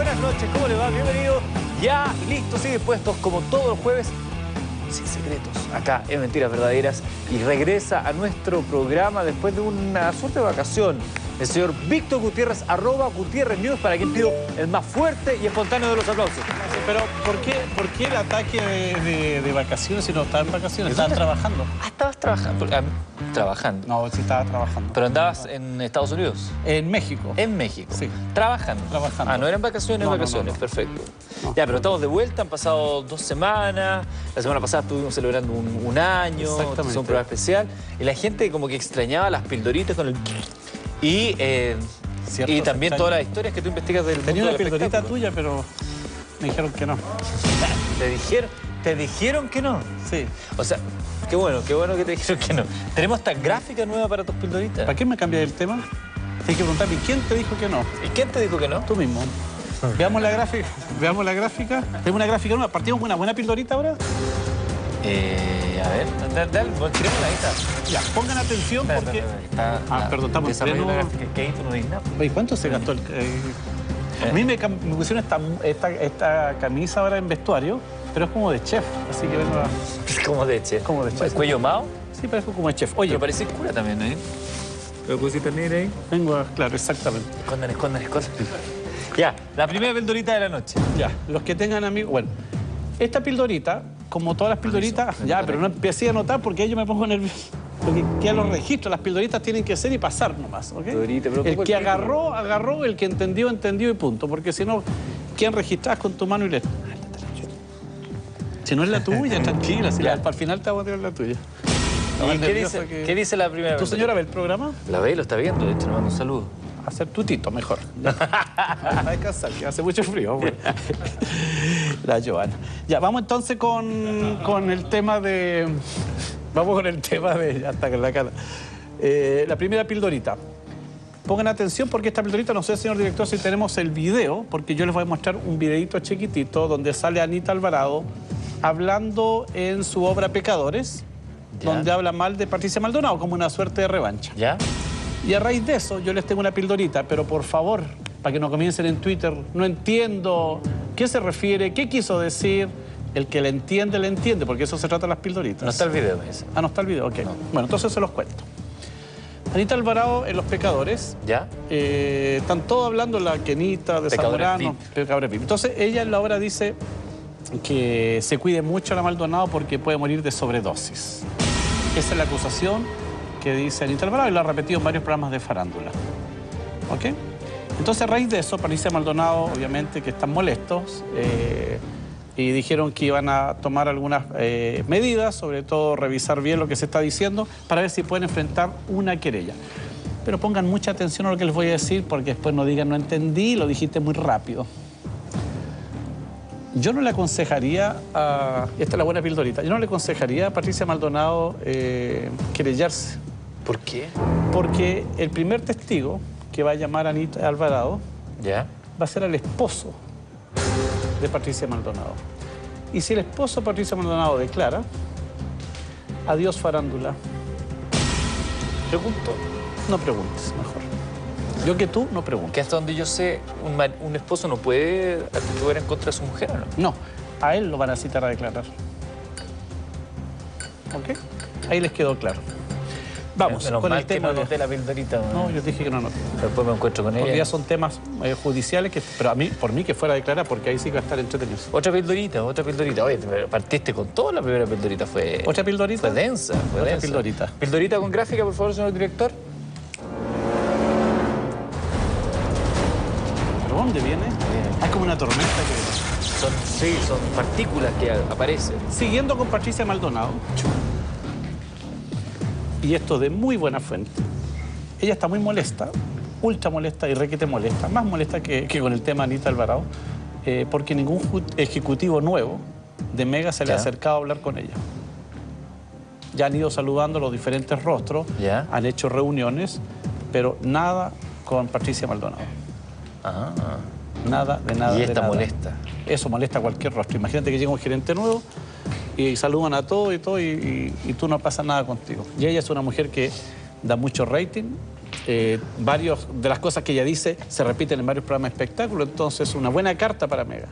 buenas noches, ¿cómo le va? Bienvenido. Ya listos y dispuestos, como todos los jueves, sin secretos, acá en Mentiras Verdaderas. Y regresa a nuestro programa después de una suerte de vacación. El señor Víctor Gutiérrez, arroba Gutiérrez News, para quien pido el más fuerte y espontáneo de los aplausos. Pero, ¿por qué, por qué el ataque de, de- de vacaciones si no estaba en vacaciones? Estaba trabajando. Ah, estabas trabajando. Ah, trabajando. No, sí estaba trabajando. Pero andabas en Estados Unidos. En México. En México. Sí. Trabajando. Trabajando. Ah, no eran vacaciones, No, no, vacaciones. no, no. Perfecto. No. Ya, pero estamos de vuelta, han pasado dos semanas. La semana pasada estuvimos celebrando un, un año, Exactamente. es un programa especial. Y la gente como que extrañaba las pildoritas con el... Y, eh, Cierto, y también todas las historias que tú investigas del Tenía mundo una del pildorita tuya, pero me dijeron que no. Te dijeron, te dijeron que no. Sí. O sea, qué bueno, qué bueno que te dijeron que no. Tenemos esta gráfica nueva para tus pildoritas. ¿Para qué me cambias el tema? Tienes que preguntarme quién te dijo que no. ¿Y quién te dijo que no? Tú mismo. Veamos la gráfica. Veamos la gráfica. Tenemos una gráfica nueva. Partimos con una buena pildorita ahora. Eh, a ver, dale, dale, bueno, tiremos la ahí Ya, pongan atención Espera, porque. espera, espera, está- Ah, perdón, estamos pleno- la tú no nada. Oye, ¿cuánto se gastó el.? eh? A mí me, me pusieron esta, esta, esta camisa ahora en vestuario, pero es como de chef, así que vengo a... Es como de chef. Como de chef. ¿Cuello mao? Sí, parezco como de chef. Oye, Pero parece cura también, ¿eh? Pero cosita negra ahí. vengo a... Claro, exactamente. Escondan, escondan, escondan. Ya, la primera pildorita de la noche. Ya, los que tengan amigos... Bueno, esta pildorita, como todas las pildoritas... Ya, pero no empecé a anotar porque ahí yo me pongo nervioso. Porque ya los registros, las pildoritas tienen que ser y pasar nomás, ¿ok? Pildorita, pero el ¿cómo que agarró, agarró, el que entendió, entendió y punto. Porque si no, ¿quién registrás con tu mano y le... Si no es la tuya, tranquila, si la- el final te voy a tirar la tuya. ¿Y qué dice, que- qué dice la primera ¿Tu señora ve el programa? La ve y lo está viendo, de hecho, le mando un saludo. Hacer tutito mejor. Va a descansar, que hace mucho frío. hombre. La Joana. Ya, vamos entonces con, con el tema de. Vamos con el tema de. Ya está la cara. Eh, la primera pildorita. Pongan atención porque esta pildorita, no sé, señor director, si tenemos el video, porque yo les voy a mostrar un videito chiquitito donde sale Anita Alvarado hablando en su obra Pecadores, Ya. donde habla mal de Patricia Maldonado como una suerte de revancha. ¿Ya? Y a raíz de eso, yo les tengo una pildorita, pero por favor, para que no comiencen en Twitter, no entiendo qué se refiere, qué quiso decir. El que le entiende, le entiende, porque eso se trata de las pildoritas. No está el video, me dice. Ah, no está el video, ok. Bueno, entonces se los cuento. Anita Alvarado en Los Pecadores, ¿Ya? eh, están todos hablando la Kenita, de Zamorano, Pecadores VIP. Entonces ella en la obra dice que se cuide mucho a la Maldonado porque puede morir de sobredosis. Esa es la acusación que dice Anita Alvarado y lo ha repetido en varios programas de farándula. ¿Ok? Entonces a raíz de eso, Patricia Maldonado, obviamente que están molestos, eh, y dijeron que iban a tomar algunas eh, medidas, sobre todo revisar bien lo que se está diciendo, para ver si pueden enfrentar una querella. Pero pongan mucha atención a lo que les voy a decir, porque después no digan no entendí, lo dijiste muy rápido. Yo no le aconsejaría a. Esta es la buena pildorita. Yo no le aconsejaría a Patricia Maldonado eh, querellarse. ¿Por qué? Porque el primer testigo que va a llamar a Anita Alvarado ¿Ya? va a ser el esposo de Patricia Maldonado. Y si el esposo de Patricia Maldonado declara, adiós farándula, Pregunto. no preguntes mejor. Yo que tú, no preguntes. Que hasta donde yo sé, un, esposo no puede actuar en contra de su mujer, ¿o no? No, a él lo van a citar a declarar. ¿Ok? Ahí les quedó claro. Vamos, Menos con mal el que tema no de... noté la pildorita. No, yo dije que no, no. Después me encuentro con Hoy ella. día son temas eh, judiciales, que, pero a mí, por mí que fuera a declarar, porque ahí sí va a estar entretenido. Otra pildorita, otra pildorita. Oye, te- partiste con todo, la primera pildorita fue... ¿Otra pildorita? Fue densa, fue Otra densa. pildorita. Pildorita con gráfica, por favor, señor director. Dónde viene? Ah, es como una tormenta que... Son, sí, son partículas que aparecen. Siguiendo con Patricia Maldonado, y esto de muy buena fuente, ella está muy molesta, ultra molesta y requete molesta, más molesta que, que con el tema Anita Alvarado, eh, porque ningún ejecutivo nuevo de Mega se le ha acercado a hablar con ella. Ya han ido saludando los diferentes rostros, Ya. han hecho reuniones, pero nada con Patricia Maldonado. Nada de nada. y de esta nada. molesta. Eso molesta a cualquier rostro. Imagínate que llega un gerente nuevo y saludan a todos y todo y, y- y tú no pasa nada contigo. Y ella es una mujer que da mucho rating, eh, varios de las cosas que ella dice se repiten en varios programas de espectáculo, entonces es una buena carta para Mega.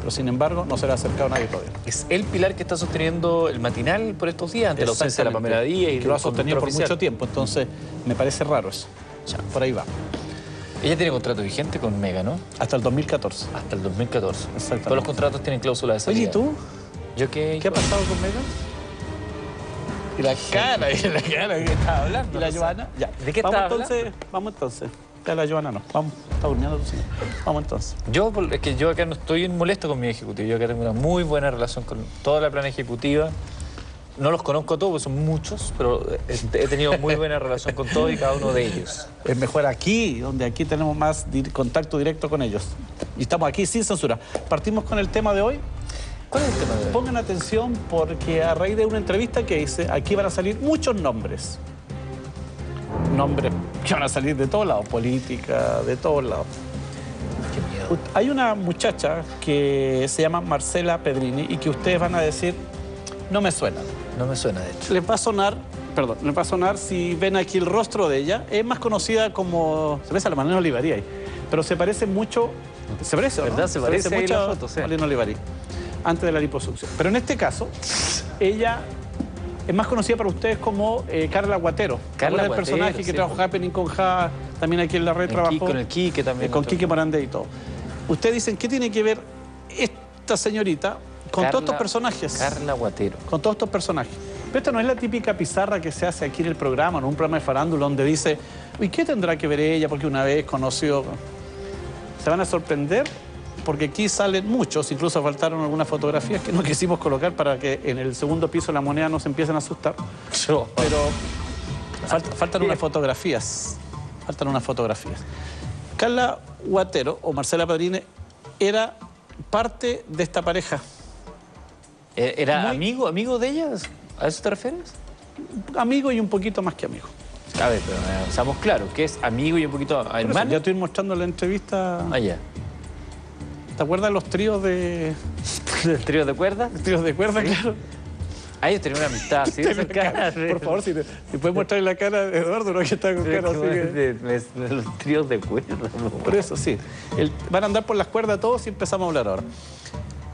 Pero sin embargo, no se le ha acercado nadie todavía. Es el pilar que está sosteniendo el matinal por estos días, ante la ausencia de la Pamela Díaz y que lo ha sostenido por mucho tiempo, entonces me parece raro eso. Ya, por ahí va. Ella tiene contrato vigente con Mega, ¿no? Hasta el 2014. Hasta el 2014. Exactamente. Todos los contratos tienen cláusula de salida. Oye, ¿y tú? ¿Yo qué? ¿Qué ha pasado con Mega? Y la cara, y la cara que estaba hablando. ¿Y la. Joana? Ya. ¿De qué vamos entonces, Vamos entonces. Ya la Joana no. Vamos, está durmiendo tu señor. Vamos entonces. Yo, es que yo acá no estoy molesto con mi ejecutivo. Yo acá tengo una muy buena relación con toda la plana ejecutiva. No los conozco todos, porque son muchos, pero he tenido muy buena relación con todos y cada uno de ellos. Es mejor aquí, donde aquí tenemos más contacto directo con ellos. Y estamos aquí sin censura. Partimos con el tema de hoy. ¿Cuál es el tema de hoy? Pongan atención porque a raíz de una entrevista que hice, aquí van a salir muchos nombres. Nombres que van a salir de todos lados, política, de todos lados. Qué miedo. Ut- Hay una muchacha que se llama Marcela Pedrini y que ustedes van a decir, no me suena. No me suena, de hecho. Les va a sonar, perdón, les va a sonar si ven aquí el rostro de ella. Es más conocida como, se parece a la Malena Olivarí ahí, pero se parece mucho, se parece, ¿o ¿no? ¿Verdad? Se parece mucho a foto, sí. Antes de la liposucción. Pero en este caso, ella es más conocida para ustedes como eh, Carla Guatero. Carla ¿Recuerdan el Guatero, personaje que trabajó. Happening con Ja, también aquí en la red trabajó. Con el Quique también. Eh, con. Quique Morandé y todo. Ustedes dicen, ¿qué tiene que ver esta señorita con todos estos personajes? Carla Guatero. Con todos estos personajes. Pero esta no es la típica pizarra que se hace aquí en el programa, en un programa de farándula, donde dice, ¿y qué tendrá que ver ella? Porque una vez conoció... Se van a sorprender porque aquí salen muchos, incluso faltaron algunas fotografías que no quisimos colocar para que en el segundo piso la moneda no se empiecen a asustar. Yo. Pero falta- faltan unas fotografías. Faltan unas fotografías. Carla Guatero o Marcela Padrine era parte de esta pareja. Eh, ¿Era Muy- amigo, amigo de ellas? ¿A eso te refieres? Amigo y un poquito más que amigo. A ver, pero eh, seamos claros, que es amigo y un poquito eso, hermano. ya estoy mostrando la entrevista. Ah, ya. ¿Te acuerdas los tríos de ¿El trío de cuerda? tríos de cuerda, claro? Ah, ellos tenían una amistad así de cercana. Por favor, si, te, si puedes mostrar la cara de Eduardo, ¿no? que está con cara así. que- De, de- de los tríos de cuerda. po. Por eso, sí. El- van a andar por las cuerdas todos y empezamos a hablar ahora.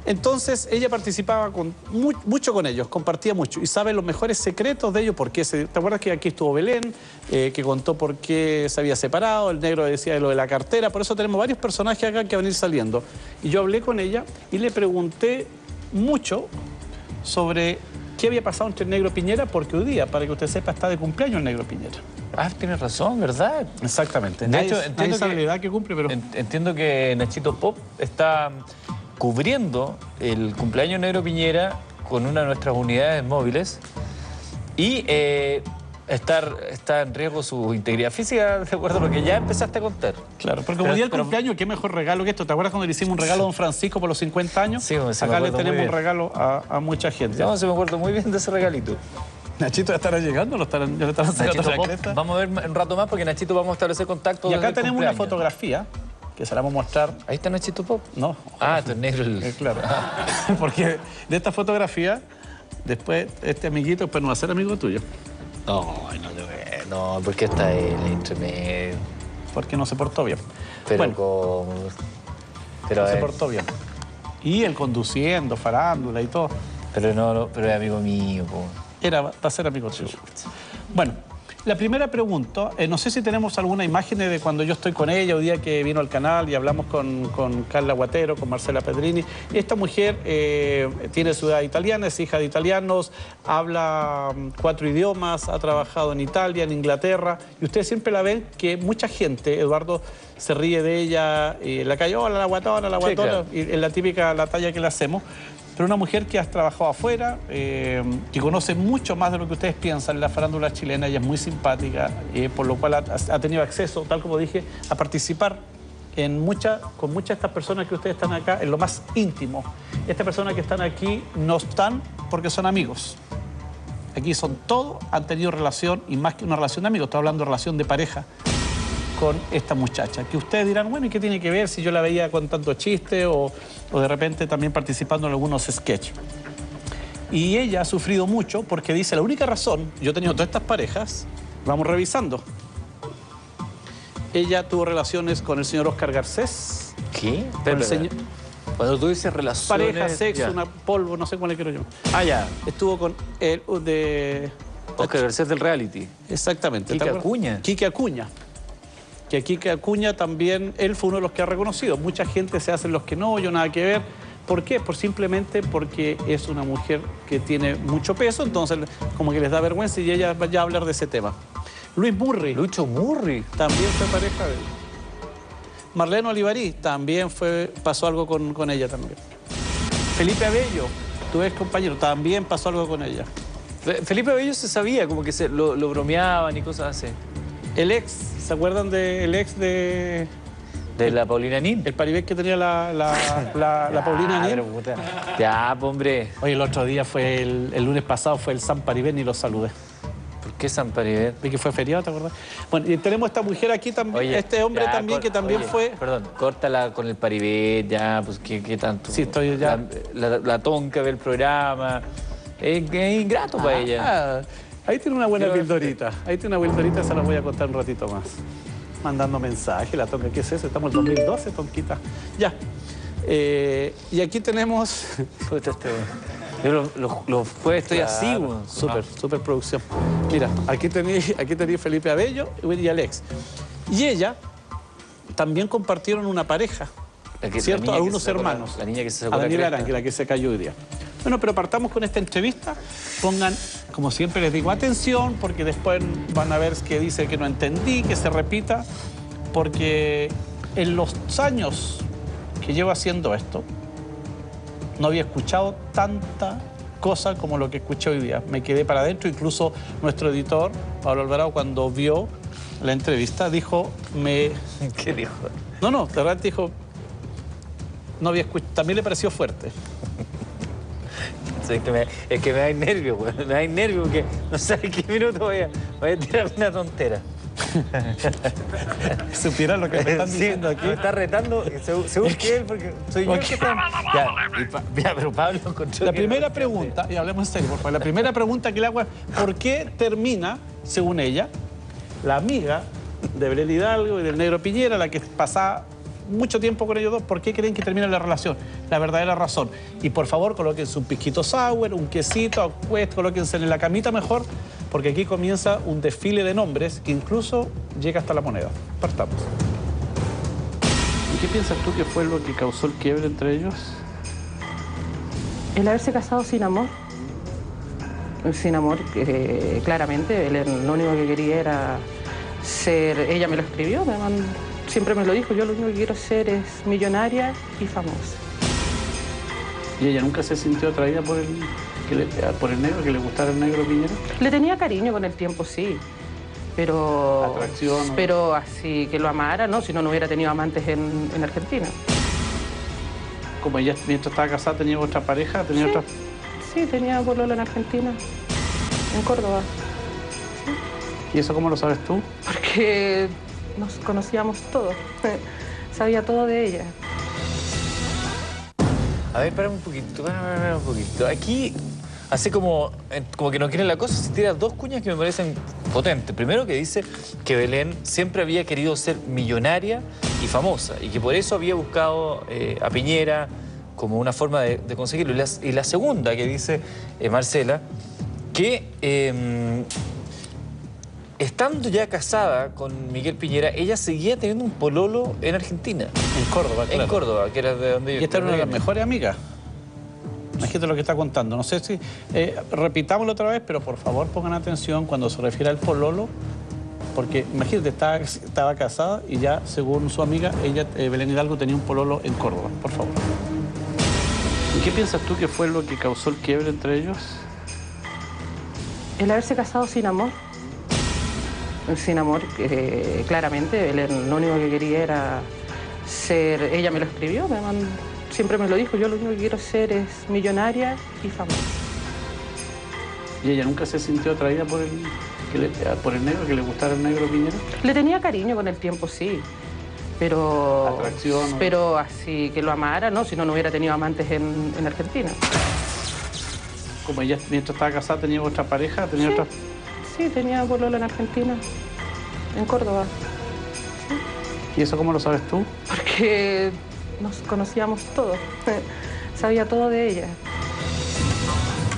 Entonces, ella participaba con, mu- mucho con ellos, compartía mucho y sabe los mejores secretos de ellos. Porque se, ¿Te acuerdas que aquí estuvo Belén, eh, que contó por qué se había separado? El negro decía de lo de la cartera. Por eso tenemos varios personajes acá que van a ir saliendo. Y yo hablé con ella y le pregunté mucho sobre qué había pasado entre el negro Piñera, porque hoy día, para que usted sepa, está de cumpleaños el negro Piñera. Ah, tienes razón, ¿verdad? Exactamente. De Nadie- hecho, nadie entiendo sabe que- la edad que cumple, pero... En- Entiendo que Nachito Pop está cubriendo el cumpleaños Negro Piñera con una de nuestras unidades móviles y eh, estar, está en riesgo su integridad física, de acuerdo a lo que ya empezaste a contar. Claro, porque como Pero- día del pero- cumpleaños, qué mejor regalo que esto. ¿Te acuerdas cuando le hicimos un regalo a don Francisco por los 50 años? Sí, me- sí, me Acá le tenemos un regalo a, a mucha gente. Yo se me acuerdo muy bien de ese regalito. Nachito ya estará llegando, lo estarán, ya le estarán sacando Nachito la cresta. vamos a ver un rato más porque Nachito vamos a establecer contacto Y acá tenemos una fotografía que se la vamos a mostrar. Ahí está Nachito Pop. No, Ah, esto es negro. el- eh, claro. Porque de esta fotografía, después este amiguito después no va a ser amigo tuyo. No, no, no, porque está él entre medio. Porque no se portó bien. Pero bueno. Pero, no se portó bien. Y él conduciendo, farándula y todo. pero no, no, pero es amigo mío. po. Era, va a ser amigo tuyo. Bueno, la primera pregunta, eh, no sé si tenemos alguna imagen de cuando yo estoy con ella, hoy día que vino al canal y hablamos con, con Carla Guatero, con Marcela Pedrini. Esta mujer eh, tiene ciudad italiana, es hija de italianos, habla mm, cuatro idiomas, ha trabajado en Italia, en Inglaterra, y ustedes siempre la ven que mucha gente, Eduardo, se ríe de ella y en la hola, la guatona, la Sí, guatona, claro. y es la típica la talla que le hacemos. Pero una mujer que has trabajado afuera, eh, que conoce mucho más de lo que ustedes piensan en la farándula chilena, ella es muy simpática, eh, por lo cual ha, ha tenido acceso, tal como dije, a participar en mucha, con muchas de estas personas que ustedes están acá, en lo más íntimo. Estas personas que están aquí no están porque son amigos. Aquí son todos, han tenido relación, y más que una relación de amigos, estoy hablando de relación de pareja con esta muchacha. Que ustedes dirán, bueno, ¿y qué tiene que ver si yo la veía contando chistes o, o de repente también participando en algunos sketches? Y ella ha sufrido mucho porque dice, la única razón, yo he tenido todas estas parejas, vamos revisando. ella tuvo relaciones con el señor Oscar Garcés. ¿Qué? Con el señor- Cuando tú dices relaciones... pareja, sexo, ya. una polvo, no sé cómo le quiero llamar. Ah, ya. Estuvo con el de... Oscar Garcés del reality. Exactamente. ¿te Quique acuerdas? Acuña. Quique Acuña. Que Quique Acuña también, él fue uno de los que ha reconocido. Mucha gente se hacen los que no, yo nada que ver. ¿Por qué? Por simplemente porque es una mujer que tiene mucho peso, entonces como que les da vergüenza y ella va a hablar de ese tema. Luis Murray Lucho Murri. también fue pareja de él. Marlene Olivarí también fue, pasó algo con, con ella también. Felipe Abello, tu ex compañero, también pasó algo con ella. Fe- Felipe Bello se sabía, como que se lo, lo bromeaban y cosas así. El ex, ¿se acuerdan del ex de, De la Paulina Nin. El Paribet que tenía la, la, la, la Paulina Ah, Nin. pero puta. Ya, pues, hombre. Oye, el otro día fue el, el lunes pasado fue el San Paribet y lo saludé. ¿Por qué San Paribet? Vi que fue feriado, ¿te acuerdas? Bueno, y tenemos esta mujer aquí también, Oye, este hombre ya, también que también oye, fue. Perdón, córtala con el Paribet, ya, pues qué, qué tanto. Sí, estoy ya- La, la- la tonca del programa. Es, es ingrato para ella. Ah, ahí tiene una buena pildorita. Ahí tiene una pildorita, se la voy a contar un ratito más. Mandando mensaje, la tonca, ¿qué es eso? Estamos en 2012, tonquita. Ya. Eh, y aquí tenemos. Este- Yo los, los- los jueves estoy así, weón. Súper, súper producción. Mira, aquí tenéis aquí tenéis Felipe Abello y Alex. Y ella también compartieron una pareja, ¿cierto? sacó la- hermanos. la niña que se sacó A la Daniela. Arangui, la que se cayó hoy día. Bueno, pero partamos con esta entrevista. Pongan, como siempre les digo, atención, porque después van a ver que dice que no entendí, que se repita, porque en los años que llevo haciendo esto, no había escuchado tanta cosa como lo que escuché hoy día. Me quedé para adentro, incluso nuestro editor, Pablo Alvarado, cuando vio la entrevista, dijo, me... ¿Qué dijo? No, no, de verdad dijo, no había escuchado, también le pareció fuerte. Es que me, es que me da nervio, weón. Me da nervio porque no sé en qué minuto voy a, voy a tirar una tontera. Supieran lo que me están Sí, diciendo aquí. Me está retando, según, que él, porque soy yo el que está. Ya, y pa- ya, pero Pablo. La primera no- pregunta, y hablemos en serio, por favor, la primera pregunta que le hago es, ¿por qué termina, según ella, la amiga de Belén Hidalgo y del Negro Piñera, la que pasaba mucho tiempo con ellos dos, ¿por qué creen que termina la relación? La verdadera razón. Y por favor, colóquense un pisquito sour, un quesito, acuest, colóquense en la camita mejor, porque aquí comienza un desfile de nombres que incluso llega hasta la moneda. Partamos. ¿Y qué piensas tú que fue lo que causó el quiebre entre ellos? El haberse casado sin amor. Sin amor, eh, claramente. Él lo único que quería era ser. Ella me lo escribió, me man- siempre me lo dijo. Yo lo único que quiero ser es millonaria y famosa. ¿Y ella nunca se sintió atraída por el, que le- por el negro, que le gustara el negro Piñera? Le tenía cariño con el tiempo, sí. Pero. Atracción, ¿no? Pero así que lo amara, no, si no, no hubiera tenido amantes en, en Argentina. Como ella mientras estaba casada tenía otra pareja, tenía Sí. otra... Sí, tenía pololo en Argentina, en Córdoba. ¿Y eso cómo lo sabes tú? porque nos conocíamos todos. Sabía todo de ella. A ver, para un poquito, para, un poquito. Aquí, así como, eh, como que no quieren la cosa, se tira dos cuñas que me parecen potentes. Primero que dice que Belén siempre había querido ser millonaria y famosa y que por eso había buscado eh, a Piñera como una forma de, conseguirlo. Y la, segunda que dice eh, Marcela, que eh, estando ya casada con Miguel Piñera, ella seguía teniendo un pololo en Argentina, En Córdoba, en Córdoba, que era de donde Y esta era una de las mejores amigas. Imagínate lo que está contando. No sé si... eh, repitámoslo otra vez, pero por favor pongan atención cuando se refiere al pololo, porque imagínate, estaba, estaba casada y ya, según su amiga, ella, eh, Belén Hidalgo, tenía un pololo en Córdoba. Por favor. ¿Y qué piensas tú que fue lo que causó el quiebre entre ellos? El haberse casado sin amor. Sin amor, eh, claramente. Él lo único que quería era ser. Ella me lo escribió, me siempre me lo dijo. Yo lo único que quiero ser es millonaria y famosa. ¿Y ella nunca se sintió atraída por el, que le- por el negro, que le gustara el negro Piñera? Le tenía cariño con el tiempo, sí. Pero. Atracción, ¿no? Pero así que lo amara, no, si no, no hubiera tenido amantes en, en Argentina. Como ella mientras estaba casada tenía otra pareja, tenía Sí. otra... Sí, tenía pololo en Argentina, en Córdoba. ¿Y eso cómo lo sabes tú? Porque nos conocíamos todos. Sabía todo de ella.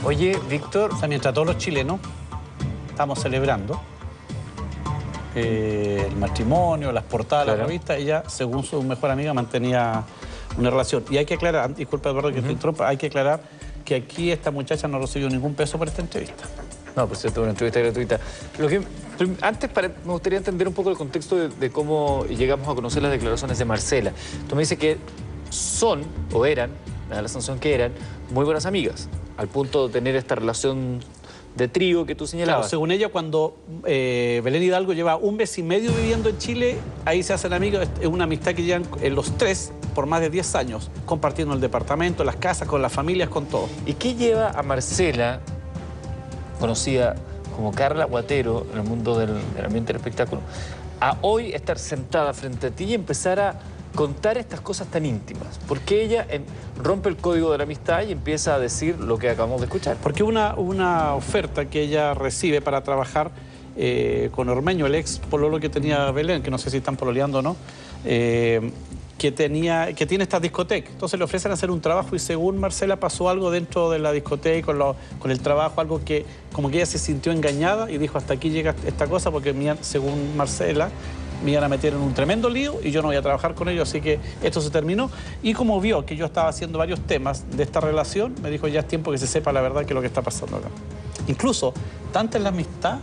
Oye, Víctor, O sea, mientras todos los chilenos estamos celebrando eh, el matrimonio, las portadas, Claro. la revista, ella, según su mejor amiga, mantenía una relación. Y hay que aclarar, disculpa Eduardo que te interrumpa, hay que aclarar que aquí esta muchacha no recibió ningún peso por esta entrevista. No, por cierto, una entrevista gratuita. Lo que, antes para- me gustaría entender un poco el contexto de, de cómo llegamos a conocer las declaraciones de Marcela. Tú me dices que son, o eran, me da la sensación que eran, muy buenas amigas, al punto de tener esta relación de trío que tú Claro, señalabas. según ella, cuando eh, Belén Hidalgo lleva un mes y medio viviendo en Chile, ahí se hacen amigos. Es una amistad que llevan eh, los tres por más de 10 años, compartiendo el departamento, las casas, con las familias, con todo. ¿Y qué lleva a Marcela, conocida como Carla Guatero en el mundo del, ambiente del espectáculo, a hoy estar sentada frente a ti y empezar a contar estas cosas tan íntimas? Porque ella rompe el código de la amistad y empieza a decir lo que acabamos de escuchar. Porque una, una oferta que ella recibe para trabajar eh, con Ormeño, el ex pololo que tenía Belén, que no sé si están pololeando o no, eh, que, tenía, que tiene esta discoteca. Entonces le ofrecen hacer un trabajo y según Marcela pasó algo dentro de la discoteca con, lo- con el trabajo, algo que como que ella se sintió engañada y dijo hasta aquí llega esta cosa porque según Marcela me iban a meter en un tremendo lío y yo no voy a trabajar con ellos, así que esto se terminó. Y como vio que yo estaba haciendo varios temas de esta relación, me dijo ya es tiempo que se sepa la verdad que es lo que está pasando acá. Incluso, tanta es la amistad,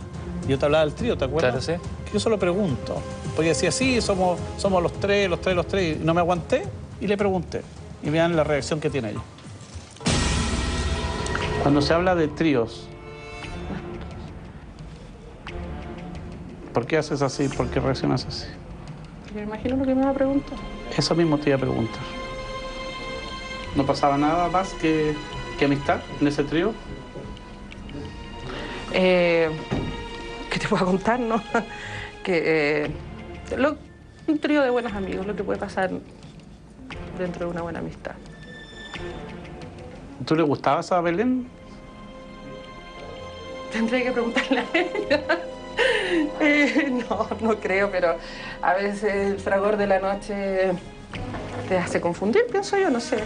yo te hablaba del trío, ¿te acuerdas? Claro, sí. Que yo solo pregunto. Porque decía, sí, somos, somos los tres, los tres, los tres. Y no me aguanté y le pregunté. Y vean la reacción que tiene ella. Cuando se habla de tríos, ¿por qué haces así? ¿Por qué reaccionas así? Me imagino lo que me va a preguntar. Eso mismo te iba a preguntar. ¿No pasaba nada más que, que amistad en ese trío? Eh, ¿Qué te puedo contar, no? que eh, lo- un trío de buenos amigos, lo que puede pasar dentro de una buena amistad. ¿Tú le gustabas a Belén? Tendré que preguntarle a ella. Eh, no, no creo, pero a veces el fragor de la noche te hace confundir, pienso yo, no sé.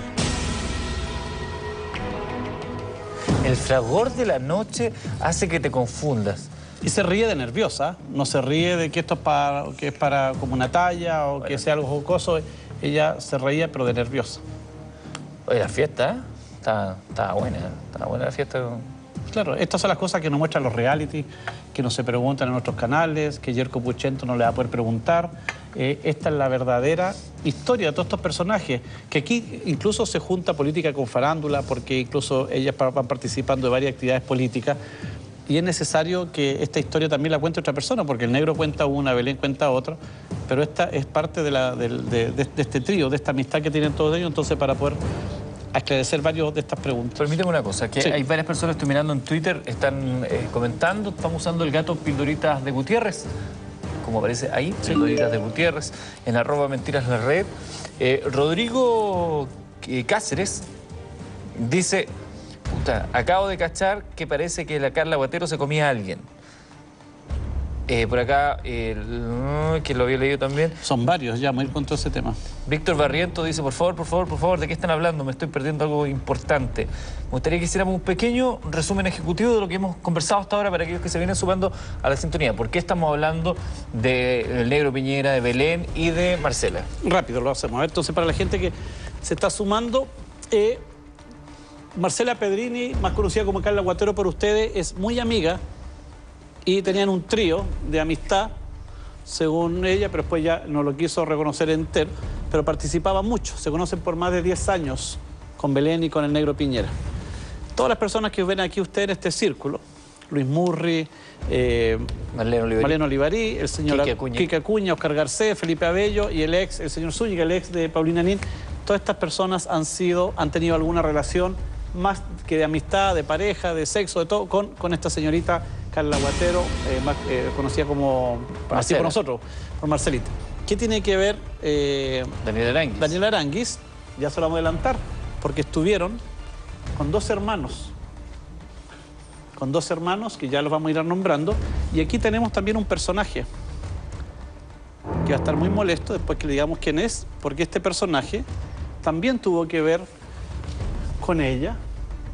El fragor de la noche hace que te confundas. Y se ríe de nerviosa, no se ríe de que esto es para, que es para como una talla o que sea algo jocoso. Ella se reía, pero de nerviosa. Oye, la fiesta, ¿eh? Está, está buena, está buena la fiesta. Claro, estas son las cosas que nos muestran los reality, que no se preguntan en nuestros canales, que Jerko Puchento no le va a poder preguntar. Eh, esta es la verdadera historia de todos estos personajes, que aquí incluso se junta política con farándula, porque incluso ellas van participando de varias actividades políticas. Y es necesario que esta historia también la cuente otra persona, porque el negro cuenta una, Belén cuenta otra, pero esta es parte de, la- de- de- de este trío, de esta amistad que tienen todos ellos, entonces para poder esclarecer varios de estas preguntas. Permíteme una cosa, que Sí. hay varias personas, estoy mirando en Twitter, están eh, comentando, estamos usando el gato Pildoritas de Gutiérrez, como aparece ahí, Pildoritas de Gutiérrez, en arroba mentiras la red. Eh, Rodrigo eh, Cáceres dice, puta, acabo de cachar que parece que la Carla Guatero se comía a alguien. Eh, por acá, el- que lo había leído también, Son varios, ya, me ir con todo ese tema. Víctor Barriento dice, por favor, por favor, por favor, ¿de qué están hablando? Me estoy perdiendo algo importante. Me gustaría que hiciéramos un pequeño resumen ejecutivo de lo que hemos conversado hasta ahora para aquellos que se vienen sumando a la sintonía. ¿Por qué estamos hablando del Negro Piñera, de Belén y de Marcela? Rápido lo hacemos. A ver, entonces, para la gente que se está sumando, eh, Marcela Pedrini, más conocida como Carla Guatero por ustedes, es muy amiga y tenían un trío de amistad, según ella, pero después ya no lo quiso reconocer entero, pero participaba mucho. Se conocen por más de 10 años con Belén y con el Negro Piñera. Todas las personas que ven aquí ustedes en este círculo, Luis Murri, eh, Marlene Olivarí, el señor Quique. Acuña. Oscar Garcés, Felipe Abello y el ex, el señor Zúñiga, el ex de Paulina Nin. Todas estas personas han sido, han tenido alguna relación más que de amistad, de pareja, de sexo, de todo, con, con esta señorita Carla Guatero, eh, más, eh, conocida como así por nosotros, por Marcelita. ¿Qué tiene que ver eh, Daniel Aranguis. Daniel Aranguis? Ya se lo vamos a adelantar, porque estuvieron con dos hermanos con dos hermanos que ya los vamos a ir nombrando. Y aquí tenemos también un personaje que va a estar muy molesto después que le digamos quién es, porque este personaje también tuvo que ver con ella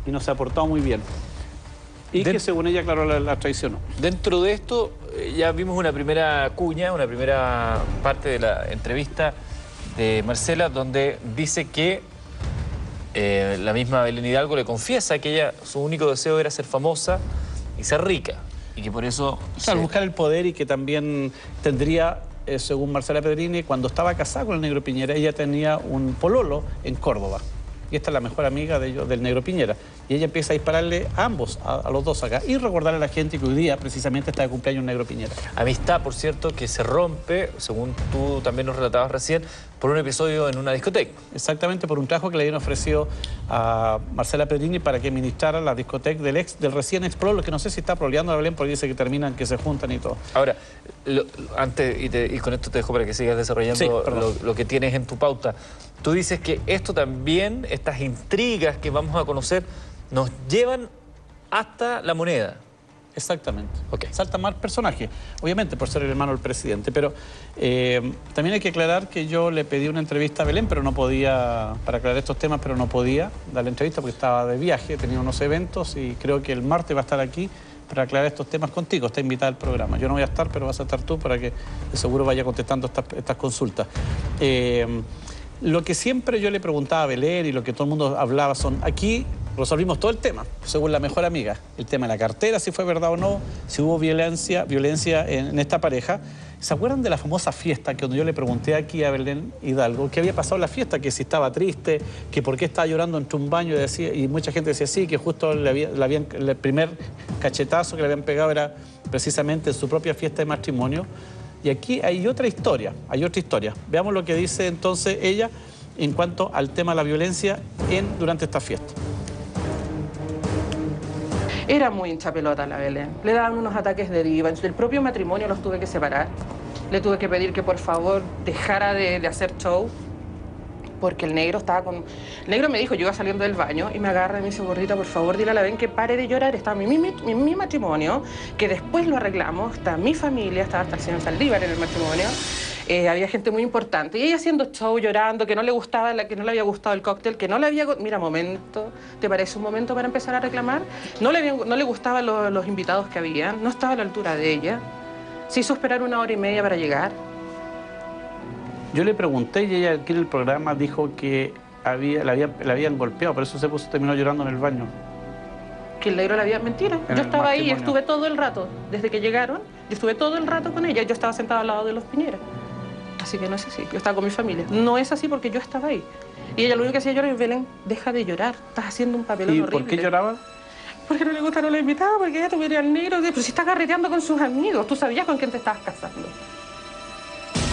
y nos ha portado muy bien. Y De- que según ella, claro, la, la traicionó. Dentro de esto, eh, ya vimos una primera cuña, una primera parte de la entrevista de Marcela, donde dice que eh, la misma Belén Hidalgo le confiesa que ella, su único deseo era ser famosa y ser rica. Y que por eso... Claro, se- buscar el poder y que también tendría, eh, según Marcela Pedrini, cuando estaba casada con el negro Piñera, ella tenía un pololo en Córdoba. Y esta es la mejor amiga de ellos, del negro Piñera. Y ella empieza a dispararle a ambos, a, a los dos acá. Y recordarle a la gente que hoy día precisamente está de cumpleaños negro Piñera. Amistad, por cierto, que se rompe, según tú también nos relatabas recién, por un episodio en una discoteca. Exactamente por un trabajo que le habían ofrecido a Marcela Pedrini para que ministrara la discoteca del ex, del recién ex que no sé si está proleando a Belén porque dice que terminan, que se juntan y todo. Ahora, lo- antes, y, te- y con esto te dejo para que sigas desarrollando Sí, perdón. lo, lo que tienes en tu pauta. Tú dices que esto también, estas intrigas que vamos a conocer, nos llevan hasta la moneda. Exactamente. Ok. Salta más personaje, obviamente por ser el hermano del presidente, pero eh, también hay que aclarar que yo le pedí una entrevista a Belén, pero no podía, para aclarar estos temas, pero no podía dar la entrevista porque estaba de viaje, tenía unos eventos y creo que el martes va a estar aquí para aclarar estos temas contigo, está invitada al programa. Yo no voy a estar, pero vas a estar tú para que de seguro vaya contestando estas, estas consultas. Eh, lo que siempre yo le preguntaba a Belén y lo que todo el mundo hablaba son, aquí resolvimos todo el tema, según la mejor amiga. El tema de la cartera, si fue verdad o no, si hubo violencia, violencia en, esta pareja. ¿Se acuerdan de la famosa fiesta que cuando yo le pregunté aquí a Belén Hidalgo qué había pasado en la fiesta? Que si estaba triste, que por qué estaba llorando entre un baño y, decía, y mucha gente decía sí, que justo le el primer cachetazo que le habían pegado era precisamente en su propia fiesta de matrimonio. Y aquí hay otra historia, hay otra historia. Veamos lo que dice entonces ella en cuanto al tema de la violencia en, durante esta fiesta. Era muy hincha pelota la Belén. Le daban unos ataques de diva. En el propio matrimonio los tuve que separar. Le tuve que pedir que por favor dejara de, de hacer show. Porque el negro estaba con... El negro me dijo, yo iba saliendo del baño y me agarra y me dice, por favor, dile a la Belén que pare de llorar. Está mi, mi, mi, matrimonio, que después lo arreglamos. Está mi familia, estaba hasta el señor Saldívar en el matrimonio. Eh, había gente muy importante. Y ella haciendo show, llorando, que no le gustaba, que no le había gustado el cóctel, que no le había... Mira, momento, ¿te parece un momento para empezar a reclamar? No le, no le gustaban lo- los invitados que habían, no estaba a la altura de ella. Se hizo esperar una hora y media para llegar. Yo le pregunté y ella aquí en el programa dijo que había, la, habían, la habían golpeado, por eso se puso, terminó llorando en el baño. que el negro la había mentira. En Yo estaba ahí, estuve todo el rato, desde que llegaron, yo estuve todo el rato con ella, yo estaba sentada al lado de los Piñera. Así que no es así, yo estaba con mi familia. No es así porque yo estaba ahí. Y ella lo único que hacía llorar es, Belén, deja de llorar, estás haciendo un papelón ¿Y horrible. por qué lloraba? Porque no le gustaron los invitados, porque ella tuviera al negro, pero si está carreteando con sus amigos, tú sabías con quién te estabas casando.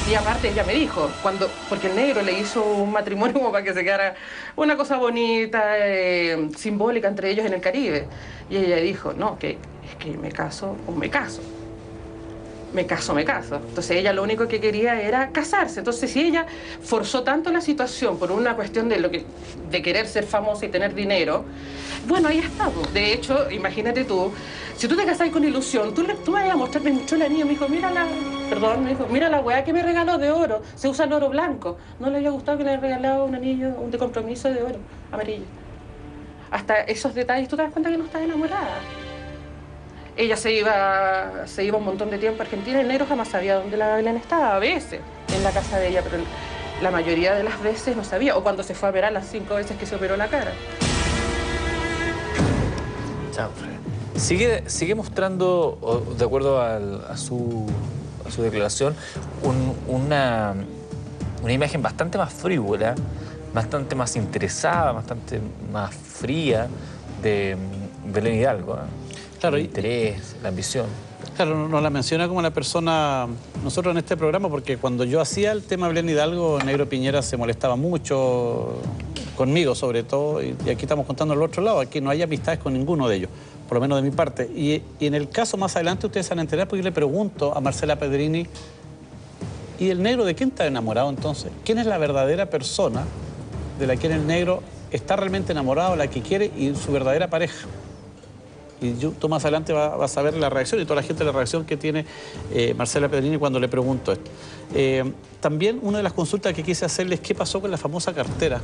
Y aparte ella me dijo, cuando, porque el negro le hizo un matrimonio como para que se quedara una cosa bonita, eh, simbólica entre ellos en el Caribe. Y ella dijo, no, que es que me caso o me caso. Me caso, me caso. Entonces ella lo único que quería era casarse. Entonces si ella forzó tanto la situación por una cuestión de, lo que, de querer ser famosa y tener dinero, bueno, ahí está. pues. De hecho, imagínate tú, si tú te casas con ilusión, tú, tú me vas a mostrar, me la niña, me dijo, mira la, perdón, me dijo, mira la weá que me regaló de oro, se usa el oro blanco. No le había gustado que le haya regalado un anillo de compromiso de oro, amarillo. Hasta esos detalles, tú te das cuenta que no estás enamorada. Ella se iba, se iba un montón de tiempo a Argentina, el negro jamás sabía dónde la Belén estaba, a veces, en la casa de ella, pero la mayoría de las veces no sabía, o cuando se fue a operar las cinco veces que se operó la cara. Chao, Fred. Sigue, sigue mostrando, de acuerdo a, su, su declaración, un- una, una imagen bastante más frívola, bastante más interesada, bastante más fría de mm, Belén Hidalgo. ¿eh? Claro, El y- interés, la ambición. Claro, no- nos la menciona como la persona, nosotros en este programa, porque cuando yo hacía el tema Belén Hidalgo, Negro Piñera se molestaba mucho, conmigo sobre todo, y, y aquí estamos contando el otro lado, aquí no hay amistades con ninguno de ellos, por lo menos de mi parte. Y, y en el caso más adelante ustedes se van a enterar porque yo le pregunto a Marcela Pedrini, ¿y el negro de quién está enamorado entonces? ¿Quién es la verdadera persona de la que el negro está realmente enamorado, la que quiere y su verdadera pareja? Y yo, tú más adelante va- vas a ver la reacción y toda la gente la reacción que tiene eh, Marcela Pedrini cuando le pregunto esto. Eh, también una de las consultas que quise hacerles es qué pasó con la famosa cartera.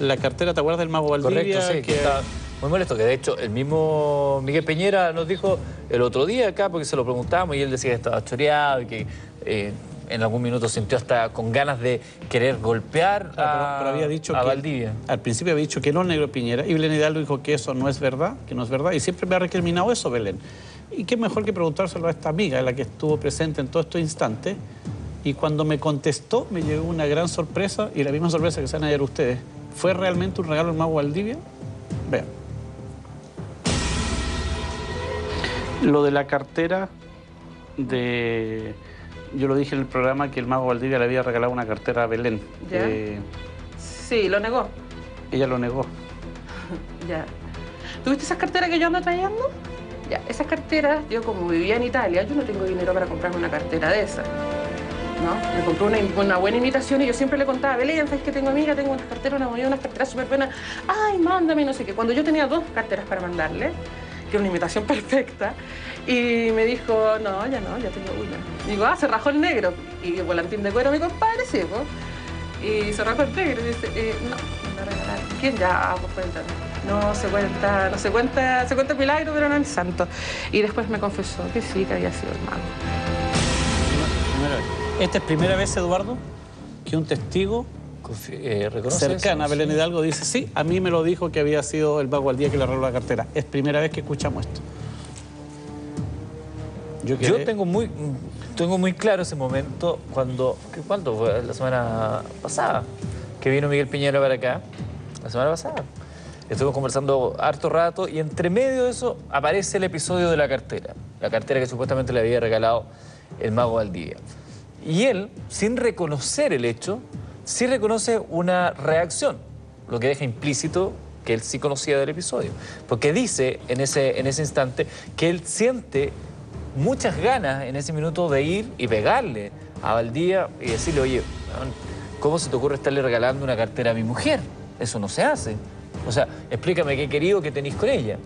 La cartera, ¿te acuerdas del mago Valdivia? Correcto, sí, Que- está muy molesto, que de hecho el mismo Miguel Peñera nos dijo el otro día acá, porque se lo preguntábamos y él decía que estaba choreado y que eh, en algún minuto sintió hasta con ganas de querer golpear Claro, a, pero, pero había dicho a que, Valdivia. Al principio había dicho que no negro Piñera y Belén Hidalgo dijo que eso no es verdad, que no es verdad y siempre me ha recriminado eso Belén. Y qué mejor que preguntárselo a esta amiga, la que estuvo presente en todo estos instantes y cuando me contestó me llegó una gran sorpresa y la misma sorpresa que se van a hallar ustedes. ¿Fue realmente un regalo del mago Valdivia? Vean. Lo de la cartera de... Yo lo dije en el programa que el mago Valdivia le había regalado una cartera a Belén. Ya. Eh, Sí, lo negó. ella lo negó. Ya. ¿Tuviste esas carteras que yo ando trayendo? Ya, esas carteras, yo como vivía en Italia, yo no tengo dinero para comprarme una cartera de esas. ¿No? Me compré una, una buena imitación y yo siempre le contaba, Belén, ¿sabes que tengo amiga? Tengo unas carteras, una movida, unas carteras súper buenas. Ay, mándame, no sé qué. Cuando yo tenía dos carteras para mandarle, que era una imitación perfecta, y me dijo, no, ya no, ya tengo una. Digo, ah, se rajó el negro. Y volantín de cuero, mi compadre, sí, pues. Y se rajó el negro y dice, eh, no, me la regalaron. ¿Quién ya? Ah, pues cuéntame. No se cuenta, no se cuenta, se cuenta el milagro, pero no el santo. Y después me confesó que sí, que había sido el mago. Primera vez. Esta es primera vez, Eduardo, que un testigo eh, ¿reconoce cercano a? Belén. Hidalgo dice, sí, a mí me lo dijo que había sido el vago al día que le arregló la cartera. Es primera vez que escuchamos esto. Yo, tengo muy, tengo muy claro ese momento cuando, ¿qué- ¿cuándo fue? La semana pasada, que vino Miguel Piñera para acá, la semana pasada. Estuvimos conversando harto rato y entre medio de eso aparece el episodio de la cartera, la cartera que supuestamente le había regalado el mago Valdivia. Y él, sin reconocer el hecho, sí reconoce una reacción, lo que deja implícito que él sí conocía del episodio. Porque dice en ese, en ese instante que él siente muchas ganas en ese minuto de ir y pegarle a Valdía y decirle, oye, ¿cómo se te ocurre estarle regalando una cartera a mi mujer? Eso no se hace. O sea, explícame qué querido que tenéis con ella.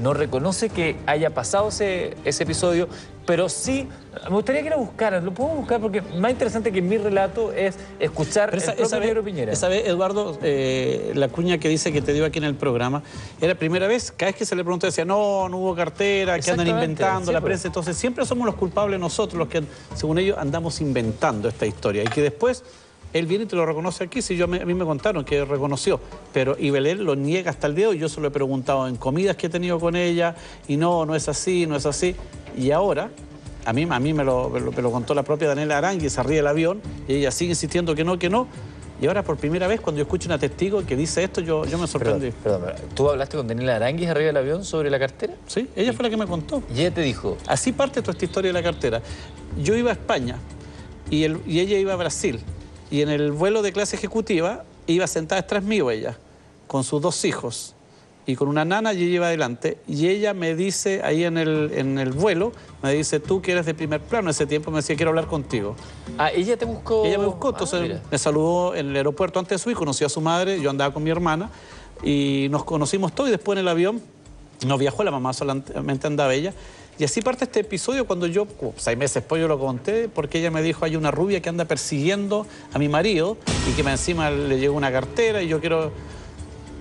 No reconoce que haya pasado ese, ese episodio, pero sí, me gustaría que la buscaran, lo puedo buscar porque más interesante que mi relato es escuchar Pero esa, el esa vez, Piñera. esa vez, Eduardo, eh, la cuña que dice que te dio aquí en el programa, era la primera vez, cada vez que se le preguntó decía, no, no hubo cartera, que andan inventando sí, la pues. prensa. Entonces siempre somos los culpables nosotros, los que, según ellos, andamos inventando esta historia. Y que después él viene y te lo reconoce aquí, si yo me- a mí me contaron que reconoció, pero y Belén lo niega hasta el día hoy, yo se lo he preguntado en comidas que he tenido con ella, y no, no es así, no es así. Y ahora, a mí, a mí me, lo, me lo- me lo contó la propia Daniela Arangui, se ríe del avión, y ella sigue insistiendo que no, que no. Y ahora por primera vez, cuando yo escucho una testigo que dice esto, yo, yo me sorprendí. Perdón, perdón, perdón. ¿Tú hablaste con Daniela Aranguis arriba del avión sobre la cartera? Sí, ella fue la que me contó. Y ella te dijo, Así parte toda esta historia de la cartera. Yo iba a España y, el- y ella iba a Brasil. Y en el vuelo de clase ejecutiva iba sentada detrás mío ella, con sus dos hijos y con una nana y ella iba adelante. Y ella me dice ahí en el, en el vuelo, me dice, tú que eres de primer plano, ese tiempo me decía, quiero hablar contigo. ah, ella te buscó... Ella me buscó, Ah, entonces mira. me saludó en el aeropuerto antes de su hijo, conocí a su madre, yo andaba con mi hermana y nos conocimos todos y después en el avión nos viajó, la mamá solamente andaba ella. Y así parte este episodio cuando yo, seis meses después yo lo conté, porque ella me dijo, hay una rubia que anda persiguiendo a mi marido y que me encima le llegó una cartera y yo quiero...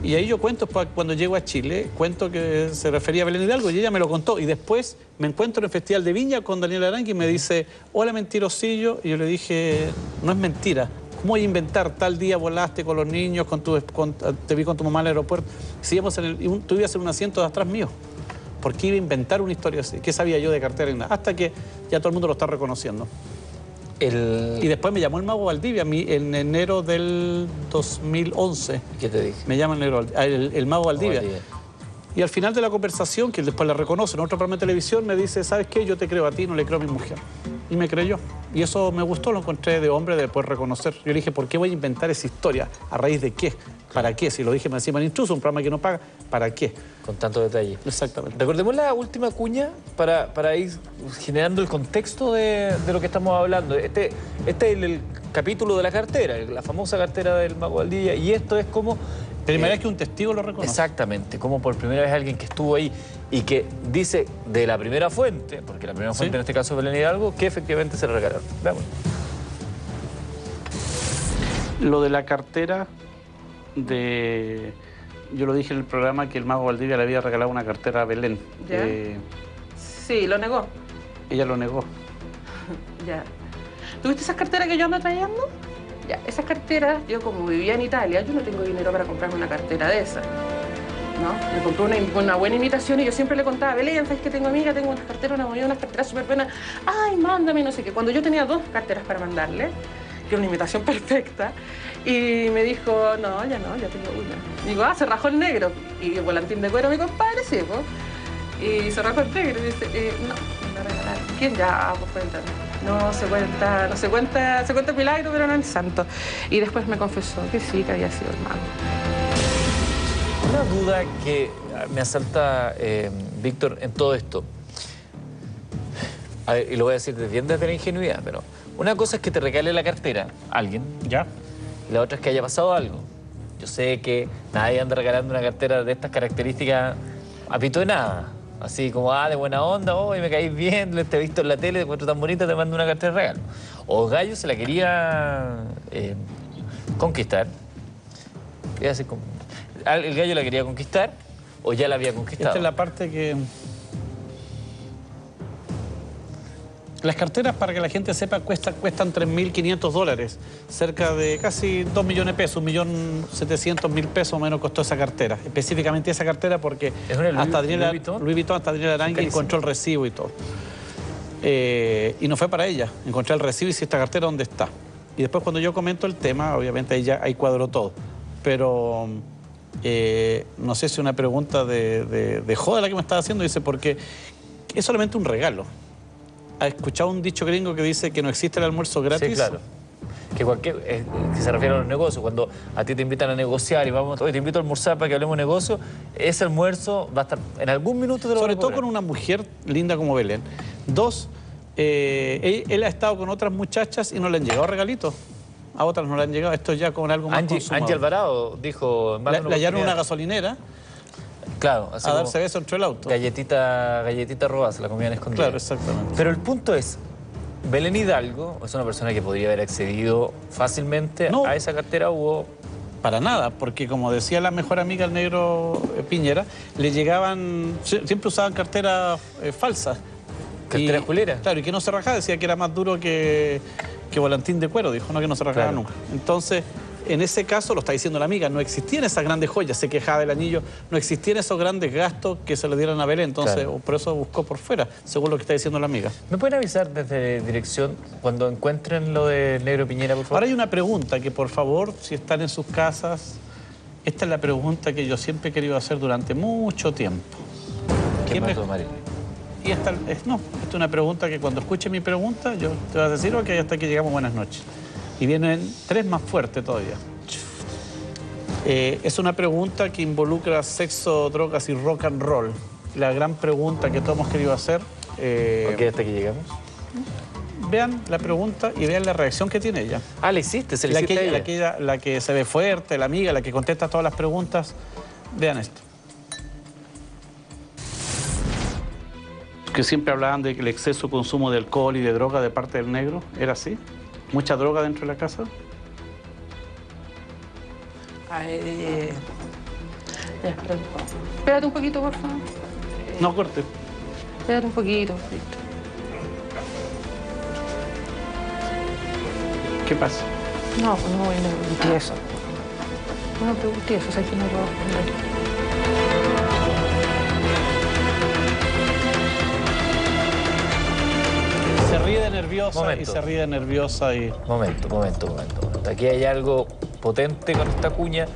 Y ahí yo cuento, cuando llego a Chile, cuento que se refería a Belén Hidalgo y ella me lo contó. Y después me encuentro en el Festival de Viña con Daniel Arangui y me dice, hola mentirosillo. Y yo le dije, no es mentira. ¿Cómo voy a inventar? Tal día volaste con los niños, con tu, te vi con tu mamá en el aeropuerto. Si en el, tú ibas en un asiento de atrás mío. ¿Por qué iba a inventar una historia así? ¿Qué sabía yo de cartera? Hasta que ya todo el mundo lo está reconociendo. El... Y después me llamó el mago Valdivia a mí en enero del 2011. ¿Qué te dije? Me llama el, negro el- el mago Valdivia. Valdivia. Y al final de la conversación, que después la reconoce en otro programa de televisión, me dice, ¿sabes qué? Yo te creo a ti, no le creo a mi mujer. Y me creyó. Y eso me gustó, lo encontré de hombre de poder reconocer. Yo le dije, ¿por qué voy a inventar esa historia? ¿A raíz de qué? ¿Para qué? Si lo dije me encima en intruso, un programa que no paga, ¿para qué? Con tanto detalle. Exactamente. Recordemos la última cuña para, para ir generando el contexto de, de lo que estamos hablando. Este, este es el, el capítulo de la cartera, la famosa cartera del Mago Valdivia, y esto es como Primera eh, vez que un testigo lo reconoce. Exactamente, como por primera vez alguien que estuvo ahí y que dice de la primera fuente, porque la primera Sí. fuente en este caso es Belén Hidalgo, que efectivamente se le regalaron. Veamos. Lo de la cartera de... Yo lo dije en el programa que el mago Valdivia le había regalado una cartera a Belén. Ya. Eh, Sí, lo negó. ella lo negó. Ya. ¿Tuviste esas carteras que yo ando trayendo? Ya, esas carteras, yo como vivía en Italia, yo no tengo dinero para comprarme una cartera de esas. ¿No? Me compré una, una buena imitación y yo siempre le contaba, Belén, ¿sabes que tengo amiga? Tengo unas carteras, una unas carteras súper buenas. Ay, mándame, no sé qué. Cuando yo tenía dos carteras para mandarle, que una imitación perfecta, y me dijo, no, ya no, ya tengo una. Digo, ah, se rajó el negro. Y volantín de cuero, mi compadre, sí, pues. Y se rajó el negro y dice, eh, no, me la regalaron. ¿Quién ya? Pues cuéntame. No se cuenta, no se cuenta, se cuenta el milagro, pero no el santo. Y después me confesó que sí, que había sido el mago. Una duda que me asalta, eh, Víctor, en todo esto. Y lo voy a decir bien desde la ingenuidad, pero una cosa es que te regale la cartera a alguien ¿Ya? y la otra es que haya pasado algo. Yo sé que nadie anda regalando una cartera de estas características a pito de nada. Así como, ah, de buena onda, hoy me caís bien, te he visto en la tele, te encuentro tan bonita, te mando una cartera de regalo. O Gallo se la quería eh, conquistar. El gallo la quería conquistar o ya la había conquistado. Esta es la parte que... Las carteras, para que la gente sepa, cuestan, cuestan 3.500 dólares. Cerca de casi 2 millones de pesos, 1.700.000 pesos o menos costó esa cartera. Específicamente esa cartera porque ¿Es Louis- hasta Daniela, Louis Vuitton? Louis Vuitton, hasta Daniela Arangui Carísimo. encontró el recibo y todo. Eh, y no fue para ella. Encontré el recibo y si esta cartera dónde está. Y después cuando yo comento el tema, obviamente ahí ya ahí cuadró todo. Pero eh, no sé si una pregunta de, de, de joda la que me estaba haciendo, dice, porque es solamente un regalo. ¿Ha escuchado un dicho gringo que dice que no existe el almuerzo gratis? Sí, claro. Que, cualquier, eh, que se refiere a los negocios. Cuando a ti te invitan a negociar y vamos, oye, te invito a almorzar para que hablemos de negocio, ese almuerzo va a estar en algún minuto de lo Sobre todo con una mujer linda como Belén. Dos, eh, él, él ha estado con otras muchachas y no le han llegado regalitos. A otras no le han llegado. Esto ya con algo más Angie. Angie Alvarado dijo... La, la hallaron una gasolinera Claro, así a darse beso entre el auto. galletita, galletita robada, se la comían escondida. Claro, exactamente. Pero el punto es, Belén Hidalgo es una persona que podría haber accedido fácilmente No. a esa cartera, hubo... Para nada, porque como decía la mejor amiga el negro eh, Piñera, le llegaban, sie- siempre usaban carteras eh, falsas. ¿Cartera Y- culera? Claro, y que no se rajaba, decía que era más duro que, que volantín de cuero, dijo, no, que no se rajaba Claro. nunca. Entonces, en ese caso, lo está diciendo la amiga, no existían esas grandes joyas, se quejaba del anillo, no existían esos grandes gastos que se le dieran a Belén, entonces Claro. por eso buscó por fuera, según lo que está diciendo la amiga. ¿Me pueden avisar desde dirección cuando encuentren lo de Negro Piñera, por favor? Ahora hay una pregunta que por favor, si están en sus casas, esta es la pregunta que yo siempre he querido hacer durante mucho tiempo. ¿Qué ¿Qué mató me-? Y esta, es, no, esta es una pregunta que cuando escuche mi pregunta, yo te vas a decir, ok, hasta que llegamos, buenas noches. Y vienen tres más fuertes todavía. Eh, es una pregunta que involucra sexo, drogas y rock and roll. La gran pregunta que todos hemos querido hacer. eh, Ok, hasta aquí llegamos. Vean la pregunta y vean la reacción que tiene ella. Ah, le hiciste, se le La hiciste que, ella. la, que ella- la que se ve fuerte, la amiga, la que contesta todas las preguntas. Vean esto. Que siempre hablaban de que el exceso consumo de alcohol y de droga de parte del negro. ¿Era así? ¿Mucha droga dentro de la casa? Ay, ya, espérate un poco. Espérate un poquito, por favor. No corte. Espérate un poquito, Víctor. ¿Qué pasa? No, pues no, no pregunté eso. No pregunté eso, o sea, que no puedo responder. Se ríe de nerviosa Momento. y se ríe de nerviosa y... Momento, momento, momento, momento. Aquí hay algo potente con esta cuña.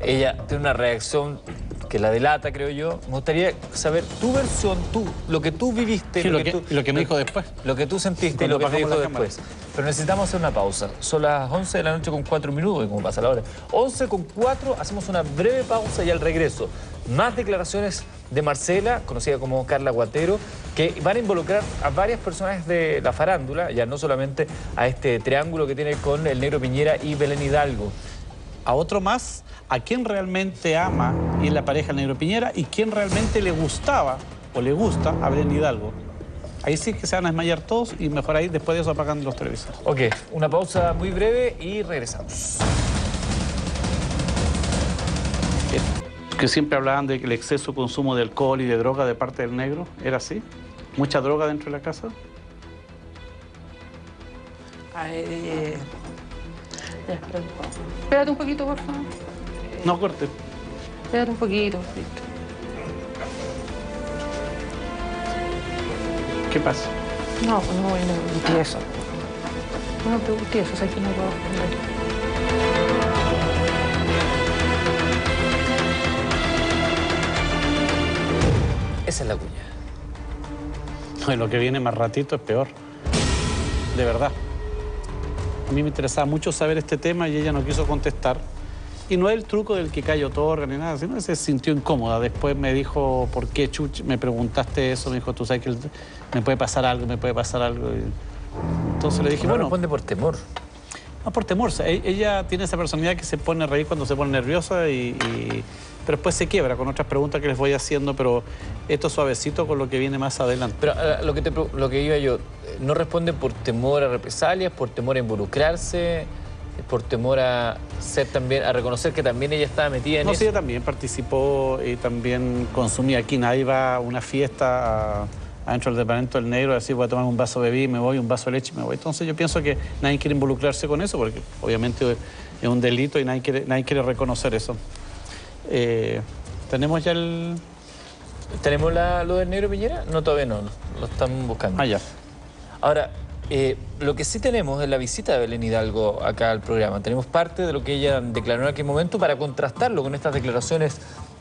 Ella tiene una reacción que la delata, creo yo. Me gustaría saber tu versión, tú, lo que tú viviste. Sí, lo que- tú- lo que me dijo después. Lo que tú sentiste y lo que te dijo cámara. después. Pero necesitamos hacer una pausa. Son las 11 de la noche con 4 minutos, y como pasa la hora. 11 con 4, hacemos una breve pausa y al regreso. Más declaraciones de Marcela, conocida como Carla Guatero, que van a involucrar a varias personas de la farándula, ya no solamente a este triángulo que tiene con el Negro Piñera y Belén Hidalgo. a otro más, a quién realmente ama y es la pareja del Negro Piñera y quién realmente le gustaba o le gusta a Belén Hidalgo. Ahí sí que se van a desmayar todos y mejor ahí después de eso apagan los televisores. Ok, una pausa muy breve y regresamos. Que siempre hablaban de que el exceso de consumo de alcohol y de droga de parte del negro, ¿era así? ¿Mucha droga dentro de la casa? Ay, ya, espérate un poquito, por favor. No corte. Espérate un poquito. ¿Qué pasa? No, pues no, no pregunté eso. No pregunté eso, o sea que no puedo responder. Esa es la cuña. No, y lo que viene más ratito es peor. De verdad. A mí me interesaba mucho saber este tema y ella no quiso contestar. Y no es el truco del que cayó otorga ni nada, sino que se sintió incómoda. Después me dijo, ¿por qué Chuch? Me preguntaste eso, me dijo, tú sabes que me puede pasar algo, me puede pasar algo. Y Entonces le dije, no bueno, responde por temor. no por temor. e- ella tiene esa personalidad que se pone a reír cuando se pone nerviosa y, y- pero después se quiebra con otras preguntas que les voy haciendo, pero esto suavecito con lo que viene más adelante. Pero eh, lo que, te, lo que iba yo, eh, no responde por temor a represalias, por temor a involucrarse, eh, por temor a ser también, a reconocer que también ella estaba metida en No, eso. sí, ella también participó y también consumía aquí. Nadie va a una fiesta a- adentro del departamento del negro a decir voy a tomar un vaso de bebida y me voy, un vaso de leche y me voy. Entonces yo pienso que nadie quiere involucrarse con eso porque obviamente es un delito y nadie quiere, nadie quiere reconocer eso. Eh, ¿Tenemos ya el...? ¿Tenemos la- lo del negro Piñera? No, todavía no, lo están buscando. Ah, ya. Ahora, eh, lo que sí tenemos es la visita de Belén Hidalgo acá al programa. Tenemos parte de lo que ella declaró en aquel momento para contrastarlo con estas declaraciones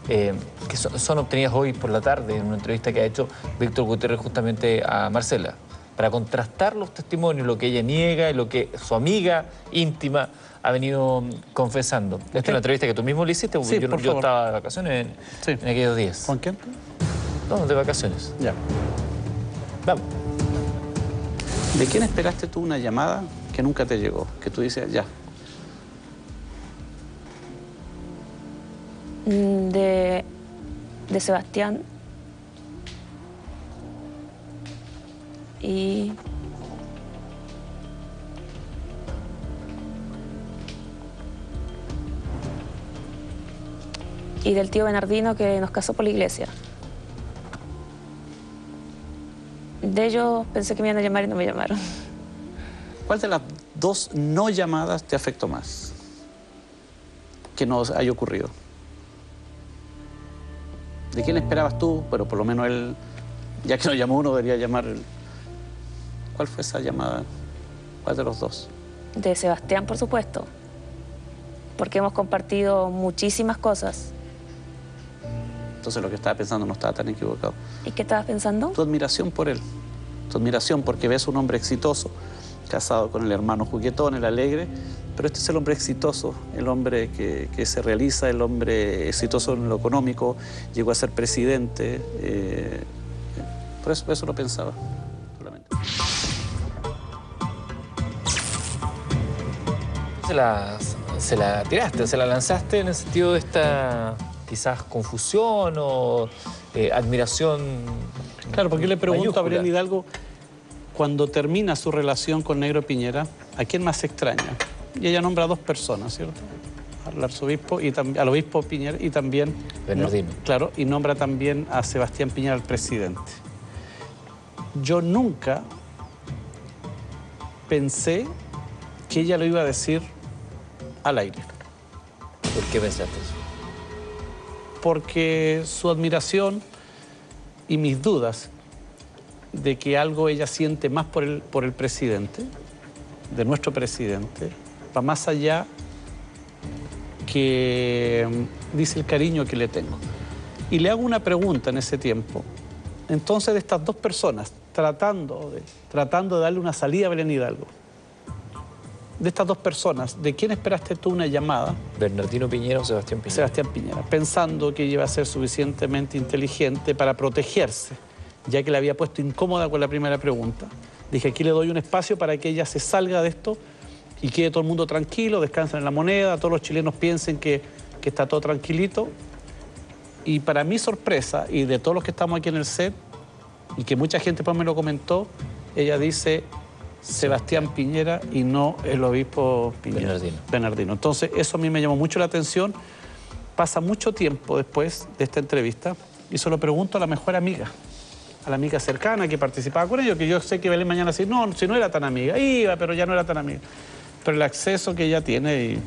eh, que son, son obtenidas hoy por la tarde en una entrevista que ha hecho Víctor Gutiérrez justamente a Marcela. Para contrastar los testimonios, lo que ella niega y lo que su amiga íntima ha venido confesando. Esta es una entrevista que tú mismo le hiciste, porque Sí, yo, por yo favor. estaba de vacaciones en, Sí. en aquellos días. ¿Con quién? No, de vacaciones. Ya. Vamos. ¿De quién esperaste tú una llamada que nunca te llegó? Que tú dices, ya, Mm, de, de Sebastián. Y y del tío Bernardino que nos casó por la iglesia. De ellos pensé que me iban a llamar y no me llamaron. ¿Cuál de las dos no llamadas te afectó más? Que no haya ocurrido. ¿De quién esperabas tú? Pero por lo menos él, ya que no llamó uno, debería llamar. ¿Cuál fue esa llamada? ¿Cuál de los dos? De Sebastián, por supuesto. Porque hemos compartido muchísimas cosas. Entonces lo que estaba pensando no estaba tan equivocado. ¿Y qué estabas pensando? Tu admiración por él. Tu admiración porque ves un hombre exitoso, casado con el hermano juguetón, el alegre, pero este es el hombre exitoso, el hombre que, que se realiza, el hombre exitoso en lo económico, llegó a ser presidente. eh, por eso, por eso lo pensaba. solamente. Se la, se la tiraste, se la lanzaste en el sentido de esta quizás confusión o eh, admiración. Claro, porque le pregunto a. Belén Hidalgo, cuando termina su relación con Negro Piñera, ¿a quién más extraña? Y ella nombra a dos personas, ¿cierto? Al arzobispo y al obispo Piñera y también... Bernardino. no- claro, y nombra también a Sebastián Piñera, el presidente. Yo nunca pensé que ella lo iba a decir al aire. ¿Por qué pensaste eso? Porque su admiración y mis dudas de que algo ella siente más por el, por el presidente, de nuestro presidente, va más allá que mm, dice el cariño que le tengo. Y le hago una pregunta en ese tiempo. Entonces, de estas dos personas, tratando de, tratando de darle una salida a Belén Hidalgo, de estas dos personas, ¿de quién esperaste tú una llamada? ¿Bernardino Piñera o Sebastián Piñera? Sebastián Piñera, pensando que iba a ser suficientemente inteligente para protegerse, ya que le había puesto incómoda con la primera pregunta. Dije, aquí le doy un espacio para que ella se salga de esto y quede todo el mundo tranquilo, descansen en la moneda, todos los chilenos piensen que, que está todo tranquilito. Y para mi sorpresa, y de todos los que estamos aquí en el set, y que mucha gente pues me lo comentó, ella dice Sebastián Piñera y no el obispo Piñera. Bernardino. Bernardino. Entonces, eso a mí me llamó mucho la atención. Pasa mucho tiempo después de esta entrevista y se lo pregunto a la mejor amiga, a la amiga cercana que participaba con ellos, que yo sé que Belén mañana sí, no, si no era tan amiga, iba, pero ya no era tan amiga. Pero el acceso que ella tiene y,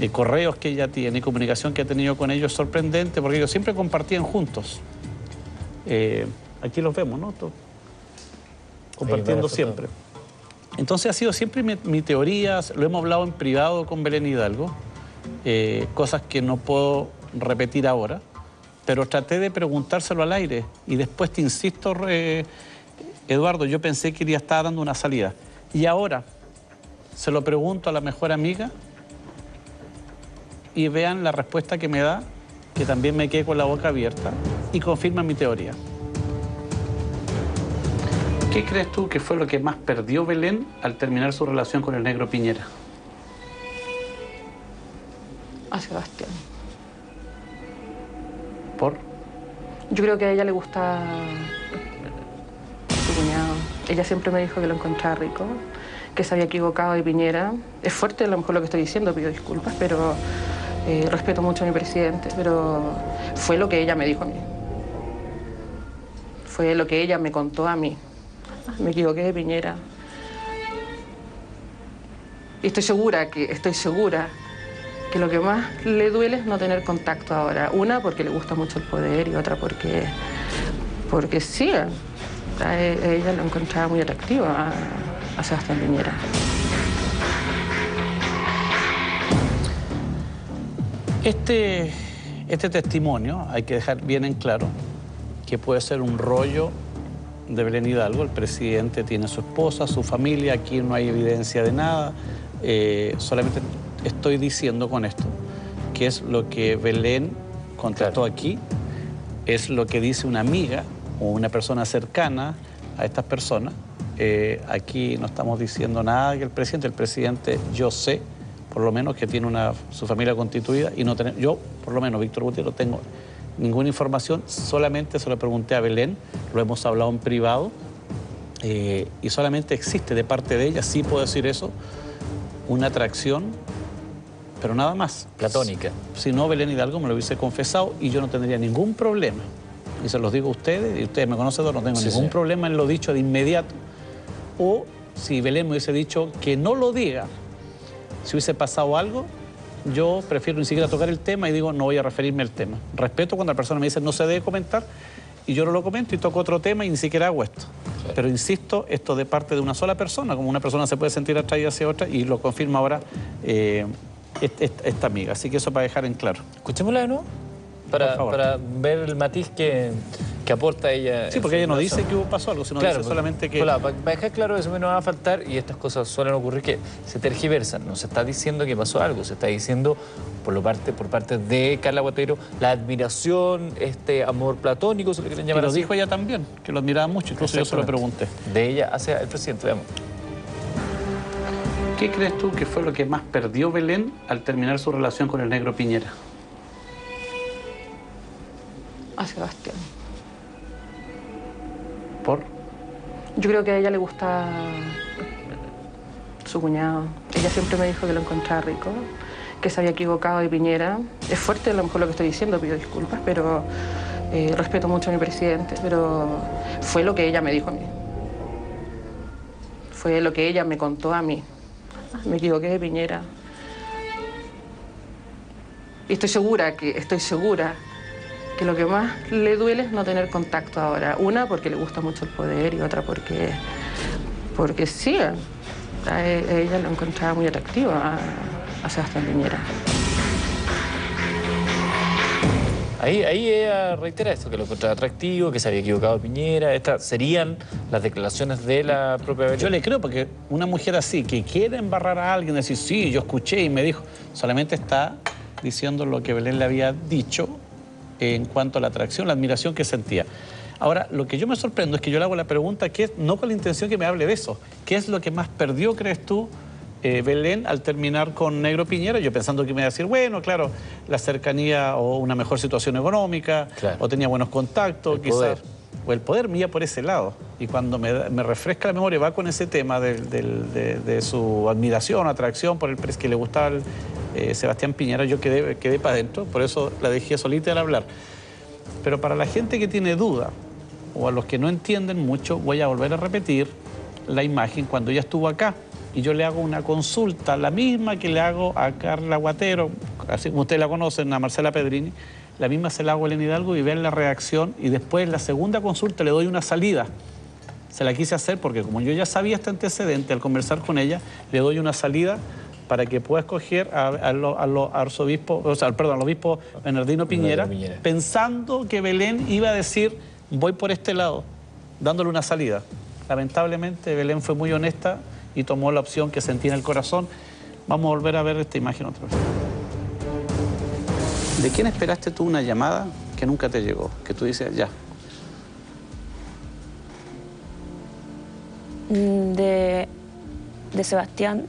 y correos que ella tiene y comunicación que ha tenido con ellos es sorprendente porque ellos siempre compartían juntos. Eh, aquí los vemos, ¿no? Compartiendo siempre. Entonces ha sido siempre mi, teoría, lo hemos hablado en privado con Belén Hidalgo, eh, cosas que no puedo repetir ahora, pero traté de preguntárselo al aire y después te insisto, Eduardo, yo pensé que ella estaba dando una salida. Y ahora se lo pregunto a la mejor amiga y vean la respuesta que me da, que también me quedé con la boca abierta y confirma mi teoría. ¿Qué crees tú que fue lo que más perdió Belén al terminar su relación con el negro Piñera? A Sebastián. ¿Por? Yo creo que a ella le gusta su cuñado. Ella siempre me dijo que lo encontraba rico, que se había equivocado de Piñera. Es fuerte a lo mejor lo que estoy diciendo, pido disculpas, pero eh, respeto mucho a mi presidente, pero fue lo que ella me dijo a mí. Fue lo que ella me contó a mí. Me equivoqué de Piñera. Y estoy segura que, estoy segura que lo que más le duele es no tener contacto ahora. Una, porque le gusta mucho el poder y otra porque, porque sí, a ella lo encontraba muy atractivo a, a Sebastián Piñera. Este, este testimonio, hay que dejar bien en claro que puede ser un rollo de Belén Hidalgo. El presidente tiene su esposa, su familia, aquí no hay evidencia de nada. Eh, solamente estoy diciendo con esto que es lo que Belén contestó Claro. aquí, es lo que dice una amiga o una persona cercana a estas personas. Eh, aquí no estamos diciendo nada que el presidente, el presidente yo sé por lo menos que tiene una, su familia constituida y no tenemos, yo por lo menos Víctor Gutiérrez tengo ninguna información, solamente se lo pregunté a Belén, lo hemos hablado en privado eh, y solamente existe de parte de ella, sí puedo decir eso, una atracción, pero nada más. Platónica. Si no, Belén Hidalgo me lo hubiese confesado y yo no tendría ningún problema. Y se los digo a ustedes, y ustedes me conocen, no tengo Sí, ningún sí. problema en lo dicho de inmediato. O si Belén me hubiese dicho que no lo diga, si hubiese pasado algo, yo prefiero ni siquiera tocar el tema y digo, no voy a referirme al tema. Respeto cuando la persona me dice, no se debe comentar, y yo no lo comento y toco otro tema y ni siquiera hago esto. Pero insisto, esto de parte de una sola persona, como una persona se puede sentir atraída hacia otra, y lo confirma ahora eh, est- est- esta amiga. Así que eso para dejar en claro. Escuchémosla de nuevo para, ver el matiz que, que aporta ella. Sí, porque ella no dice que pasó algo, sino Claro, dice solamente que... Hola, para, dejar claro eso me no va a faltar y estas cosas suelen ocurrir que se tergiversan. No se está diciendo que pasó algo, se está diciendo por, lo parte, por parte de Carla Guatero la admiración, este amor platónico, se le quieren Y llamar lo así, dijo ella también, que lo admiraba mucho, incluso yo se lo pregunté. de ella hacia el presidente. Veamos. ¿Qué crees tú que fue lo que más perdió Belén al terminar su relación con el negro Piñera? A Sebastián. ¿Por? Yo creo que a ella le gusta su cuñado. Ella siempre me dijo que lo encontraba rico, que se había equivocado de Piñera. Es fuerte a lo mejor lo que estoy diciendo, pido disculpas, pero eh, respeto mucho a mi presidente, pero fue lo que ella me dijo a mí. Fue lo que ella me contó a mí. Me equivoqué de Piñera. Y estoy segura que, estoy segura que lo que más le duele es no tener contacto ahora. Una, porque le gusta mucho el poder y otra porque, porque sí, a e- ella lo encontraba muy atractivo a, a Sebastián Piñera. Ahí, ahí ella reitera esto, que lo encontraba atractivo, que se había equivocado Piñera. Estas serían las declaraciones de la propia Belén. Yo le creo porque una mujer así que quiere embarrar a alguien, decir, sí, yo escuché y me dijo, solamente está diciendo lo que Belén le había dicho en cuanto a la atracción, la admiración que sentía. Ahora, lo que yo me sorprendo es que yo le hago la pregunta, que es, no con la intención que me hable de eso, ¿qué es lo que más perdió, crees tú, eh, Belén al terminar con Negro Piñera, yo pensando que me iba a decir, bueno, claro, la cercanía o una mejor situación económica, Claro. o tenía buenos contactos, El quizás. poder. O el poder mía por ese lado. Y cuando me, me refresca la memoria, va con ese tema del- del- de, de su admiración, atracción por el pres que le gustaba el, eh, Sebastián Piñera, yo quedé, quedé para adentro, por eso la dejé solita al hablar. Pero para la gente que tiene duda o a los que no entienden mucho, voy a volver a repetir la imagen cuando ella estuvo acá y yo le hago una consulta, la misma que le hago a Carla Guatero, así como ustedes la conocen, a Marcela Pedrini, la misma se la hago a Elena Hidalgo y vean la reacción y después en la segunda consulta le doy una salida. Se la quise hacer porque como yo ya sabía este antecedente, al conversar con ella, le doy una salida para que pueda escoger a, a los a los arzobispos, o sea, perdón, al obispo Bernardino Piñera, Bernardino Piñera. pensando que Belén iba a decir, voy por este lado, dándole una salida. Lamentablemente Belén fue muy honesta y tomó la opción que sentía en el corazón. Vamos a volver a ver esta imagen otra vez. ¿De quién esperaste tú una llamada que nunca te llegó? Que tú dices, ya, Mm, De, de Sebastián.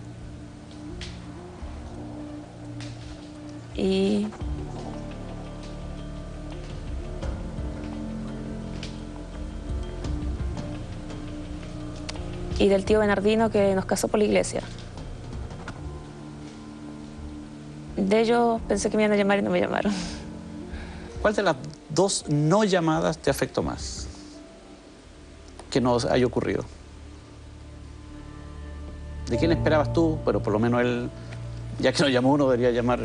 Y. Y del tío Bernardino que nos casó por la iglesia. De ellos pensé que me iban a llamar y no me llamaron. ¿Cuál de las dos no llamadas te afectó más? Que no haya ocurrido. ¿De quién esperabas tú? Pero por lo menos él, ya que no llamó uno, debería llamar.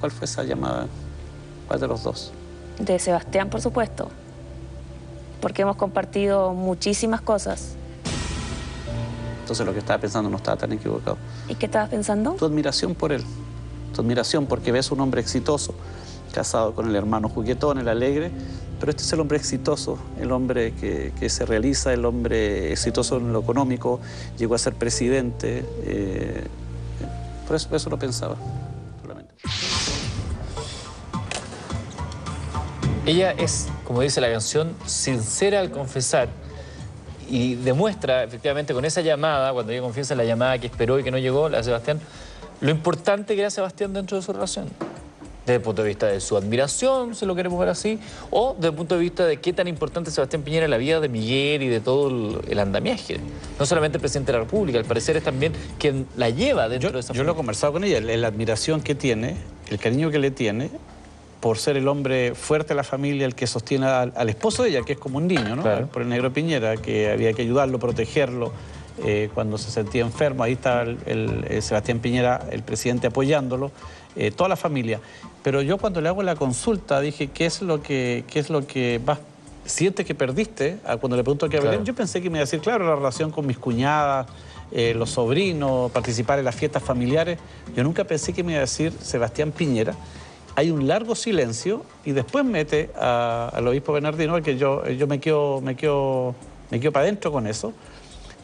¿Cuál fue esa llamada? ¿Cuál de los dos? De Sebastián, por supuesto. Porque hemos compartido muchísimas cosas. Entonces lo que estaba pensando no estaba tan equivocado. ¿Y qué estabas pensando? Tu admiración por él. Tu admiración porque ves un hombre exitoso, casado con el hermano juguetón, el alegre, pero este es el hombre exitoso, el hombre que, que se realiza, el hombre exitoso en lo económico, llegó a ser presidente. eh, por eso, por eso lo pensaba. solamente. Ella es, como dice la canción, sincera al confesar y demuestra efectivamente con esa llamada, cuando ella confiesa la llamada que esperó y que no llegó, la de Sebastián, lo importante que era Sebastián dentro de su relación. Desde el punto de vista de su admiración, si lo queremos ver así, o desde el punto de vista de qué tan importante es Sebastián Piñera en la vida de Miguel y de todo el, andamiaje. No solamente el presidente de la República, al parecer es también quien la lleva dentro Yo, de esa yo lo he conversado con ella, la, la admiración que tiene, el cariño que le tiene por ser el hombre fuerte de la familia, el que sostiene al, al esposo de ella, que es como un niño, ¿no? Claro. Por el negro Piñera, que había que ayudarlo, protegerlo eh, cuando se sentía enfermo. Ahí está el, el- el Sebastián Piñera, el presidente, apoyándolo, eh, toda la familia. Pero yo cuando le hago la consulta dije, ¿qué es lo que, qué es lo que vas sientes que perdiste? Ah, Cuando le pregunto a Belén, Claro. yo pensé que me iba a decir, claro, la relación con mis cuñadas, eh, los sobrinos, participar en las fiestas familiares. Yo nunca pensé que me iba a decir Sebastián Piñera. Hay un largo silencio y después mete a- al obispo Bernardino, que yo, yo me quedo, me quedo, me quedo para adentro con eso,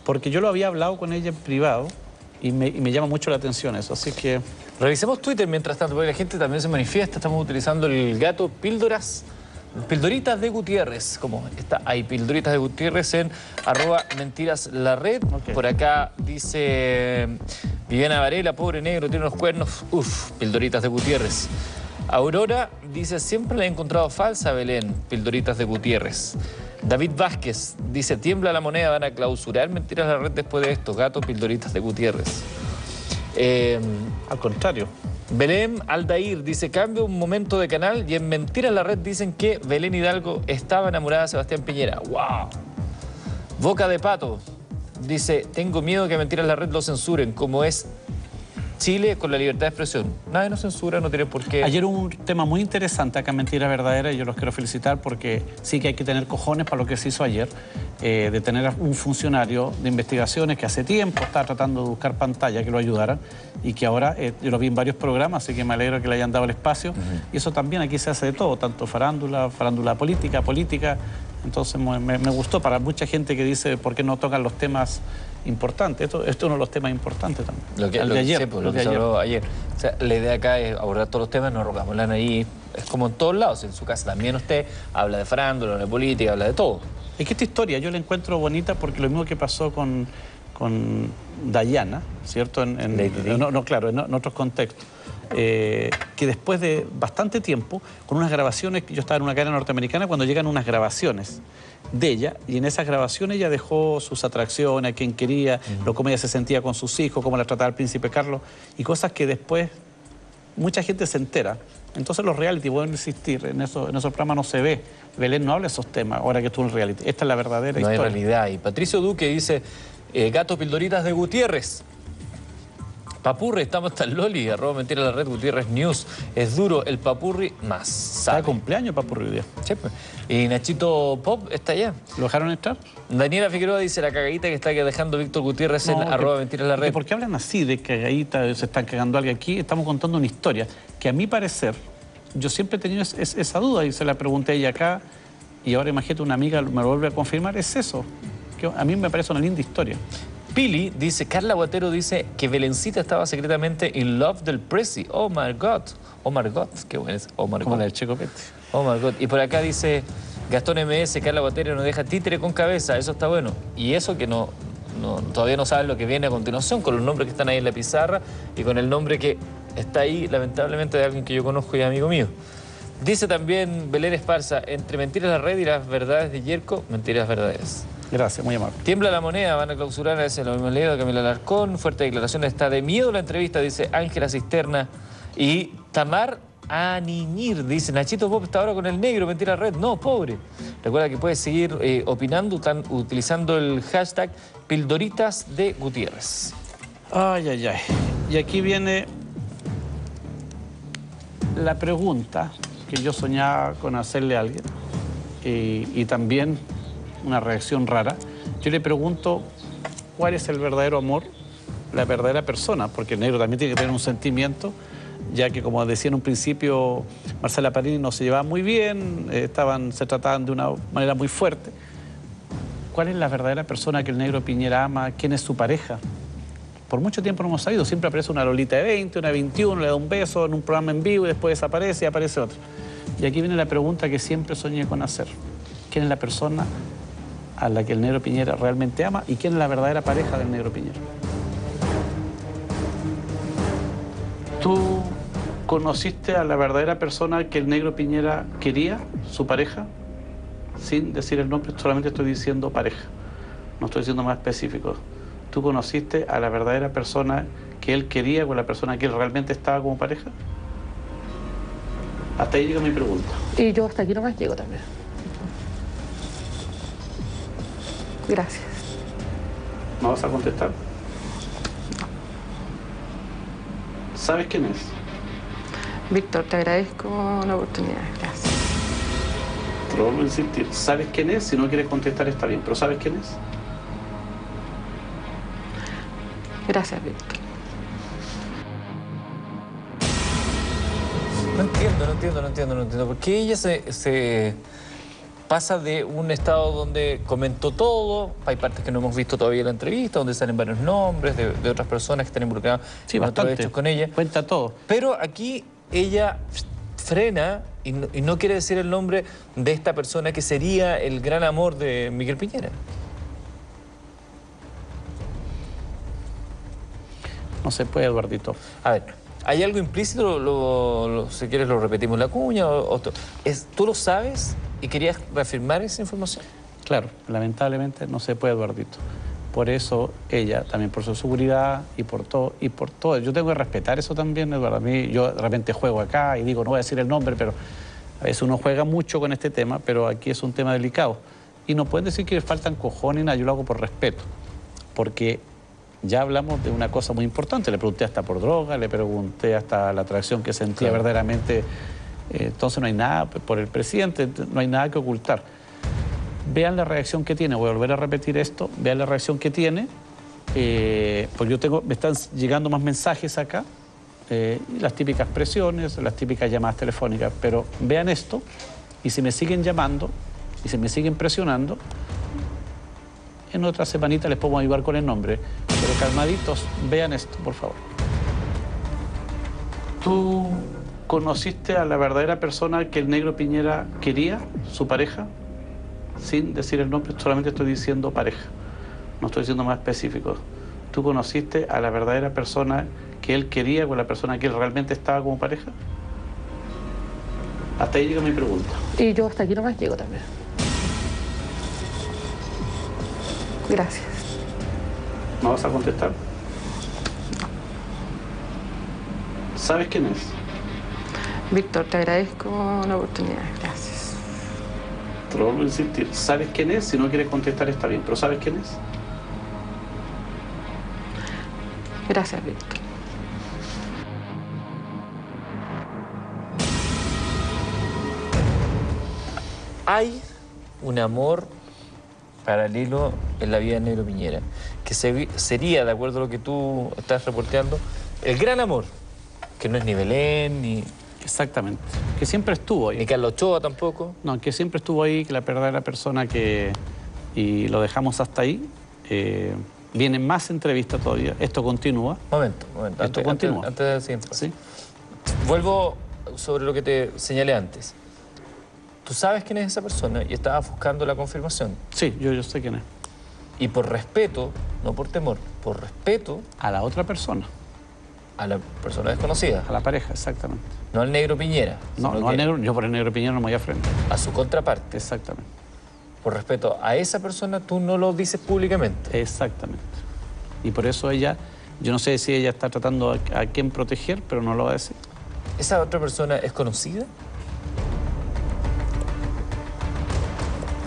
porque yo lo había hablado con ella en privado y me, y me llama mucho la atención eso. Así que Revisemos Twitter mientras tanto, porque la gente también se manifiesta. Estamos utilizando el gato Píldoras, Pildoritas de Gutiérrez. Como está ahí, Pildoritas de Gutiérrez en arroba mentiras la red. Por acá dice Viviana Varela, pobre negro, tiene unos cuernos. Uf, Pildoritas de Gutiérrez. Aurora dice, siempre la he encontrado falsa, Belén, Pildoritas de Gutiérrez. David Vázquez dice, tiembla la moneda, van a clausurar mentiras la red después de esto. Gato, Pildoritas de Gutiérrez. Eh, al contrario, Belén Aldair dice, cambio un momento de canal y en Mentiras la Red dicen que Belén Hidalgo estaba enamorada de Sebastián Piñera. ¡Wow! Boca de Pato dice, tengo miedo que Mentiras la Red lo censuren, como es Chile con la libertad de expresión. Nadie nos censura, no tiene por qué... Ayer hubo un tema muy interesante acá en Mentira Verdadera y yo los quiero felicitar porque sí que hay que tener cojones para lo que se hizo ayer, eh, de tener a un funcionario de investigaciones que hace tiempo estaba tratando de buscar pantalla que lo ayudara y que ahora eh, yo lo vi en varios programas, así que me alegro que le hayan dado el espacio. Y eso también aquí se hace de todo, tanto farándula, farándula política, política. Entonces me gustó para mucha gente que dice por qué no tocan los temas importantes. Esto, esto es uno de los temas importantes también. Lo que, lo de que- ayer. sí, pues, lo lo que de se ayer. habló ayer. O sea, la idea acá es abordar todos los temas, nos rogamos la ahí. Es como en todos lados. En su casa también usted habla de farándula, de política, habla de todo. Es que esta historia yo la encuentro bonita porque lo mismo que pasó con, con Dayana, ¿cierto? En, no, no, claro, en, en otros contextos. Eh, que después de bastante tiempo, con unas grabaciones, yo estaba en una cadena norteamericana cuando llegan unas grabaciones de ella, y en esas grabaciones ella dejó sus atracciones, a quien quería, lo cómo ella se sentía con sus hijos, cómo la trataba el príncipe Carlos, y cosas que después mucha gente se entera. Entonces los reality pueden existir, en, eso, en esos programas no se ve. Belén no habla de esos temas, ahora que estuvo en reality. Esta es la verdadera No hay historia. realidad. Y Patricio Duque dice, eh, gato pildoritas de Gutiérrez. Papurri, estamos hasta el Loli, arroba mentira la red, Gutiérrez News. Es duro el papurri más. Está de Sabe. cumpleaños para hoy día. Sí, pues. Y Nachito Pop está allá. ¿Lo dejaron entrar? Daniela Figueroa dice la cagadita que está dejando Víctor Gutiérrez en que- arroba mentira la red. ¿Por qué hablan así de cagadita, se están cagando alguien aquí? Estamos contando una historia que a mi parecer, yo siempre he tenido es- es- esa duda y se la pregunté a ella acá y ahora imagínate una amiga me lo vuelve a confirmar, es eso. Que a mí me parece una linda historia. Pili dice, Carla Guatero dice que Belencita estaba secretamente in love del Prezi. Oh my God. Oh my God. Qué bueno es. Oh my Como God. la del Checo Pete. Oh my God. Y por acá dice Gastón MS, Carla Guatero nos deja títere con cabeza. Eso está bueno. Y eso que no, no- todavía no saben lo que viene a continuación con los nombres que están ahí en la pizarra y con el nombre que está ahí, lamentablemente, de alguien que yo conozco y amigo mío. Dice también Belén Esparza, entre mentiras de la red y las verdades de Yerko, mentiras verdaderas. Gracias, muy amable. Tiembla la moneda, van a clausurar a ese lo mismo leído Camila Alarcón, fuerte declaración, está de miedo la entrevista, dice Ángela Cisterna. Y Tamar Aniñir, dice Nachito Pop está ahora con el negro, mentira red. No, pobre. Recuerda que puedes seguir eh, opinando tan- utilizando el hashtag Pildoritas de Gutiérrez. Ay, ay, ay. Y aquí viene la pregunta que yo soñaba con hacerle a alguien y, y también una reacción rara. Yo le pregunto cuál es el verdadero amor, la verdadera persona, porque el negro también tiene que tener un sentimiento, ya que como decía en un principio, Marcela Parini no se llevaba muy bien, estaban, se trataban de una manera muy fuerte. ¿Cuál es la verdadera persona que el negro Piñera ama? ¿Quién es su pareja? Por mucho tiempo no hemos sabido. Siempre aparece una Lolita de 20, una de 21, le da un beso en un programa en vivo y después desaparece y aparece otro. Y aquí viene la pregunta que siempre soñé con hacer. ¿Quién es la persona a la que el negro Piñera realmente ama y quién es la verdadera pareja del negro Piñera? ¿Tú conociste a la verdadera persona que el negro Piñera quería, su pareja? Sin decir el nombre, solamente estoy diciendo pareja. No estoy siendo más específico. ¿Tú conociste a la verdadera persona que él quería con la persona que él realmente estaba como pareja? Hasta ahí llega mi pregunta. Y yo hasta aquí nomás llego también. Gracias. ¿No vas a contestar? ¿Sabes quién es? Víctor, te agradezco la oportunidad. Gracias. Te lo vuelvo a insistir. ¿Sabes quién es? Si no quieres contestar está bien, pero ¿sabes quién es? Gracias, Víctor. No entiendo, no entiendo, no entiendo, no entiendo. ¿Por qué ella se, se pasa de un estado donde comentó todo? Hay partes que no hemos visto todavía en la entrevista, donde salen varios nombres de, de otras personas que están involucradas Sí, en otros hechos con ella. Cuenta todo. Pero aquí ella frena y no, y no quiere decir el nombre de esta persona que sería el gran amor de Miguel Piñera. No se puede, Eduardito. A ver, ¿hay algo implícito? Lo- lo- si quieres lo repetimos la cuña. O, ¿Tú lo sabes y querías reafirmar esa información? Claro, lamentablemente no se puede, Eduardito. Por eso ella, también por su seguridad y por todo, y por todo. Yo tengo que respetar eso también, Eduardo. A mí, yo de repente juego acá y digo, no voy a decir el nombre, pero a veces uno juega mucho con este tema, pero aquí es un tema delicado. Y no pueden decir que faltan cojones, nada, yo lo hago por respeto. Porque ya hablamos de una cosa muy importante. Le pregunté hasta por droga, le pregunté hasta la atracción que sentía Claro. verdaderamente. Eh, entonces no hay nada por el presidente, no hay nada que ocultar. Vean la reacción que tiene, voy a volver a repetir esto, vean la reacción que tiene, eh, porque yo tengo, me están llegando más mensajes acá, eh, las típicas presiones, las típicas llamadas telefónicas, pero vean esto, y si me siguen llamando, y si me siguen presionando, en otra semanita les podemos ayudar con el nombre, pero calmaditos, vean esto, por favor. ¿Tú conociste a la verdadera persona que el negro Piñera quería, su pareja? Sin decir el nombre, solamente estoy diciendo pareja. no estoy siendo más específico. ¿Tú conociste a la verdadera persona que él quería con la persona que él realmente estaba como pareja? Hasta ahí llega mi pregunta. Y yo hasta aquí nomás llego también. Gracias. ¿No vas a contestar? ¿Sabes quién es? Víctor, te agradezco la oportunidad. Gracias. Te lo vuelvo a insistir. ¿Sabes quién es? Si no quieres contestar está bien, pero ¿sabes quién es? Gracias, Víctor. Hay un amor paralelo en la vida de Negro Piñera, que se- sería, de acuerdo a lo que tú estás reporteando, el gran amor, que no es ni Belén, ni, Exactamente. Que siempre estuvo ahí. ni Carlos Ochoa tampoco. No, que siempre estuvo ahí, que la verdadera persona que... Y lo dejamos hasta ahí. Eh, vienen más entrevistas todavía. Esto continúa. Momento, momento. Esto antes, continúa. Antes, siguiente paso. ¿sí? Vuelvo sobre lo que te señalé antes. Tú sabes quién es esa persona y estabas buscando la confirmación. Sí, yo, yo sé quién es. Y por respeto, no por temor, por respeto A la otra persona, a la persona desconocida, a la pareja, exactamente. no al negro Piñera, No, no al negro, yo por el negro Piñero no me voy a frente. a su contraparte. Exactamente, Por respeto a esa persona, tú no lo dices públicamente. exactamente. Y por eso ella, yo no sé si ella está tratando a, a quién proteger, pero no lo va a decir. ¿Esa otra persona es conocida?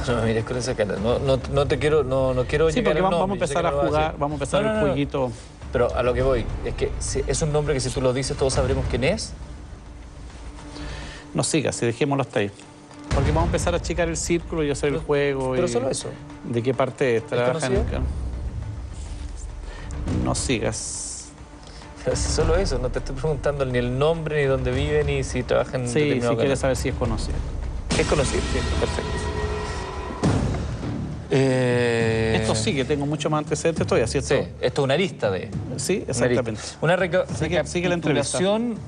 No me mires con esa cara. No, no, no te quiero, no, no quiero Sí, llegar porque vamos, vamos a nombre. Yo sé empezar a jugar, vamos a empezar el jueguito. Pero a lo que voy es que si es un nombre que si tú lo dices todos sabremos quién es. No sigas, si dejémoslo hasta ahí. Porque vamos a empezar a achicar el círculo y hacer el juego. pero y- solo eso. ¿De qué parte es? Trabaja en el. No sigas. Pero solo eso, no te estoy preguntando ni el nombre, ni dónde vive, ni si trabaja en Sí, si quieres saber si es conocido. Es conocido, sí, perfecto. Eh, Esto sí, que tengo mucho más antecedentes todavía, ¿cierto? Sí, esto es una lista de... Sí, una exactamente. Una reca- Sigue- sigue la entrevista.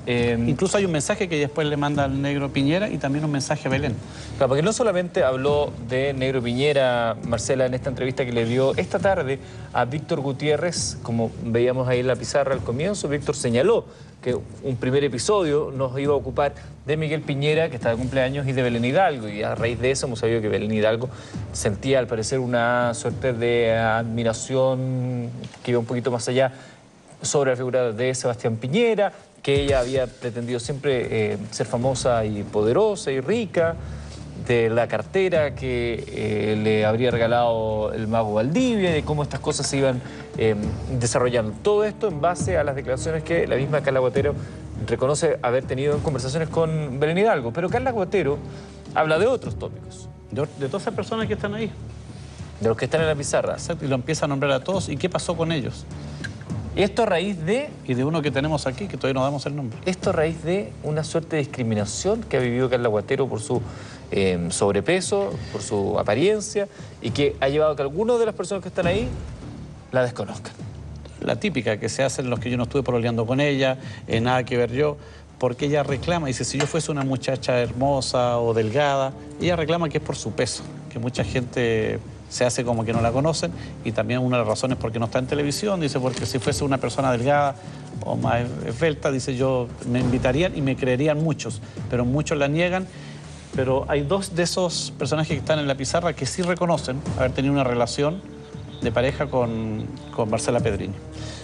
eh, Incluso hay un mensaje que después le manda al negro Piñera y también un mensaje a Belén. Claro, porque no solamente habló de Negro Piñera, Marcela, en esta entrevista que le dio esta tarde a Víctor Gutiérrez, como veíamos ahí en la pizarra al comienzo, Víctor señaló que un primer episodio nos iba a ocupar de Miguel Piñera, que está de cumpleaños, y de Belén Hidalgo. Y a raíz de eso hemos sabido que Belén Hidalgo sentía al parecer una suerte de admiración que iba un poquito más allá sobre la figura de Sebastián Piñera, que ella había pretendido siempre eh, ser famosa y poderosa y rica, de la cartera que eh, le habría regalado el mago Valdivia, de cómo estas cosas se iban eh, desarrollando. Todo esto en base a las declaraciones que la misma Carla Guatero reconoce haber tenido en conversaciones con Belén Hidalgo. Pero Carla Guatero habla de otros tópicos, De, de todas esas personas que están ahí. De los que están en la pizarra. Exacto, Y lo empieza a nombrar a todos. ¿Y qué pasó con ellos? Esto a raíz de Y de uno que tenemos aquí, que todavía no damos el nombre. Esto a raíz de una suerte de discriminación que ha vivido Carla Guatero por su eh, sobrepeso, por su apariencia, y que ha llevado a que algunas de las personas que están ahí la desconozcan. La típica que se hacen los que yo no estuve pololeando con ella, eh, nada que ver yo, porque ella reclama, dice, si yo fuese una muchacha hermosa o delgada, ella reclama que es por su peso, que mucha gente se hace como que no la conocen, y también una de las razones porque no está en televisión, dice, porque si fuese una persona delgada o más esbelta, dice, yo me invitarían y me creerían muchos, pero muchos la niegan. Pero hay dos de esos personajes que están en la pizarra que sí reconocen haber tenido una relación de pareja con, con Marcela Pedriño.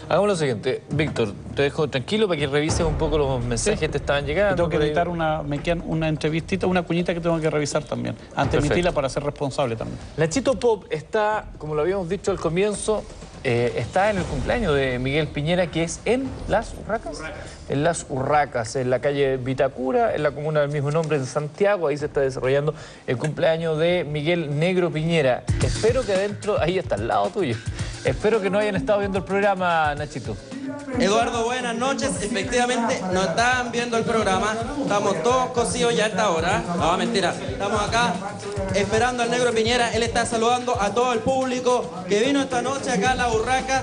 Hagamos lo siguiente, Víctor, te dejo tranquilo para que revises un poco los mensajes que te estaban llegando. Tengo que editar una, me quedan una entrevistita, una cuñita que tengo que revisar también. Antes de emitirla para ser responsable también. Nachito Pop está, como lo habíamos dicho al comienzo, eh, está en el cumpleaños de Miguel Piñera, que es en Las Urracas. En Las Urracas, en la calle Vitacura, en la comuna del mismo nombre, en Santiago. Ahí se está desarrollando el cumpleaños de Miguel Negro Piñera. Espero que adentro, ahí está al lado tuyo. Espero que no hayan estado viendo el programa, Nachito. Eduardo, buenas noches. Efectivamente, no estaban viendo el programa. Estamos todos cosidos ya a esta hora. No, mentira. Estamos acá esperando al negro Piñera. Él está saludando a todo el público que vino esta noche acá a la Urraca.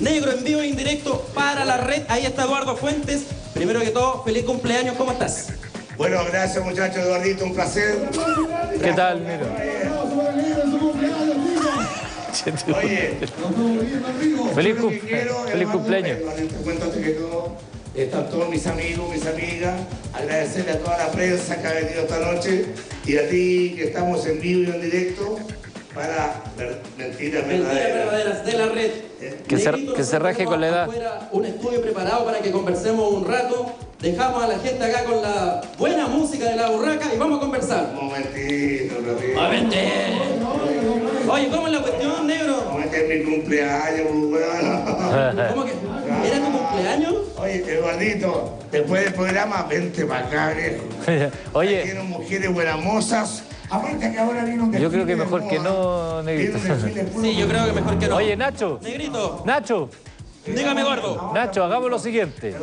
Negro en vivo e indirecto para la red. Ahí está Eduardo Fuentes. Primero que todo, feliz cumpleaños. ¿Cómo estás? Bueno, gracias muchachos, Eduardito, un placer. ¿Qué tal, Negro? Oye, Feliz cum- feliz cumpleaños. eh, están todos mis amigos, mis amigas, agradecerle a toda la prensa que ha venido esta noche y a ti que estamos en vivo y en directo para ver- mentiras Mentiras verdaderas. verdaderas de la red. Que se- que se raje con la edad. un estudio preparado para que conversemos un rato. Dejamos a la gente acá con la buena música de la burraca y vamos a conversar. Un momentito, Rodrigo. Oye, ¿cómo es la cuestión, negro? Como este es mi cumpleaños, weón. ¿Cómo que? ¿Era tu cumpleaños? Oye, Eduardito, después del programa, vente para acá, viejo. Oye, Quiero mujeres buenas mozas. Aparte que ahora viene un Yo creo que mejor que no, negrito. Sí, yo creo que mejor que no. Oye, Nacho, Negrito, Nacho, dígame, gordo. Nacho, hagamos lo siguiente.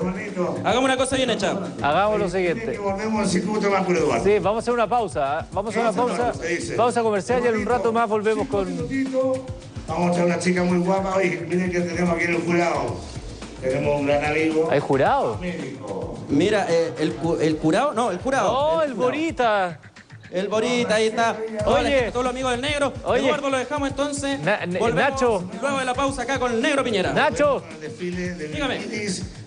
Hagamos una cosa bien hecha. Hagamos lo siguiente. volvemos al circuito más por Eduardo. Sí, vamos a hacer una pausa. ¿ah? Vamos a hacer una pausa. Pausa comercial y en un rato más volvemos con. Vamos a traer una chica muy guapa. Oye, miren que tenemos aquí en el jurado. Tenemos un gran amigo. ¿Hay jurado? Mira, eh, el, el curado, no, el curado. ¡Oh, el curado. Borita! El Borita, ahí está. Oye. todos los amigos del negro. Oye. Eduardo lo dejamos entonces. Na- Nacho. Luego de la pausa acá con el negro Piñera. ¡Nacho! Dígame.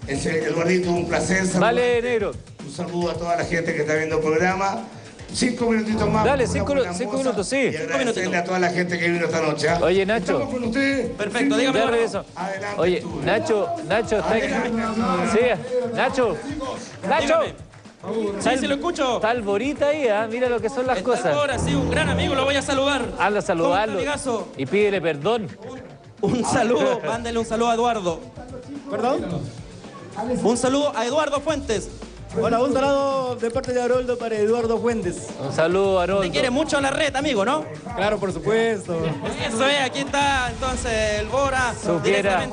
Eduardito, un placer. saludarte. Vale, negro. Un saludo a toda la gente que está viendo el programa. Cinco minutitos más. Dale, cinco- cinco minutos, sí. Cinco minutitos. a toda la gente que vino esta noche. ¿ah? Oye, Nacho. Estamos con ustedes. Perfecto, dígame, Ya regreso. Adelante, Oye, tú. Nacho, Nacho, está Sí, Nacho. Nacho. Dígame. Sí, sí, lo escucho. Está el Borita ahí, ¿ah? Mira lo que son las Está cosas. ahora, sí, un gran amigo, lo voy a saludar. Anda a saludarlo. Y pídele perdón. Un saludo, mándale un saludo a Eduardo. ¿Perdón? Un saludo a Eduardo Fuentes. Hola, un saludo de parte de Haroldo para Eduardo Fuentes. Un saludo, Te Haroldo. quiere mucho a la red, amigo, ¿no? Claro, por supuesto. Eso es, aquí está entonces el Bora. Supiera-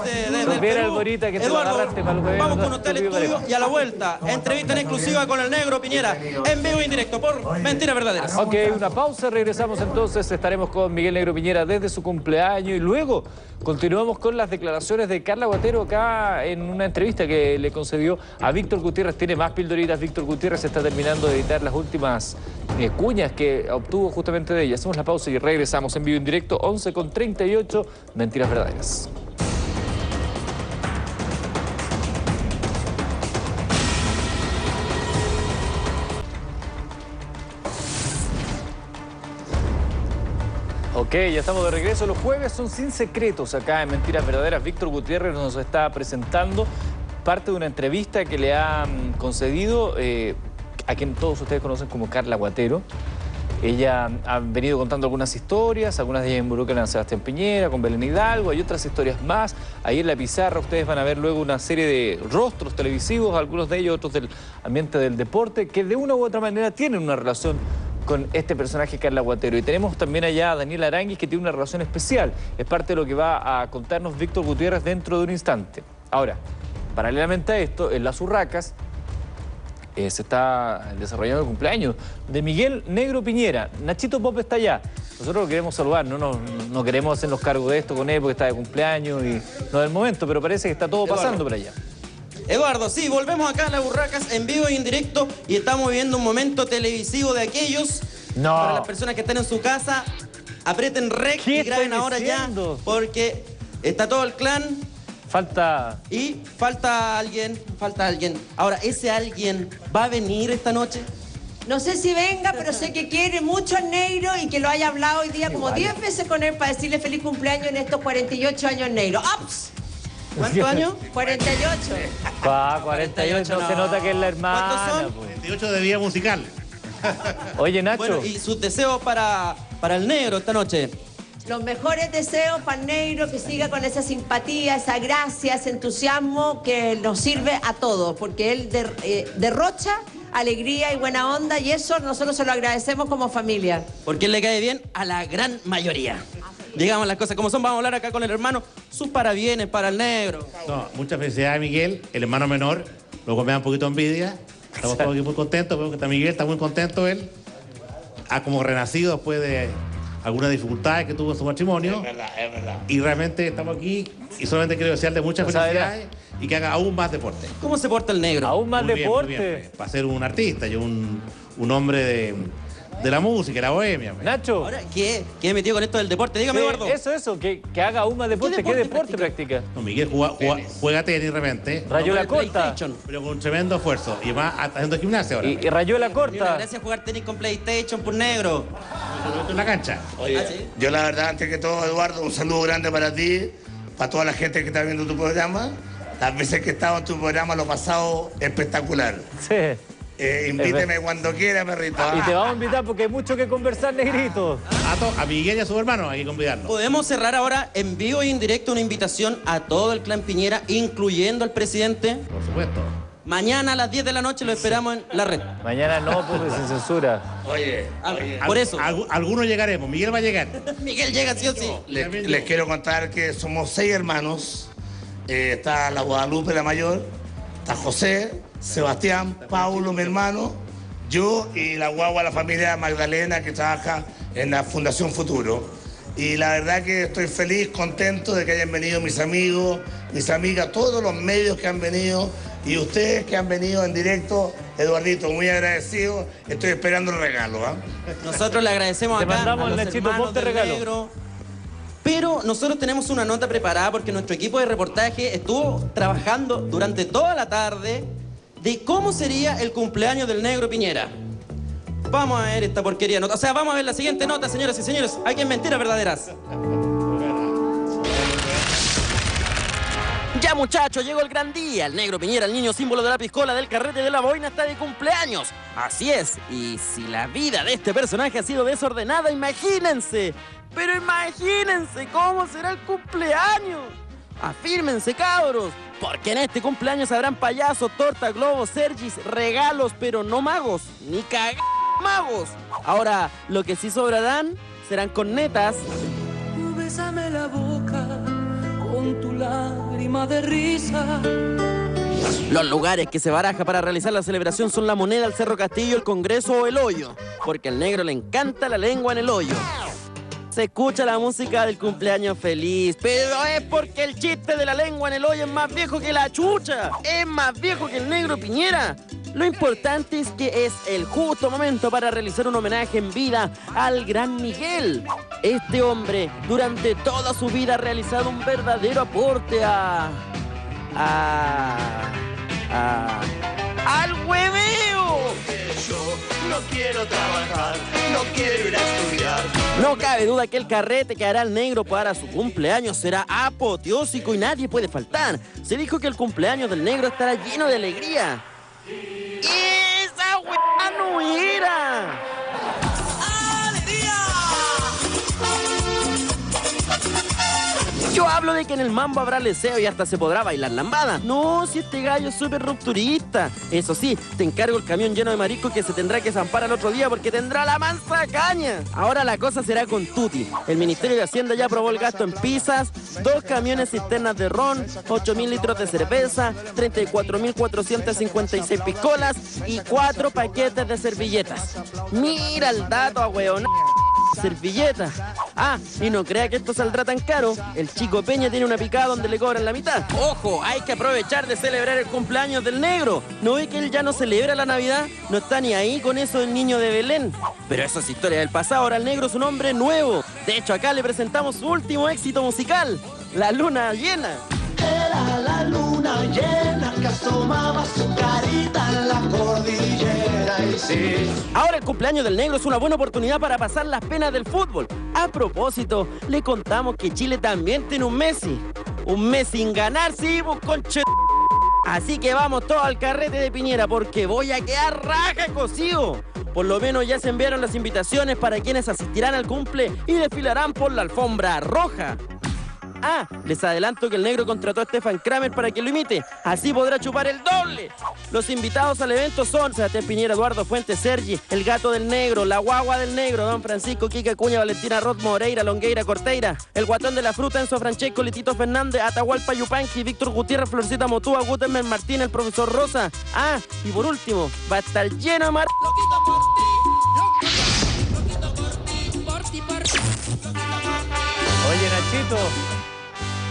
supiera el Borita que te lo Eduardo, para lo que Vamos con usted al estudio y a la vuelta. Entrevista en exclusiva con el negro Piñera. En vivo y en directo por Mentiras Verdaderas. Ok, una pausa, regresamos entonces, estaremos con Miguel Negro Piñera desde su cumpleaños y luego continuamos con las declaraciones de Carla Guatero acá en una entrevista que le concedió a Víctor Gutiérrez. Tiene más Víctor Gutiérrez está terminando de editar las últimas eh, cuñas que obtuvo justamente de ella. Hacemos la pausa y regresamos en vivo en directo, 11 con 38, Mentiras Verdaderas. Ok, ya estamos de regreso. Los jueves son sin secretos acá en Mentiras Verdaderas. Víctor Gutiérrez nos está presentando parte de una entrevista que le ha concedido eh, a quien todos ustedes conocen como Carla Guatero. Ella ha venido contando algunas historias, algunas de ellas involucran a Sebastián Piñera, con Belén Hidalgo, hay otras historias más. Ahí en la pizarra ustedes van a ver luego una serie de rostros televisivos, algunos de ellos, otros del ambiente del deporte, que de una u otra manera tienen una relación con este personaje Carla Guatero. Y tenemos también allá a Daniel Aranguis, que tiene una relación especial. Es parte de lo que va a contarnos Víctor Gutiérrez dentro de un instante. Ahora, paralelamente a esto, en las urracas, eh, se está desarrollando el cumpleaños de Miguel Negro Piñera. Nachito Pop está allá. Nosotros lo queremos saludar, no, no, no queremos hacernos cargo de esto con él porque está de cumpleaños y no del momento, pero parece que está todo pasando por allá. Eduardo, sí, volvemos acá a las burracas en vivo y en directo y estamos viviendo un momento televisivo de aquellos. No. Para las personas que están en su casa, aprieten rec ¿Qué y graben ahora diciendo? ya, porque está todo el clan Falta. y falta alguien, falta alguien. Ahora, ¿ese alguien va a venir esta noche? No sé si venga, pero sé que quiere mucho al negro y que lo haya hablado hoy día como 10 veces con él para decirle feliz cumpleaños en estos 48 años negro. ¡Ups! ¿Cuántos años? 48. Pa, 48, no se nota que es la hermana. ¿Cuántos son? po. 28 de vía musical. Oye, Nacho. Bueno, y sus deseos para, para el negro esta noche. Los mejores deseos para el negro, que siga con esa simpatía, esa gracia, ese entusiasmo que nos sirve a todos, porque él der- eh, derrocha alegría y buena onda y eso nosotros se lo agradecemos como familia. Porque él le cae bien a la gran mayoría. Digamos las cosas como son. Vamos a hablar acá con el hermano. Sus parabienes para el negro. No, muchas felicidades, Miguel, el hermano menor. Luego me da un poquito de envidia. Estamos todos aquí muy contentos. Veo que está Miguel, está muy contento él. Ha como renacido después de algunas dificultades que tuvo en su matrimonio. Es verdad, es verdad. Y realmente estamos aquí y solamente quiero desearle muchas felicidades y que haga aún más deporte. ¿Cómo se porta el negro? Aún más Muy bien, muy deporte. bien. Para ser un artista y un, un hombre de, de la música, la bohemia. pues. Nacho. Ahora, ¿qué? ¿Qué he metido con esto del deporte? Dígame, Sí, Eduardo. Eso, eso, que, que haga aún más deporte. ¿Qué deporte deporte, practica? No, Miguel juega, juega- juega tenis de repente, Rayó la corta. PlayStation. pero con tremendo esfuerzo. Y más está haciendo gimnasia ahora. Y, y rayó la corta. Gracias a jugar tenis con PlayStation por negro. en la cancha. Oye, ¿Ah, sí? yo la verdad, antes que todo, Eduardo, un saludo grande para ti, para toda la gente que está viendo tu programa. Las veces que he estado en tu programa lo he pasado espectacular. Sí. Eh, invíteme cuando quiera, perrito. Y te vamos a invitar porque hay mucho que conversar, negrito. A, to- a Miguel y a su hermano hay que convidarlos. Podemos cerrar ahora en vivo y en directo una invitación a todo el clan Piñera, incluyendo al presidente. Por supuesto. Mañana a las 10 de la noche lo esperamos en la red. Mañana no, porque sin censura. Oye, Ah, oye, Por eso. Al- algunos llegaremos. Miguel va a llegar. Miguel llega sí o sí. les, les quiero contar que somos seis hermanos. Eh, está la Guadalupe, la mayor, está José, Sebastián, Paulo, mi hermano, yo y la guagua, la familia Magdalena, que trabaja en la Fundación Futuro. Y la verdad que estoy feliz, contento de que hayan venido mis amigos, mis amigas, todos los medios que han venido y ustedes que han venido en directo. Eduardito, muy agradecido. Estoy esperando el regalo. ¿ah? Nosotros le agradecemos Te acá mandamos a el los Nachito hermanos del regalo. negro. Pero nosotros tenemos una nota preparada porque nuestro equipo de reportaje estuvo trabajando durante toda la tarde de cómo sería el cumpleaños del negro Piñera. Vamos a ver esta porquería nota. O sea, vamos a ver la siguiente nota, señoras y señores. Hay que mentiras verdaderas. Ya muchachos, llegó el gran día. El negro Piñera, el niño símbolo de la piscola del carrete de la boina, está de cumpleaños. Así es. Y si la vida de este personaje ha sido desordenada, imagínense. Pero imagínense cómo será el cumpleaños. Afírmense, cabros. Porque en este cumpleaños habrán payasos, torta, globos, sergis, regalos, pero no magos. Ni cag... magos. Ahora, lo que sí sobrarán serán cornetas, Bésame la boca con tu lágrima de risa. Los lugares que se baraja para realizar la celebración son la moneda, el Cerro Castillo, el Congreso o el hoyo. Porque al negro le encanta la lengua en el hoyo. Se escucha la música del cumpleaños feliz, pero es porque el chiste de la lengua en el hoyo es más viejo que la chucha. Es más viejo que el negro Piñera. Lo importante es que es el justo momento para realizar un homenaje en vida al gran Miguel. Este hombre durante toda su vida ha realizado un verdadero aporte a... a... a... al hueveo. No quiero trabajar, no quiero ir a estudiar. No cabe duda que el carrete que hará el negro para su cumpleaños será apoteósico y nadie puede faltar. Se dijo que el cumpleaños del negro estará lleno de alegría. ¡Esa weá no era! Yo hablo de que en el mambo habrá leseo y hasta se podrá bailar lambada. No, si este gallo es súper rupturista. Eso sí, te encargo el camión lleno de marisco que se tendrá que zampar al otro día porque tendrá la mansa caña. Ahora la cosa será con Tuti. El Ministerio de Hacienda ya aprobó el gasto en pizzas, dos camiones cisternas de ron, 8 mil litros de cerveza, 34.456 piscolas y cuatro paquetes de servilletas. Mira el dato, weón. Servilletas. Ah, y no crea que esto saldrá tan caro. El chico Peña tiene una picada donde le cobran la mitad. Ojo, hay que aprovechar de celebrar el cumpleaños del negro. ¿No ve que él ya no celebra la Navidad? No está ni ahí con eso del niño de Belén. Pero eso es historia del pasado. Ahora el negro es un hombre nuevo. De hecho, acá le presentamos su último éxito musical, La Luna Llena. Era la luna llena que asomaba su carita en la cordillera Ahora el cumpleaños del negro es una buena oportunidad para pasar las penas del fútbol. A propósito, le contamos que Chile también tiene un Messi. Un Messi sin ganar, sí, vos conche... Así que vamos todos al carrete de Piñera porque voy a quedar raja cocido. Por lo menos ya se enviaron las invitaciones para quienes asistirán al cumple y desfilarán por la alfombra roja. Ah, les adelanto que el negro contrató a Stefan Kramer para que lo imite. Así podrá chupar el doble. Los invitados al evento son Sebastián Piñera, Eduardo Fuentes, Sergi, el gato del negro, la guagua del negro, Don Francisco, Kika Cuña, Valentina Roth, Moreira, Longueira, Corteira, el guatón de la fruta, Enzo Francesco, Litito Fernández, Atahualpa Yupanqui, Víctor Gutiérrez, Florcita Motúa, Gutenberg Martín, el profesor Rosa. Ah, y por último, va a estar lleno de mar... Oye, Nachito.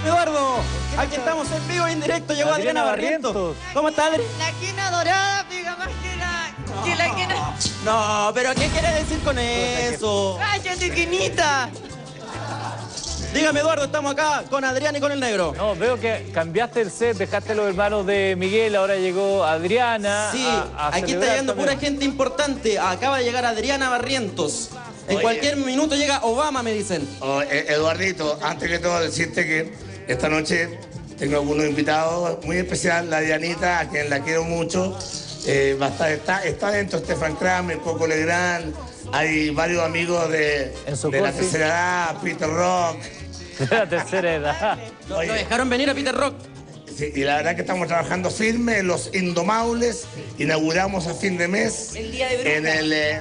Eduardo, aquí estamos en vivo y en directo. Llegó Adriana, Adriana Barrientos. Barrientos. ¿Cómo está, Adri? La quina dorada, pica más que la... Que la que no. Pero ¿qué quieres decir con eso? ¡Cállate, Quinita! Dígame, Eduardo, estamos acá con Adrián y con el negro. No, veo que cambiaste el set, dejaste los hermanos de Miguel, ahora llegó Adriana. Sí, a- a aquí está llegando también. pura gente importante. Acaba de llegar Adriana Barrientos. En Oye. cualquier minuto llega Obama, me dicen. Oh, eh, Eduardito, antes que todo decirte que esta noche tengo algunos invitados muy especial, la Dianita, a quien la quiero mucho. Eh, va a estar, está, está dentro Stefan Kramer, Coco Legrand, hay varios amigos de, la tercera edad, Peter Rock. De la tercera edad. Lo, Oye. lo dejaron venir a Peter Rock. Sí, y la verdad que estamos trabajando firme en los Indomables. Inauguramos a fin de mes. El Día de Brujas. En el, eh,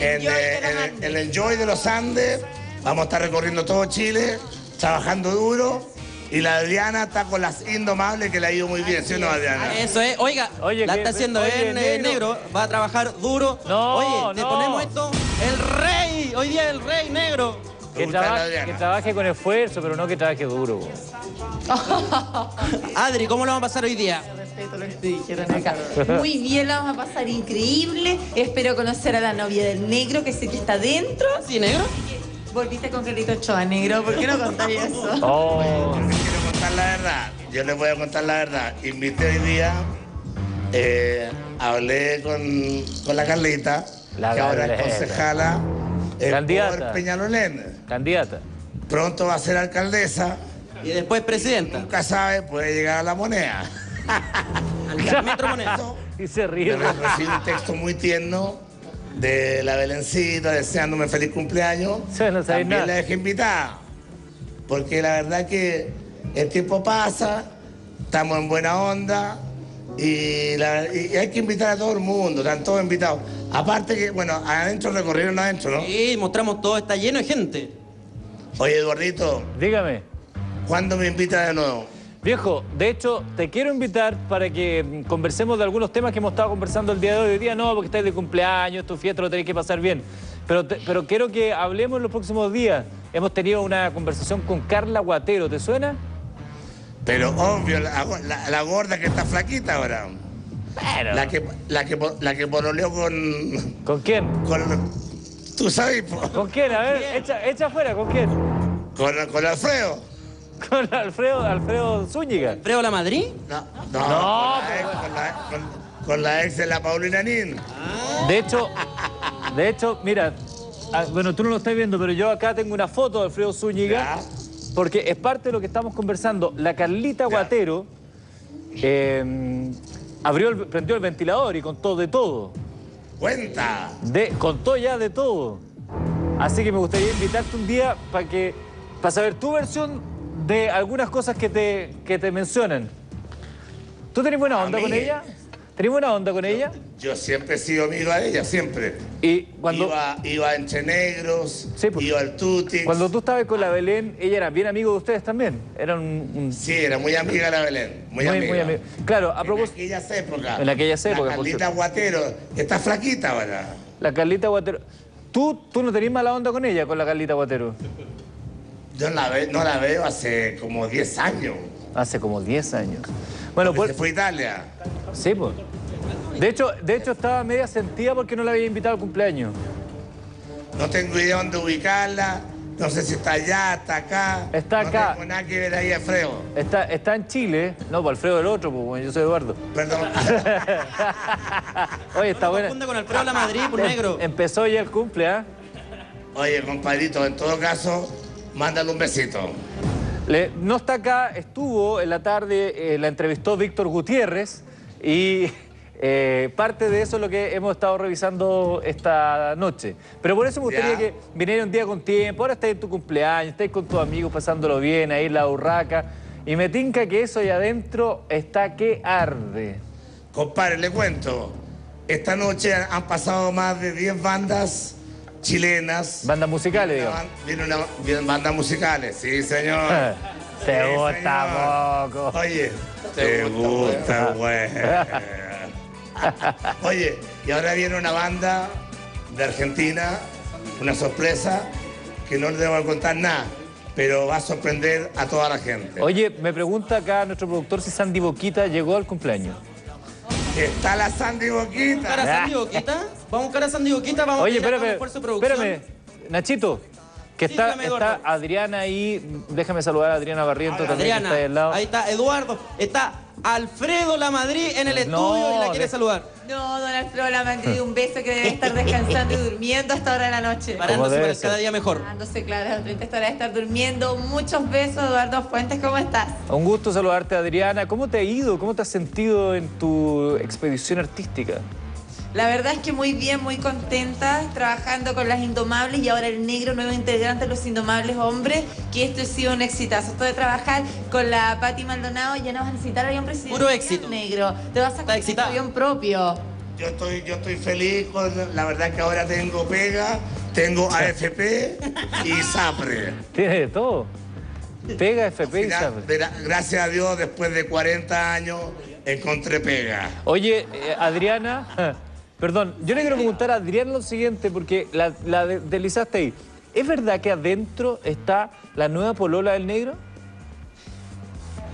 eh, el- en el Joy de los Andes. Vamos a estar recorriendo todo Chile, trabajando duro. Y la Adriana está con las Indomables, que le ha ido muy bien, ¿sí o no, Adriana? Eso es. Oiga, Oye, la que- está haciendo oye, bien, eh, negro. negro. Va a trabajar duro. No, Oye, le no. ponemos esto. El rey. Hoy día el rey negro. Que, gusta la trabaje, Adriana. que trabaje con esfuerzo, pero no que trabaje duro. po. Adri, ¿cómo lo vamos a pasar hoy día? Respeto lo que te dijeron acá. Muy bien, la vamos a pasar increíble. Espero conocer a la novia del negro, que sé que está dentro. ¿Sí, negro? Volviste con Carlito Ochoa, negro. ¿Por qué no eso? Oh, Yo les quiero contar la verdad. Yo les voy a contar la verdad. Invité hoy día, eh, hablé con, con la Carlita, La que ahora es concejala eh, Candidata. por Peñalolén. candidata. Pronto va a ser alcaldesa. Y después presidenta. Nunca sabe, puede llegar a la moneda. Al metro moneda. Y se ríe. Pero recibí un texto muy tierno de la Belencita deseándome feliz cumpleaños. Sí, no sabéis También nada. la dejé invitada. Porque la verdad que el tiempo pasa, estamos en buena onda y, la- y hay que invitar a todo el mundo, están todos invitados. Aparte que, bueno, adentro recorrieron adentro, ¿no? Sí, mostramos todo, está lleno de gente. Oye, Eduardito, Dígame. ¿cuándo me invitas de nuevo? Viejo, de hecho, te quiero invitar para que conversemos de algunos temas que hemos estado conversando el día de hoy. Hoy día no, porque estáis de cumpleaños, tu fiesta lo tenéis que pasar bien. Pero, te- pero quiero que hablemos en los próximos días. Hemos tenido una conversación con Carla Guatero, ¿te suena? Pero obvio, la, la- la gorda que está flaquita ahora. Pero- La que, la que, la que pololeó con, ¿Con quién? con... ¿Tú sabes? po? ¿Con quién? A ver, echa, echa afuera, ¿con quién? Con, con Alfredo. Con Alfredo, Alfredo Zúñiga. ¿Freo la Madrid? No, no, No, con, la ex, con, la, con- con la ex de la Paulina Nin. De hecho, de hecho, mira, ah, bueno, tú no lo estás viendo, pero yo acá tengo una foto de Alfredo Zúñiga, Ya. porque es parte de lo que estamos conversando. La Carlita Guatero eh, abrió el- prendió el ventilador y contó de todo. Cuenta. De, contó ya de todo. Así que me gustaría invitarte un día para que para saber tu versión de algunas cosas que te, que te mencionan. ¿Tú tenés buena A onda con ella? ¿Tenés buena onda con ella? Yo siempre he sido amigo de ella, siempre. Y cuando... Iba, iba entre negros, Sí, pues. iba al Tuti. Cuando tú estabas con la Belén, ella era bien amigo de ustedes también. Eran un, un- Sí, era muy amiga de la Belén. Muy, amiga. amigo. Claro, a En propósito, aquellas épocas. En aquellas épocas, La Carlita. Guatero, que está flaquita ahora. la Carlita Guatero. ¿Tú, tú no tenías mala onda con ella, con la Carlita Guatero? Yo la ve- no la veo hace como 10 años. Hace como 10 años. Bueno, pues, se fue a Italia. sí, pues. De hecho, de hecho, estaba media sentida porque no la había invitado al cumpleaños. No tengo idea dónde ubicarla. No sé si está allá, está acá. Está no acá. tengo nada que ver ahí, Alfredo. Está, está en Chile. No, pues Alfredo el otro, pues bueno, yo soy Eduardo. Perdón. Oye, está No buena. confunda con Alfredo la Madrid, por Em- negro. Empezó ya el cumple, ¿ah? Oye, compadrito, en todo caso, mándale un besito. Le- no está acá, estuvo en la tarde, eh, la entrevistó Víctor Gutiérrez y eh, parte de eso es lo que hemos estado revisando esta noche. Pero por eso me gustaría Ya. que viniera un día con tiempo, ahora estáis en tu cumpleaños, estáis con tus amigos pasándolo bien, ahí en la urraca, y me tinca que eso ahí adentro está que arde. Compadre, le cuento. Esta noche han pasado más de 10 bandas chilenas. Bandas musicales, ban- Viene una vienen bandas musicales, sí, señor. Te Sí, gusta señor. poco. Oye, te gusta, güey. Oye, y ahora viene una banda de Argentina, una sorpresa que no le debo contar nada, pero va a sorprender a toda la gente. Oye, me pregunta acá nuestro productor si Sandy Boquita llegó al cumpleaños. Está la Sandy Boquita. ¿Cara Sandy Boquita? Vamos a buscar a Sandy Boquita, vamos Oye, a espérame, esfuerzo de producción. espérame. Nachito, que Sí, está, dígame, Eduardo. está Adriana ahí. Déjame saludar a Adriana Barriento también, que está ahí al lado. ahí está Eduardo, está Alfredo La Madrid en el No, estudio y la quiere de- saludar. No, don Alfredo la mandé un beso que debe estar descansando y durmiendo hasta ahora de la noche. Parándose para cada día mejor. Dándose claro, ahorita estará de estar durmiendo. Muchos besos, Eduardo Fuentes, ¿cómo estás? Un gusto saludarte, Adriana. ¿Cómo te ha ido? ¿Cómo te has sentido en tu expedición artística? La verdad es que muy bien, muy contenta, trabajando con las Indomables y ahora el negro, nuevo integrante de los Indomables Hombres, que esto ha sido un exitazo. Esto de trabajar con la Patti Maldonado, ya no vas a necesitar avión presidencial Puro éxito. negro. Te vas a comprar un avión propio. Yo estoy, yo estoy feliz con la verdad que ahora tengo pega, tengo AFP y SAPRE. Tienes de todo. Pega, FP y SAPRE. Gracias a Dios, después de 40 años, encontré pega. Oye, eh, Adriana, perdón, yo le quiero preguntar a Adriana lo siguiente, porque la, la de- deslizaste ahí. ¿Es verdad que adentro está la nueva polola del negro?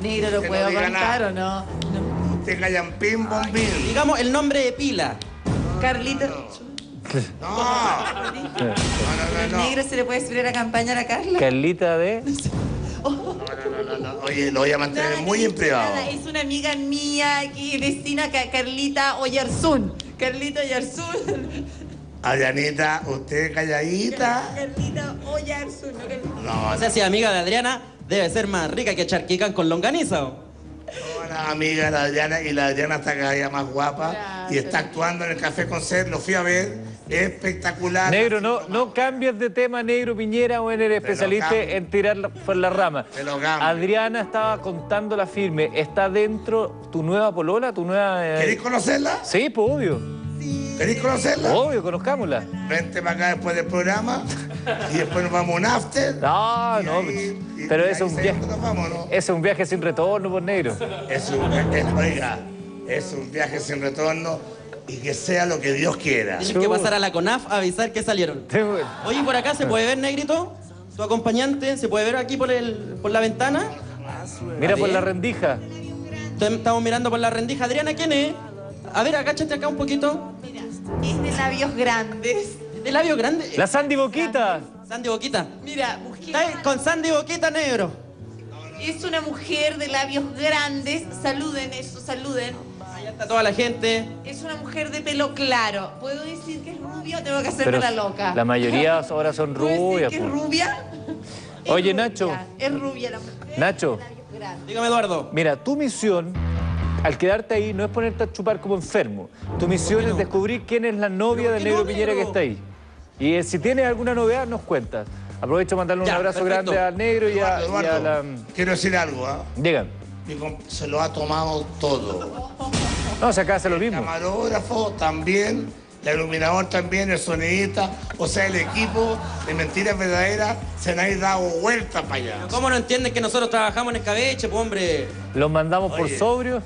Negro, ¿lo Que no puedo diga contar nada. o no? Te callan pim, bom, bim. Digamos el nombre de pila. Carlito, No, no, no, ¿el no, no. negro se le puede subir a la campaña a la Carla? Carlita de... No, no, no, no. Oye, lo voy a mantener muy en privado. Es una amiga mía aquí, vecina, Ca- Carlita Oyarzún. Carlita Oyarzún. Adrianita, usted calladita. Carlita Oyarzún. no Carlita. No, O sea, si amiga de Adriana, debe ser más rica que charquican con longaniza. la amiga de Adriana y la Adriana está cada día más guapa y está actuando en el Café Concert. Lo fui a ver, espectacular. Negro, no, no cambies de tema, negro Piñera, o eres especialista cambio. en tirar por la rama. Te lo cambio. Adriana estaba contando la firme. ¿Está dentro tu nueva polola, tu nueva... eh? ¿Queréis conocerla? Sí, pues obvio. ¿Queréis conocerla? Obvio, conozcámosla. Vente para acá después del programa y después nos vamos a un after. No, no, ahí- pero es un viaje. vamos, ¿no? Es un viaje sin retorno, por negro. Es un, es- oiga, es un viaje sin retorno y que sea lo que Dios quiera. Tienen que pasar a la CONAF a avisar que salieron. Oye, por acá se puede ver, Negrito. Tu acompañante se puede ver aquí por, el, por la ventana. Mira por la rendija. Estamos mirando por la rendija. Adriana, ¿quién es? A ver, agáchate acá un poquito. Es de labios grandes. ¿De labio grande? La Sandy Boquita. Sandy Boquita. Mira, mujer. Con Sandy Boquita negro. Es una mujer de labios grandes. Saluden eso, saluden. Está toda la gente. Es una mujer de pelo claro. ¿Puedo decir que es rubia o tengo que hacerme Pero la loca? la mayoría ahora son ¿Puedo decir rubias. es rubia? Es Oye, rubia, Nacho. Es rubia la mujer. Nacho, Dígame, Eduardo. mira, tu misión al quedarte ahí no es ponerte a chupar como enfermo. Tu misión es descubrir quién es la novia ¿Pero del negro no, Piñera que está ahí. Y eh, si tienes alguna novedad, nos cuentas. Aprovecho para mandarle un Ya, abrazo perfecto. grande al negro y a, Eduardo, y a la... quiero decir algo, ¿ah? Comp- Se lo ha tomado todo. No, se acá hace lo mismo. camarógrafo también, el iluminador también, el sonidista, o sea, el equipo de mentiras verdaderas se han ahí dado vuelta para allá. ¿Cómo no entienden que nosotros trabajamos en escabeche, pues, hombre? Los mandamos por sobrio.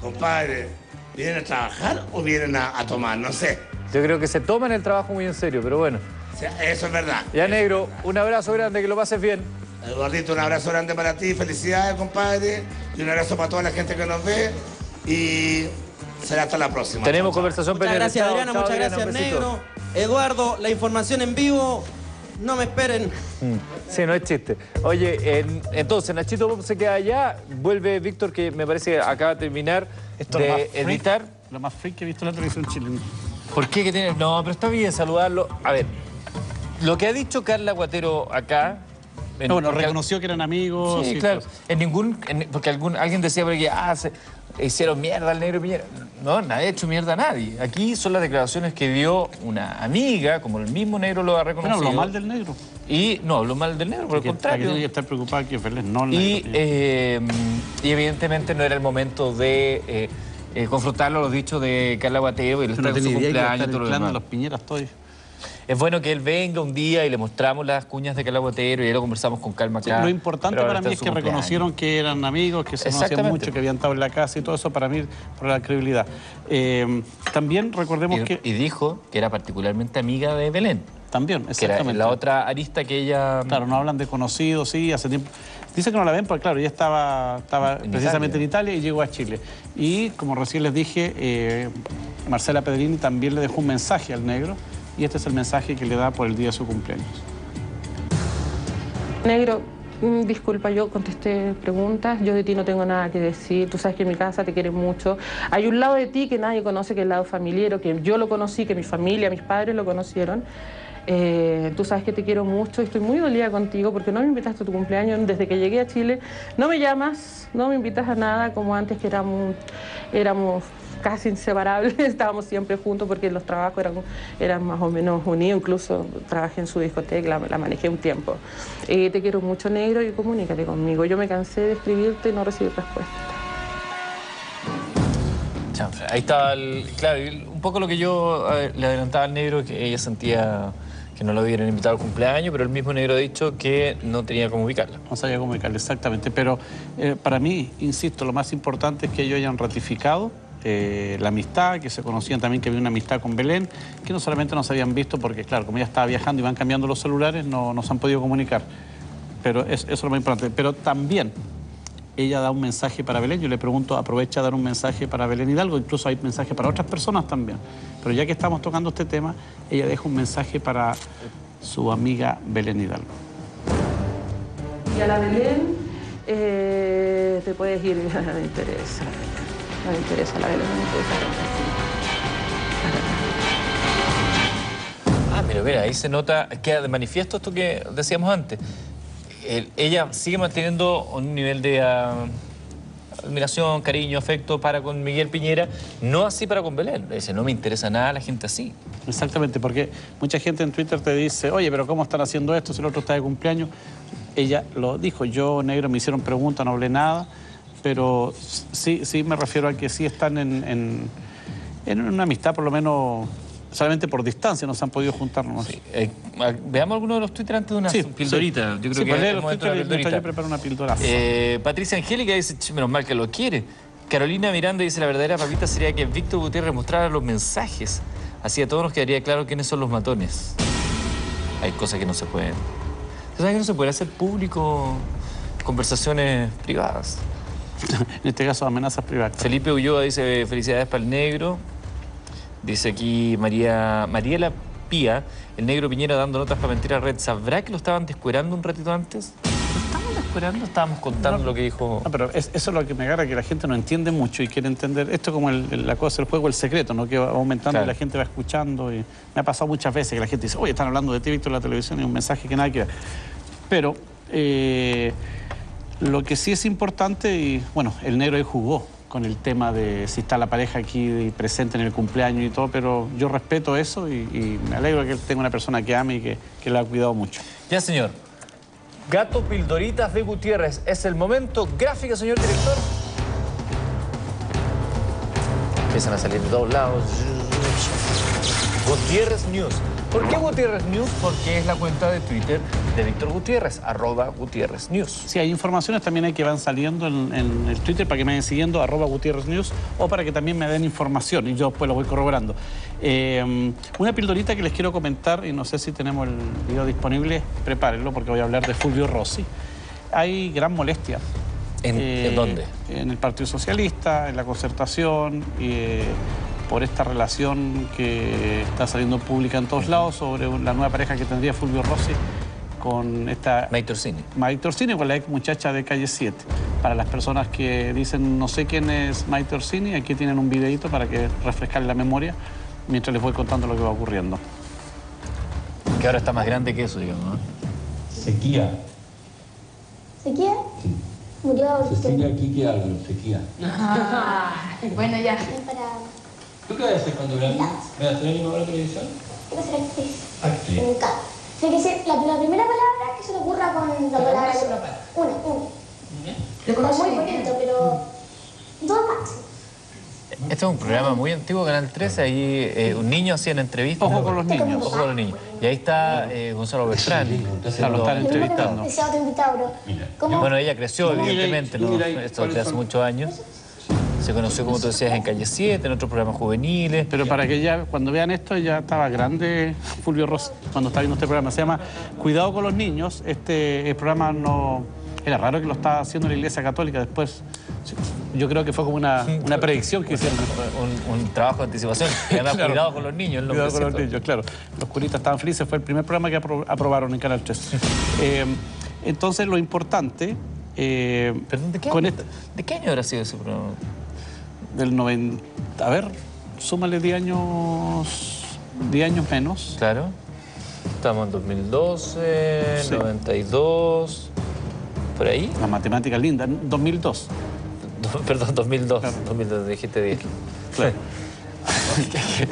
Compadre, ¿vienen a trabajar o vienen a, a tomar? No sé. Yo creo que se toman el trabajo muy en serio, pero bueno. Eso es verdad. Ya, negro, un abrazo grande, que lo pases bien. Eduardito, un abrazo grande para ti, felicidades, compadre, y un abrazo para toda la gente que nos ve, y será hasta la próxima. Tenemos Chao, conversación Muchas pendiente. gracias, Adriana. chao, Muchas Adriana, gracias, negro. Eduardo, la información en vivo. No me esperen. Mm, Sí, no es chiste. Oye, en- entonces Nachito Pop se queda allá, vuelve Víctor, que me parece que acaba de terminar Esto es lo de más freak- editar. Lo más freak que he visto en la televisión chilena. ¿Por qué? ¿Qué tiene? No, pero está bien saludarlo. A ver, lo que ha dicho Carla Guatero acá... en- No, bueno, porque- reconoció que eran amigos. Sí, y claro. cosas. En ningún, en- porque algún, alguien decía por aquí, ah, se- hicieron mierda al negro Piñera. No, nadie ha hecho mierda a nadie. Aquí son las declaraciones que dio una amiga, como el mismo negro lo ha reconocido. habló mal del negro. Y no, habló mal del negro, por el contrario. tiene que estar preocupado que Félix no el Y, negro. eh, y evidentemente no era el momento de eh, eh, confrontarlo a los dichos de Carla Guatero y el no en su cumpleaños de los Piñeras estoy. Es bueno que él venga un día y le mostramos las cuñas de Carla Guatero y ahí lo conversamos con calma acá. Lo importante para mí es que cumpleaños. reconocieron que eran amigos, que se conocían Exactamente. mucho, que habían estado en la casa y todo eso para mí, por la credibilidad. Eh, también recordemos Y, que... y dijo que era particularmente amiga de Belén. También, Que era exactamente. la otra arista que ella... Claro, no hablan de conocidos, sí, hace tiempo. Dice que no la ven porque, claro, ella estaba, estaba En precisamente en Italia y llegó a Chile. Y, como recién les dije, eh, Marcela Pedrini también le dejó un mensaje al negro y este es el mensaje que le da por el día de su cumpleaños. Negro, mm, disculpa, yo contesté preguntas, yo de ti no tengo nada que decir, tú sabes que en mi casa te quieren mucho. Hay un lado de ti que nadie conoce, que es el lado familiar, que yo lo conocí, que mi familia, mis padres lo conocieron. Eh, tú sabes que te quiero mucho y estoy muy dolida contigo porque no me invitaste a tu cumpleaños desde que llegué a Chile. No me llamas, no me invitas a nada como antes que éramos, éramos casi inseparables, estábamos siempre juntos porque los trabajos eran, eran más o menos unidos, incluso trabajé en su discoteca, la, la manejé un tiempo. Eh, te quiero mucho negro y comunícate conmigo. Yo me cansé de escribirte y no recibir respuesta. Chanfle. Ahí estaba, el- claro, un poco lo que yo ver, le adelantaba al negro, que ella sentía que no lo hubieran invitado al cumpleaños, pero el mismo negro ha dicho que no tenía cómo ubicarla. No sabía cómo ubicarla, exactamente. Pero eh, para mí, insisto, lo más importante es que ellos hayan ratificado eh, la amistad, que se conocían también que había una amistad con Belén, que no solamente no se habían visto porque, claro, como ella estaba viajando y van cambiando los celulares, no, no se han podido comunicar. Pero es- eso es lo más importante. Pero también ella da un mensaje para Belén. Yo le pregunto, aprovecha a dar un mensaje para Belén Hidalgo. Incluso hay mensajes para otras personas también. Pero ya que estamos tocando este tema, ella deja un mensaje para su amiga Belén Hidalgo. Y a la Belén eh, te puedes ir, me interesa. No me interesa la Belén, no me interesa. Ah, pero mira, ahí se nota, queda de manifiesto esto que decíamos antes. El- ella sigue manteniendo un nivel de ah, admiración, cariño, afecto para con Miguel Piñera, no así para con Belén. Dice, no me interesa nada la gente así. Exactamente, porque mucha gente en Twitter te dice, oye, pero ¿cómo están haciendo esto si el otro está de cumpleaños? Ella lo dijo, yo, negro, me hicieron preguntas, no hablé nada, pero sí, sí me refiero a que sí están en, en- en una amistad, por lo menos, solamente por distancia, no se han podido juntar nomás. Eh, ah, veamos algunos de los Twitter antes de una Sí, pildorita. sí. Yo creo Sí, que pues lee es los momento de Twitter una pildorita. yo. Eh, Patricia Angélica dice, "Ch, menos mal que lo quiere. Carolina Miranda dice, la verdadera papita sería que Víctor Gutiérrez mostrara los mensajes. Así a todos nos quedaría claro quiénes son los matones. Hay cosas que no se pueden. ¿Tú sabes que no se puede hacer público conversaciones privadas? en este caso, amenazas privadas. Felipe Ulloa dice, felicidades para el negro. Dice aquí María Mariela Pía, el negro Piñera dando notas para mentir a Red. ¿Sabrá que lo estaban descuerando un ratito antes? ¿Lo estaban descuerando? Estábamos contando lo que dijo... No, pero es- eso es lo que me agarra, que la gente no entiende mucho y quiere entender. Esto es como el- la cosa del juego, el secreto, ¿no? Que va aumentando Claro. y la gente va escuchando. Y me ha pasado muchas veces que la gente dice, oye, están hablando de ti, Víctor, en la televisión y un mensaje que nada que ver. Pero eh, lo que sí es importante, y bueno, el negro ahí jugó con el tema de si está la pareja aquí presente en el cumpleaños y todo, pero yo respeto eso y, me alegro que él tenga una persona que ame y que, que le ha cuidado mucho. Ya, señor. Gato Pildoritas de Gutiérrez. Es el momento. Gráfica, señor director. Empiezan a salir de todos lados. Gutiérrez News. ¿Por qué Gutiérrez News? Porque es la cuenta de Twitter de Víctor Gutiérrez, arroba Gutiérrez News. Sí, hay informaciones también hay que van saliendo en, en el Twitter para que me vayan siguiendo, arroba Gutiérrez News, o para que también me den información y yo después lo voy corroborando. Eh, una pildorita que les quiero comentar, y no sé si tenemos el video disponible, prepárenlo porque voy a hablar de Fulvio Rossi. Hay gran molestia. ¿En, Eh, ¿en dónde? En el Partido Socialista, en la concertación, y, eh, por esta relación que está saliendo pública en todos lados sobre la nueva pareja que tendría Fulvio Rossi con esta... Mike Torsini. Mike Torsini con la ex muchacha de Calle 7. Para las personas que dicen no sé quién es Mike Torsini, aquí tienen un videito para que refrescar la memoria mientras les voy contando lo que va ocurriendo. Que ahora está más grande que eso, digamos. ¿no? Sequía. ¿Sequía? Murió Cecilia Kiki algo, sequía. Ah, bueno, ya. ¿Tú qué vas a hacer cuando veas? ¿Me vas a ser animadora de televisión? Quiero ser actriz. Actriz. Encanta. Tiene que ser la, la primera palabra que se le ocurra con la Pero palabra. una sola palabra. Una, una. Lo Es conocí muy bien. bonito, pero. Dos máximo. Este es un programa muy antiguo, Canal 13. Ahí eh, un niño hacía entrevistas. Ojo con los niños. Ojo con los niños. Y ahí está eh, Gonzalo Beltrán. Claro, lo están entrevistando. Ese otro invitado, bro. ¿Cómo? Bueno, ella creció, evidentemente, ¿no? Esto ¿cuáles de hace muchos años. Se conoció, como tú decías, en Calle 7, en otros programas juveniles. Pero para que ya, cuando vean esto, ya estaba grande Fulvio Rossi cuando estaba viendo este programa. Se llama Cuidado con los niños. Este el programa no, Era raro que lo estaba haciendo la Iglesia Católica. Después, yo creo que fue como una, una predicción que hicieron. Un, un trabajo de anticipación. Y además, Claro. cuidado con los niños. Cuidado con los niños, claro. Los curitas estaban felices, fue el primer programa que apro- aprobaron en Canal 3. Eh, entonces, lo importante. eh, Perdón, ¿de qué, con año, este- ¿de qué año habrá sido ese programa? Del 90. A ver, súmale 10 años. 10 años menos. Claro. Estamos en 2012, Sí. 92, por ahí. La matemática linda, 2002. Perdón, 2002. 2002, dijiste 10.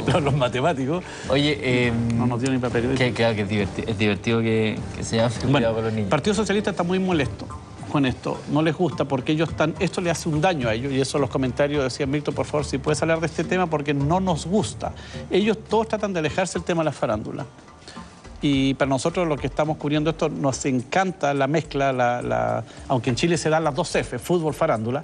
los, los matemáticos. Oye, eh, No nos dio ni papel. que, que- que es, divertido, es divertido que, que se llame Bueno, Cuidado con los el niños. Partido Socialista está muy molesto con esto. No les gusta porque ellos están. Esto le hace un daño a ellos. Y eso los comentarios decían, Víctor, por favor, si puedes hablar de este tema porque no nos gusta. Ellos todos tratan de alejarse del tema de la farándula. Y para nosotros, los que estamos cubriendo esto, nos encanta la mezcla, la- aunque en Chile se dan las dos F, fútbol, farándula.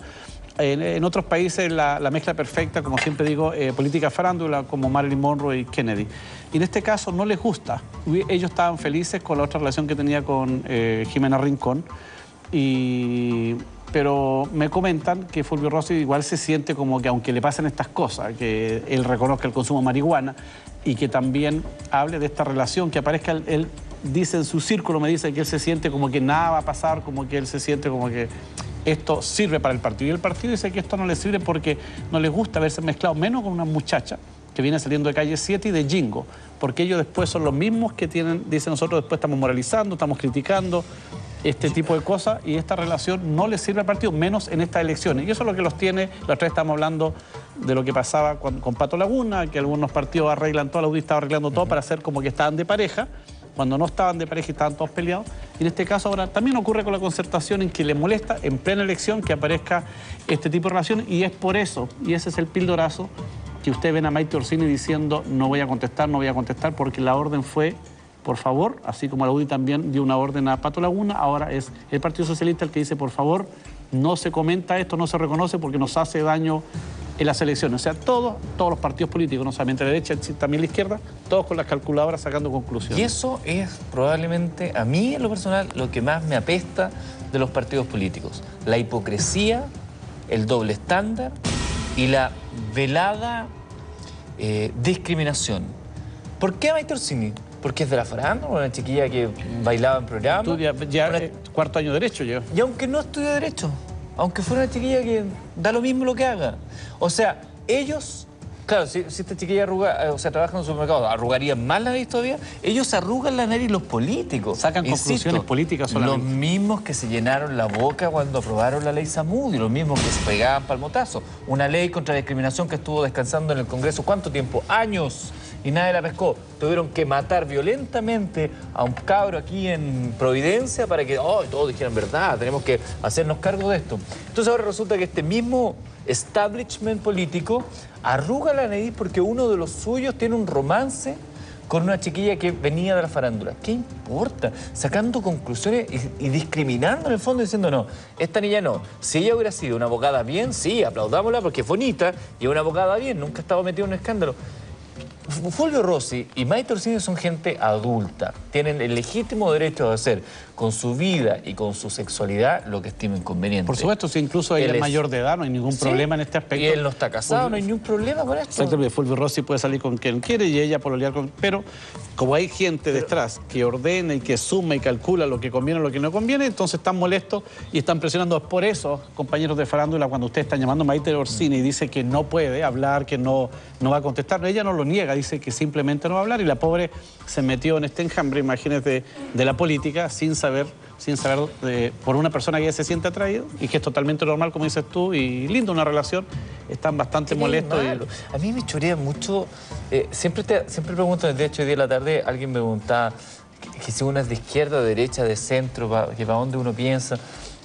En, en otros países la, la mezcla perfecta, como siempre digo, eh, política farándula, como Marilyn Monroe y Kennedy. Y en este caso no les gusta. Ellos estaban felices con la otra relación que tenía con eh, Jimena Rincón. Y, pero me comentan que Fulvio Rossi igual se siente como que aunque le pasen estas cosas, que él reconozca el consumo de marihuana y que también hable de esta relación, que aparezca él, él dice en su círculo, me dice que él se siente como que nada va a pasar, como que él se siente como que esto sirve para el partido. Y el partido dice que esto no le sirve porque no les gusta verse mezclado menos con una muchacha que viene saliendo de calle 7 y de Jingo, porque ellos después son los mismos que tienen, dicen nosotros, después estamos moralizando, estamos criticando este tipo de cosas y esta relación no les sirve al partido, menos en estas elecciones. Y eso es lo que los tiene, la otra vez estamos hablando de lo que pasaba con, con Pato Laguna, que algunos partidos arreglan todo, la UDI estaba arreglando todo para hacer como que estaban de pareja, cuando no estaban de pareja y estaban todos peleados. Y en este caso ahora también ocurre con la concertación en que le molesta en plena elección que aparezca este tipo de relación y es por eso, y ese es el pildorazo, que usted ven a Maite Orsini diciendo no voy a contestar, no voy a contestar, porque la orden fue, por favor, así como la UDI también dio una orden a Pato Laguna, ahora es el Partido Socialista el que dice, por favor, no se comenta esto, no se reconoce porque nos hace daño en las elecciones. O sea, todos, todos los partidos políticos, no solamente la derecha, también la izquierda, todos con las calculadoras sacando conclusiones. Y eso es probablemente, a mí en lo personal, lo que más me apesta de los partidos políticos. La hipocresía, el doble estándar y la velada eh, discriminación. ¿Por qué Maite Orsini? Porque es de la farándula, una chiquilla que bailaba en programas. Estudia ya eh, cuarto año de derecho yo. Y aunque no estudie Derecho, aunque fuera una chiquilla que da lo mismo lo que haga. O sea, ellos, claro, si, si esta chiquilla arruga, eh, o sea, trabaja en un supermercado, ¿arrugarían más la nariz todavía? Ellos arrugan la nariz los políticos. Sacan conclusiones políticas solamente. Los mismos que se llenaron la boca cuando aprobaron la ley Samudi, los mismos que se pegaban palmotazo. Una ley contra la discriminación que estuvo descansando en el Congreso, ¿cuánto tiempo? Años. Y nadie la pescó. Tuvieron que matar violentamente a un cabro aquí en Providencia para que oh, todos dijeran verdad, tenemos que hacernos cargo de esto. Entonces ahora resulta que este mismo establishment político arruga la nariz porque uno de los suyos tiene un romance con una chiquilla que venía de la farándula. ¿Qué importa? Sacando conclusiones y, y discriminando en el fondo, diciendo, no, esta niña no. Si ella hubiera sido una abogada bien, sí, aplaudámosla porque es bonita y una abogada bien, nunca estaba metida en un escándalo. Fulvio Rossi y Maite Orsini son gente adulta. Tienen el legítimo derecho de hacer con su vida y con su sexualidad lo que estimen conveniente. Por supuesto, si incluso ella Él es es- mayor de edad, no hay ningún Sí. problema en este aspecto. Y él no está casado, no hay ningún problema con esto. Exactamente, Fulvio Rossi puede salir con quien quiere y ella pololear con... Pero como hay gente detrás que ordena y que suma y calcula lo que conviene y lo que no conviene, entonces están molestos y están presionando. Por eso, compañeros de farándula, cuando ustedes están llamando a Maite Orsini y dice que no puede hablar, que no, no va a contestar, ella no lo niega, dice que simplemente no va a hablar y la pobre se metió en este enjambre, imagínate, de la política sin saber sin saber de- por una persona que ella se siente atraído y que es totalmente normal, como dices tú, y lindo una relación, están bastante molestos. y-. A mí me chorea mucho. eh, siempre, te, siempre pregunto, de hecho, hoy día en la tarde alguien me preguntaba que, que si uno es de izquierda, de derecha, de centro, que para dónde uno piensa.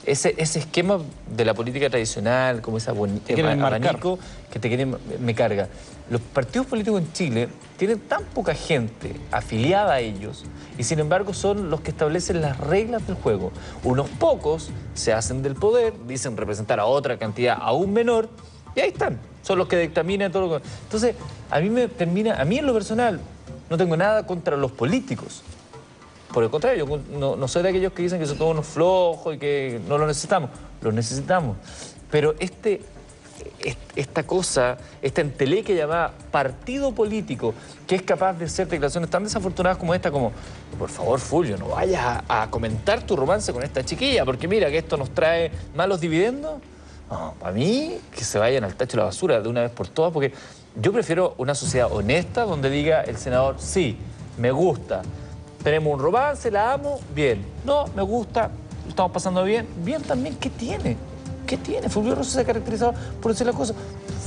Ese, ese esquema de la política tradicional, como quieren aba- enmarcar. abanico que te quieren, me carga. Los partidos políticos en Chile tienen tan poca gente afiliada a ellos y sin embargo son los que establecen las reglas del juego. Unos pocos se hacen del poder, dicen representar a otra cantidad aún menor y ahí están. Son los que dictaminan todo lo que... Entonces, a mí me termina, a mí en lo personal, no tengo nada contra los políticos. Por el contrario, no, no soy de aquellos que dicen que son todos unos flojos y que no lo necesitamos. Lo necesitamos. Pero este, est- esta cosa, esta enteleque llamada partido político, que es capaz de hacer declaraciones tan desafortunadas como esta, como, por favor, Fulvio, no vayas a, a comentar tu romance con esta chiquilla, porque mira que esto nos trae malos dividendos. No, para mí, que se vayan al tacho de la basura de una vez por todas, porque yo prefiero una sociedad honesta donde diga el senador, sí, me gusta, tenemos un romance, la amo, bien. No, me gusta, estamos pasando bien, bien también, ¿qué tiene? ¿Qué tiene? Fulvio Rosso se ha caracterizado por decir las cosas.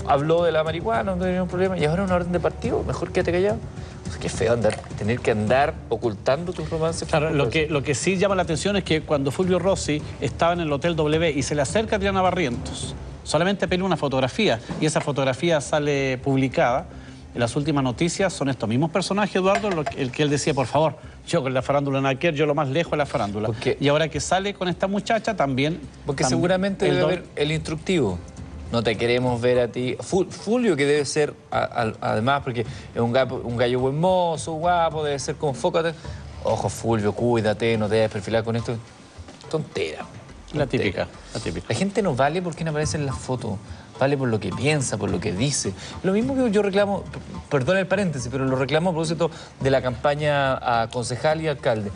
Habló de la marihuana, no tenía ningún problema, y ahora una orden de partido, mejor quédate callado. O sea, qué feo andar, tener que andar ocultando tus romances. Claro, lo que, lo que sí llama la atención es que cuando Fulvio Rossi estaba en el Hotel W y se le acerca a Adriana Barrientos, solamente pide una fotografía y esa fotografía sale publicada. En las últimas noticias son estos mismos personajes, Eduardo, lo que- el que él decía, por favor, yo con la farándula en aquel, yo lo más lejos de la farándula. y ahora que sale con esta muchacha también... Porque seguramente el debe haber el instructivo. No te queremos ver a ti. Ful- Fulvio, que debe ser, a- a- además, porque es un, gapo- un gallo buen mozo, guapo, debe ser como fócate. Ojo, Fulvio, cuídate, no te debes perfilar con esto. Tontera. La típica, la típica. La gente no vale porque no aparece en las fotos. Vale por lo que piensa, por lo que dice. Lo mismo que yo reclamo, perdón el paréntesis, pero lo reclamo a propósito de la campaña a concejal y alcalde.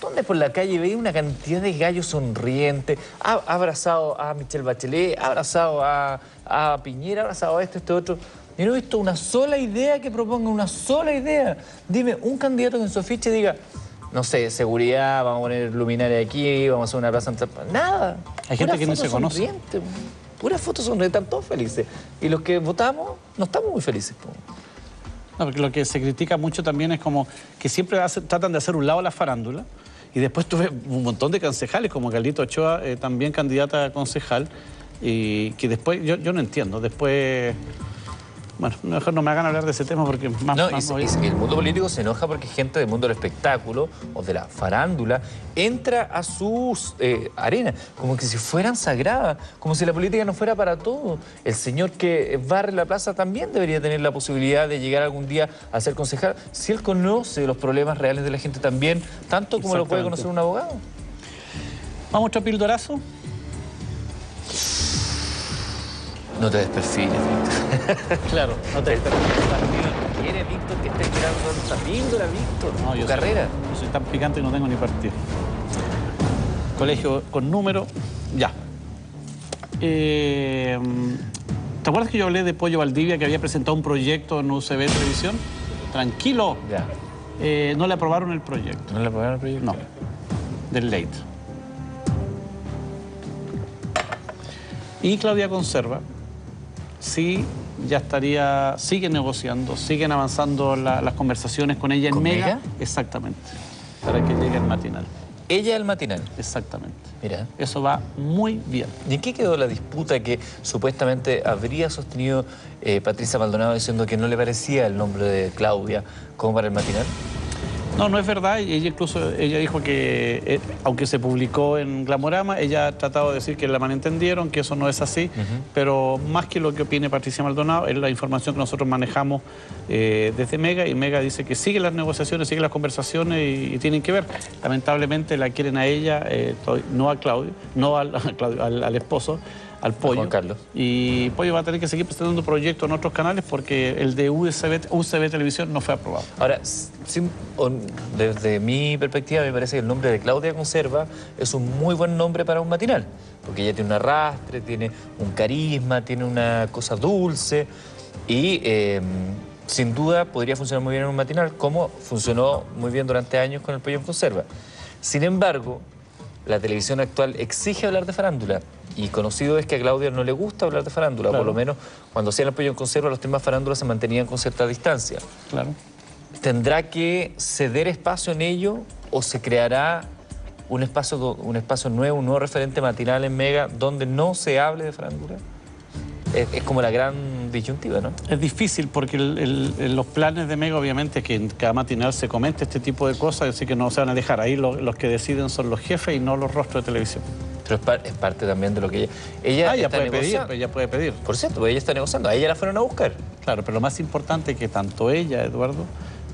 ¿Dónde por la calle veía una cantidad de gallos sonrientes? Ha, ha abrazado a Michelle Bachelet, ha abrazado a, a Piñera, ha abrazado a este, este otro. Yo no he visto una sola idea que proponga, una sola idea. Dime, un candidato que en su afiche diga, no sé, seguridad, vamos a poner luminaria aquí, vamos a hacer una plaza. Nada. Hay gente que foto se conoce. Puras fotos sonrientes, están todos felices. Y los que votamos, no estamos muy felices. po. No, porque lo que se critica mucho también es como que siempre tratan de hacer un lado la farándula y después tuve un montón de concejales, como Carlito Ochoa, eh, también candidata a concejal, y que después, yo no entiendo, después, bueno, mejor no me hagan hablar de ese tema porque más... No, y, más el mundo político se enoja porque gente del mundo del espectáculo o de la farándula entra a sus eh, arenas como que si fueran sagradas, como si la política no fuera para todo. El señor que barre la plaza también debería tener la posibilidad de llegar algún día a ser concejal, si él conoce los problemas reales de la gente también, tanto como lo puede conocer un abogado. Vamos a otro pildorazo. No te desperfiles, Víctor. claro, no te ¿Quiere Víctor que esté esperando esa píldora, Víctor? No, yo soy- carrera. yo soy tan picante que no tengo ni partido. Colegio con número, ya. Eh, ¿Te acuerdas que yo hablé de Pollo Valdivia que había presentado un proyecto en UCB Televisión? Tranquilo. Ya. Eh, no le aprobaron el proyecto. ¿No le aprobaron el proyecto? No. Del late. Y Claudia Conserva, sí, ya estaría, sigue negociando, siguen avanzando la- las conversaciones con ella en ¿Con Mega. Mega? Exactamente. Para que llegue el matinal. Ella el matinal. Exactamente. Mira. Eso va muy bien. ¿Y en qué quedó la disputa que supuestamente habría sostenido eh, Patricia Maldonado diciendo que no le parecía el nombre de Claudia como para el matinal? No, no es verdad. y Ella incluso ella dijo que, eh, aunque se publicó en Glamorama, ella ha tratado de decir que la malentendieron, que eso no es así. Pero más que lo que opine Patricia Maldonado, es la información que nosotros manejamos eh, desde Mega. Y Mega dice que sigue las negociaciones, sigue las conversaciones y, y tienen que ver. Lamentablemente la quieren a ella, eh, no a Claudio, no al, a Claudio, al, al esposo. Al pollo. Juan Carlos. Y Pollo va a tener que seguir presentando proyectos en otros canales porque el de UCB, UCB Televisión no fue aprobado. Ahora, sin- desde mi perspectiva, me parece que el nombre de Claudia Conserva es un muy buen nombre para un matinal, porque ella tiene un arrastre, tiene un carisma, tiene una cosa dulce y eh, sin duda podría funcionar muy bien en un matinal, como funcionó muy bien durante años con el pollo en conserva. Sin embargo, la televisión actual exige hablar de farándula. Y conocido es que a Claudia no le gusta hablar de farándula, Claro. por lo menos cuando hacían el pollo en conserva, los temas farándula se mantenían con cierta distancia. Claro. ¿Tendrá que ceder espacio en ello o se creará un espacio, un espacio nuevo, un nuevo referente matinal en Mega donde no se hable de farándula? Es, es como la gran disyuntiva, ¿no? Es difícil porque el- los planes de Mega obviamente es que en cada matinal se comente este tipo de cosas, así que no se van a dejar. Ahí lo- los que deciden son los jefes y no los rostros de televisión. Pero es, par- es parte también de lo que ella... Ella ah, ella está puede pedir, negociando. ella puede pedir. Por cierto, ella está negociando, a ella la fueron a buscar. Claro, pero lo más importante es que tanto ella, Eduardo,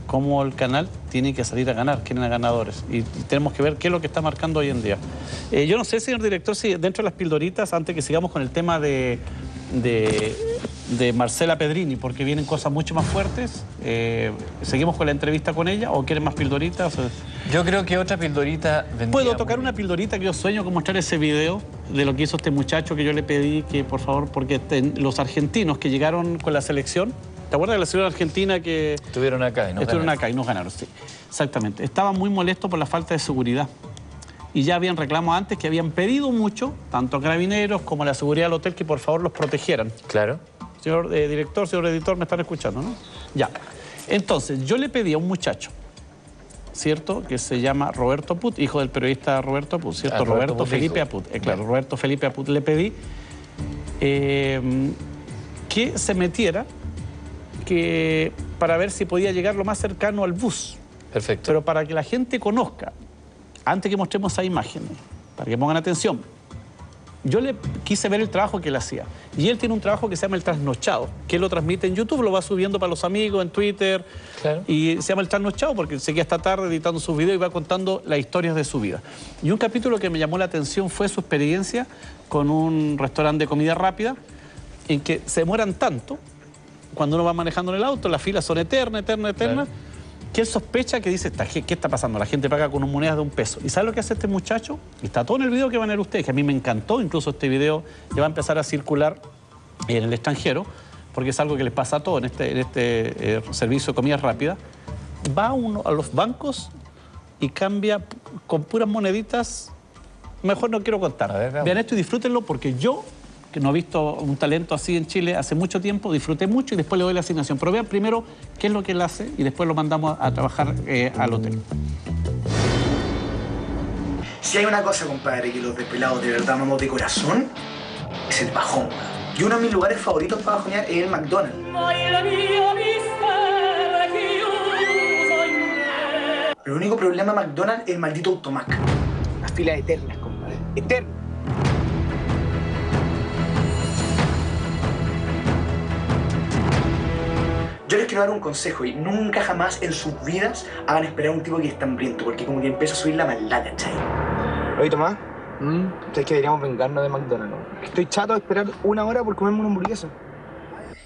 cómo el canal tiene que salir a ganar, quieren ganadores. Y, y tenemos que ver qué es lo que está marcando hoy en día. Eh, yo no sé, señor director, si dentro de las pildoritas, antes que sigamos con el tema de, de, de Marcela Pedrini, porque vienen cosas mucho más fuertes, eh, ¿seguimos con la entrevista con ella o quieren más pildoritas? Yo creo que otra pildorita vendría ¿Puedo tocar una pildorita que yo sueño con mostrar ese video de lo que hizo este muchacho que yo le pedí que, por favor, porque ten- los argentinos que llegaron con la selección, ¿te acuerdas de la selección argentina que Estuvieron acá y nos estuvieron ganaron. acá y nos ganaron? Sí, exactamente. Estaban muy molestos por la falta de seguridad. Y ya habían reclamos antes que habían pedido mucho, tanto a carabineros como a la seguridad del hotel, que por favor los protegieran. Claro. Señor eh, director, señor editor, me están escuchando, ¿no? Ya. Entonces, yo le pedí a un muchacho, ¿cierto? Que se llama Roberto Put, hijo del periodista Roberto Put, ¿cierto? Ah, Roberto Felipe. Aput. Eh, claro, Roberto Felipe Aput. Le pedí eh, que se metiera que, para ver si podía llegar lo más cercano al bus. Perfecto. Pero para que la gente conozca, antes que mostremos esa imagen, para que pongan atención, yo le quise ver el trabajo que él hacía. Y él tiene un trabajo que se llama El Trasnochado, que él lo transmite en YouTube, lo va subiendo para los amigos, en Twitter. Y se llama El Trasnochado porque se queda hasta tarde editando sus videos y va contando las historias de su vida. Y un capítulo que me llamó la atención fue su experiencia con un restaurante de comida rápida, en que se demoran tanto, cuando uno va manejando en el auto, las filas son eternas, eternas, eternas, que él sospecha que dice, "Esta ge- ¿qué está pasando? La gente paga con unas monedas de un peso. ¿Y sabe lo que hace este muchacho? Y está todo en el video que van a ver ustedes, que a mí me encantó, incluso este video que va a empezar a circular en el extranjero, porque es algo que les pasa a todos en este, en este eh, servicio de comida rápida. Va uno a los bancos y cambia con puras moneditas. Mejor no quiero contar. Vean esto y disfrútenlo porque yo, que no he visto un talento así en Chile hace mucho tiempo, disfruté mucho y después le doy la asignación. Pero vean primero qué es lo que él hace y después lo mandamos a, trabajar eh, al hotel. Si hay una cosa, compadre, que los despelados de verdad amamos de corazón, es el bajón. Y uno de mis lugares favoritos para bajonear es el McDonald's. El único problema de McDonald's es el maldito automac. Las filas eternas, compadre. Eternas. Yo les quiero dar un consejo y nunca jamás en sus vidas hagan esperar a un tipo que está hambriento, porque como que empieza a subir la maldad, ¿cachai? Oye, Tomás, ¿sabes que deberíamos vengarnos de McDonald's? Estoy chato de esperar una hora por comerme una hamburguesa.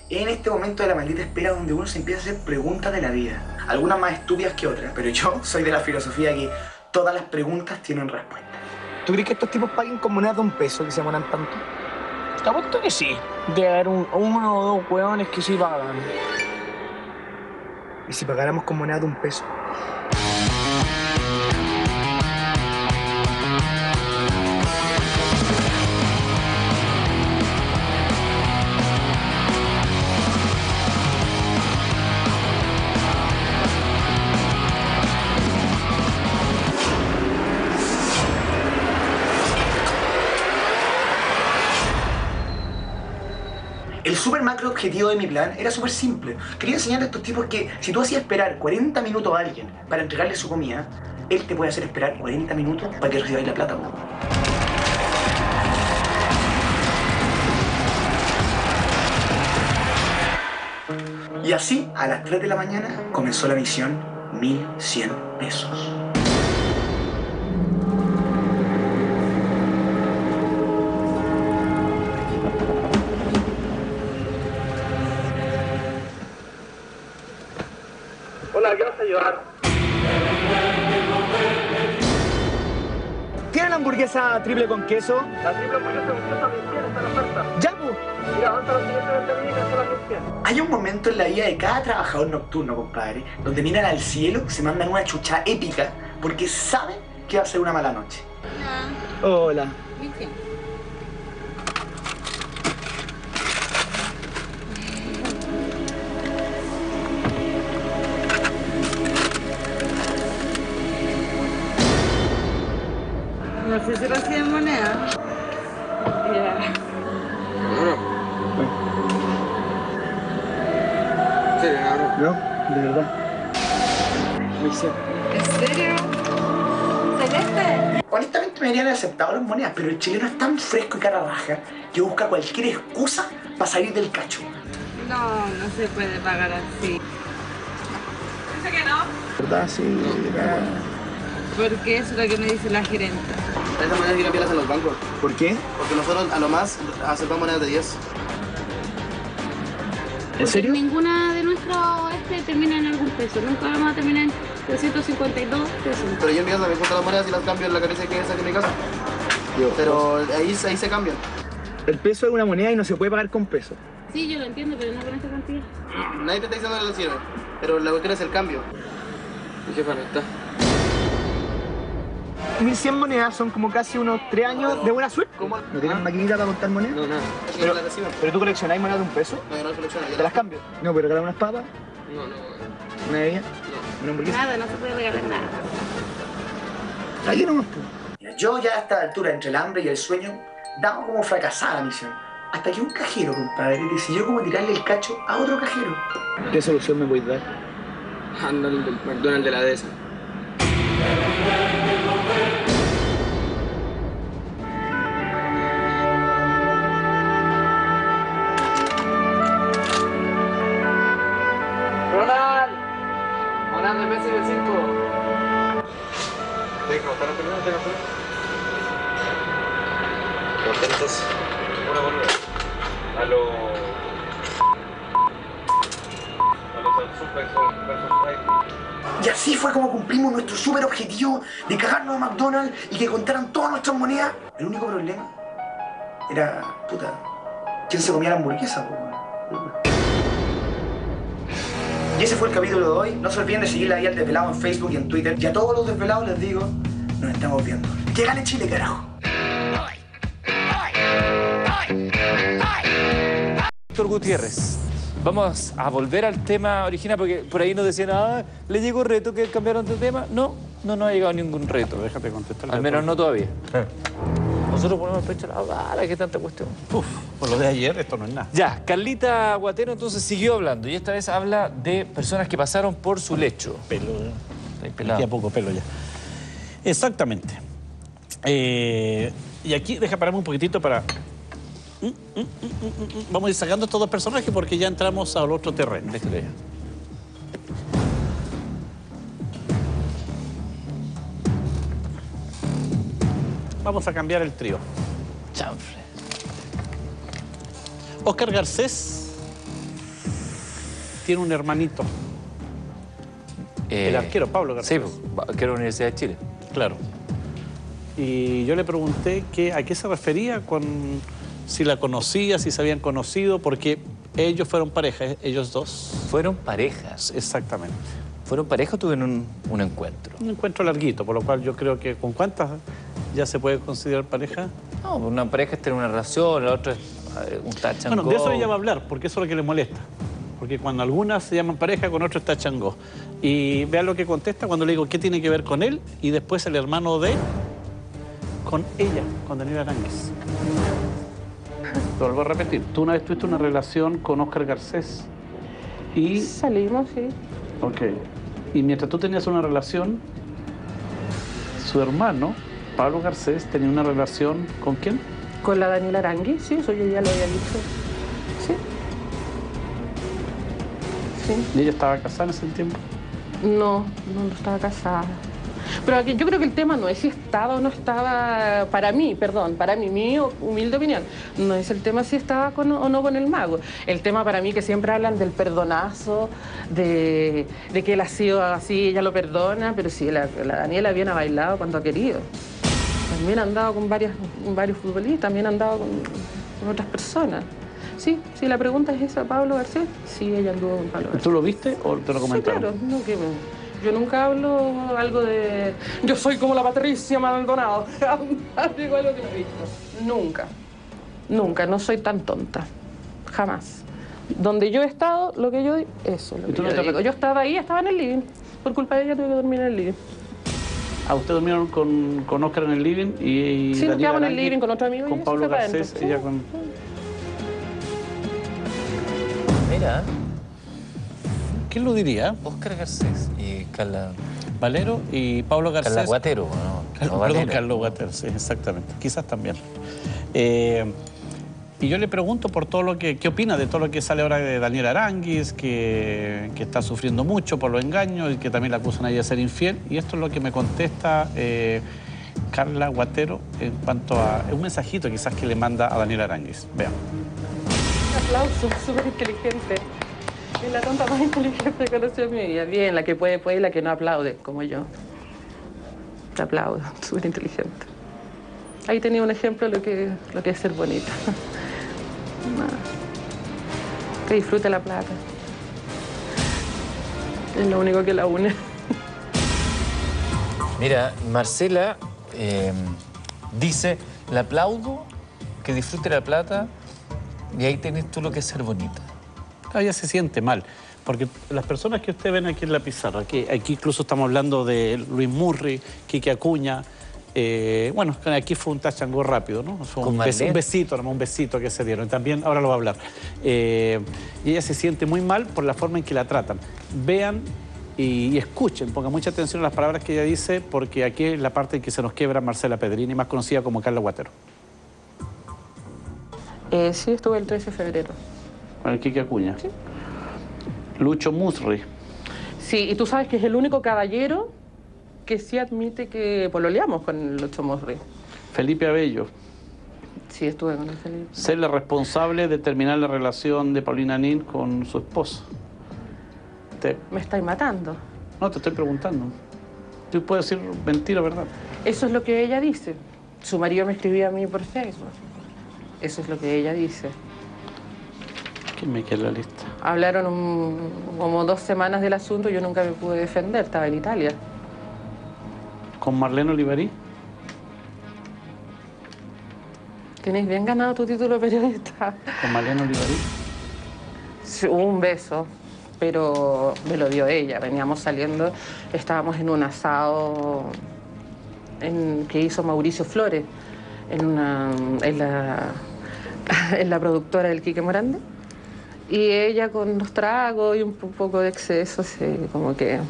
Es en este momento de la maldita espera donde uno se empieza a hacer preguntas de la vida. Algunas más estúpidas que otras, pero yo soy de la filosofía que todas las preguntas tienen respuesta. ¿Tú crees que estos tipos paguen con monedas de un peso que se demoran tanto? Te apuesto que sí. Debe haber un- uno o dos hueones que sí pagan. ¿Y si pagáramos con monedas de un peso? Super macro objetivo de mi plan era súper simple. Quería enseñarle a estos tipos que si tú hacías esperar 40 minutos a alguien para entregarle su comida, él te puede hacer esperar 40 minutos para que recibáis la plata. Y así, a las 3 de la mañana, comenzó la misión 1100 pesos. Hamburguesa triple con queso? La triple hamburguesa con queso también está en oferta. ¡Ya, pues! Mira, avanza la siguiente vez y son las 1100. Hay un momento en la vida de cada trabajador nocturno, compadre, donde miran al cielo, se mandan una chucha épica porque saben que va a ser una mala noche. Hola. No si reciben moneda. Ya. No, de verdad. Muy cierto. ¿En serio? ¿Celeste? Honestamente me habrían aceptado las monedas, pero el chileno es tan fresco y cara raja que busca cualquier excusa para salir del cacho. No, no se puede pagar así. Dice que no. ¿Verdad? Sí. Porque eso es lo que me dice la gerente. Esa moneda hay que cambiarlas en los bancos. ¿Por qué? Porque nosotros a lo más aceptamos monedas de 10. ¿En serio? Ninguna de nuestros este termina en algún peso. Nunca vamos a terminar en 352 pesos. Pero yo en mi casa me junto las monedas y las cambio en la cabeza que es aquí en mi casa. Pero ahí, ahí se cambian. El peso es una moneda y no se puede pagar con peso. Sí, yo lo entiendo, pero no con esta cantidad. Nadie te está diciendo que lo sirve. Pero la cuestión es el cambio. Mi jefa no está. 1100 monedas son como casi unos 3 años de buena suerte. ¿Cómo? ¿No tienen maquinita para contar monedas? No, nada. Pero, pero tú coleccionáis monedas de un peso. No, yo no colecciono. ¿Te las cambio? No, pero regalar unas papas, No, no. una bebida, una hamburguesa. Nada, no se puede regalar nada. Ahí nomás, pues. Mira, Yo ya a esta altura, entre el hambre y el sueño, damos como fracasada la misión. Hasta que un cajero, compadre, decidió como tirarle el cacho a otro cajero. ¿Qué solución me voy a dar? Anda el del McDonald's de la dehesa. Super objetivo de cagarnos a McDonald's y que contaran todas nuestras monedas. El único problema era, puta, quién se comía la hamburguesa. Y ese fue el capítulo de hoy. No se olviden de seguir la guía al desvelado en Facebook y en Twitter. Y a todos los desvelados les digo, nos estamos viendo. Que gane Chile, carajo. Víctor Gutiérrez, vamos a volver al tema original porque por ahí nos decían, ah, le llegó reto que cambiaron de tema. No, no nos ha llegado ningún reto. Déjate contestar. Al menos no todavía. Nosotros ponemos el pecho a la bala, ¿qué tanta cuestión? Uf, por lo de ayer esto no es nada. Ya, Carlita Guatero entonces siguió hablando y esta vez habla de personas que pasaron por su lecho. Pelo. Me pelado. queda poco pelo ya. Exactamente. Eh, y aquí, deja pararme un poquitito para... Vamos a ir sacando estos dos personajes porque ya entramos al otro terreno. Ya. Vamos a cambiar el trío. Chanfle. Oscar Garcés tiene un hermanito, el Eh, arquero Pablo Garcés. Sí, arquero de la Universidad de Chile. Claro. Y yo le pregunté que, a qué se refería con si la conocía, si se habían conocido, porque ellos fueron pareja, eh, ellos dos. Fueron parejas. Exactamente. ¿Fueron pareja o tuvieron un, un encuentro? Un encuentro larguito, por lo cual yo creo que con cuántas ya se puede considerar pareja. No, una pareja es tener una relación, la otra es eh, un touch and Bueno, de eso ella va a hablar, porque eso es lo que le molesta. Porque cuando algunas se llaman pareja, con otros está chango. Y vean lo que contesta cuando le digo qué tiene que ver con él y después el hermano de con ella, con Daniela Aránguez. Lo vuelvo a repetir. Tú una vez tuviste una relación con Oscar Garcés y... Salimos, sí. Ok. Y mientras tú tenías una relación, su hermano, Pablo Garcés, tenía una relación con quién? Con la Daniela Arangui, sí, eso yo ya lo había dicho. Sí. Sí. ¿Y ella estaba casada en ese tiempo? No, no, no estaba casada. Pero aquí yo creo que el tema no es si estaba o no estaba, para mí, perdón, para mí, mi humilde opinión, no es el tema si estaba con, o no con el mago. El tema para mí que siempre hablan del perdonazo, de, de que él ha sido así, ella lo perdona, pero sí, la, la Daniela bien ha bailado cuando ha querido. También ha andado con varias, varios futbolistas, también ha andado con, con otras personas. Sí, sí, la pregunta es esa, Pablo Garcés. Sí, ella anduvo con Pablo Garcés. ¿Tú lo viste o te lo Sí, comentaron? claro, no, que me- yo nunca hablo algo de. Yo soy como la Patricia Maldonado. Jamás digo algo que no he visto. Nunca. Nunca, no soy tan tonta. Jamás. Donde yo he estado, lo que yo di- eso es lo ¿Y que tú no yo te digo. Yo estaba ahí, estaba en el living. Por culpa de ella tuve que dormir en el living. ¿A usted durmieron con, con Oscar en el living y Sí, nos quedamos en el living con otro amigo y Con eso Pablo Garcés, ella con... Mira, ¿Quién lo diría? Oscar Garcés y Carla... Valero y Pablo Garcés. Carla Guatero, ¿no? Carlos, No, perdón. Carlos Guatero, sí, exactamente. Quizás también. Eh, Y yo le pregunto por todo lo que, qué opina de todo lo que sale ahora de Daniel Aranguis, que, que está sufriendo mucho por los engaños y que también la acusan a ella de ser infiel. Y esto es lo que me contesta eh, Carla Guatero en cuanto a es un mensajito quizás que le manda a Daniel Aranguis. Vean. Un aplauso, súper inteligente. Es la tonta más inteligente que conocí en mi vida. Bien, la que puede, puede y la que no aplaude, como yo. Te aplaudo, súper inteligente. Ahí tenía un ejemplo de lo que, lo que es ser bonita. Que disfrute la plata. Es lo único que la une. Mira, Marcela eh, dice, le aplaudo, que disfrute la plata y ahí tenés tú lo que es ser bonita. Ella se siente mal. Porque las personas que ustedes ven aquí en la pizarra, aquí, aquí incluso estamos hablando de Luis Murri, Quique Acuña, eh, bueno, aquí fue un touch and go rápido, ¿no? Fue un, bes- un besito, nomás un besito que se dieron. Y también ahora lo va a hablar. Eh, y ella se siente muy mal por la forma en que la tratan. Vean y, y escuchen, pongan mucha atención a las palabras que ella dice, porque aquí es la parte en que se nos quiebra Marcela Pedrini, más conocida como Carla Guatero. Eh, sí, estuve el 13 de febrero. Con el Quique Acuña. Lucho Musri. Sí, y tú sabes que es el único caballero que sí admite que pololeamos con Lucho Mosri. Felipe Abello. Sí, estuve con el Felipe. Ser la responsable de terminar la relación de Paulina Nin con su esposo. Te- Me estáis matando. No, te estoy preguntando. Tú puedes decir mentira, ¿verdad? Eso es lo que ella dice. Su marido me escribía a mí por Facebook. Eso es lo que ella dice. ¿Quién me la lista? Hablaron un- como dos semanas del asunto y yo nunca me pude defender. Estaba en Italia. ¿Con Marlene Olivarí? Tienes bien ganado tu título de periodista. ¿Con Marlene Olivarí? Sí, hubo un beso, pero me lo dio ella. Veníamos saliendo, estábamos en un asado en- que hizo Mauricio Flores, en, una- en la, en la productora del Quique Morande. Y ella con los tragos y un po- poco de exceso, sí, como que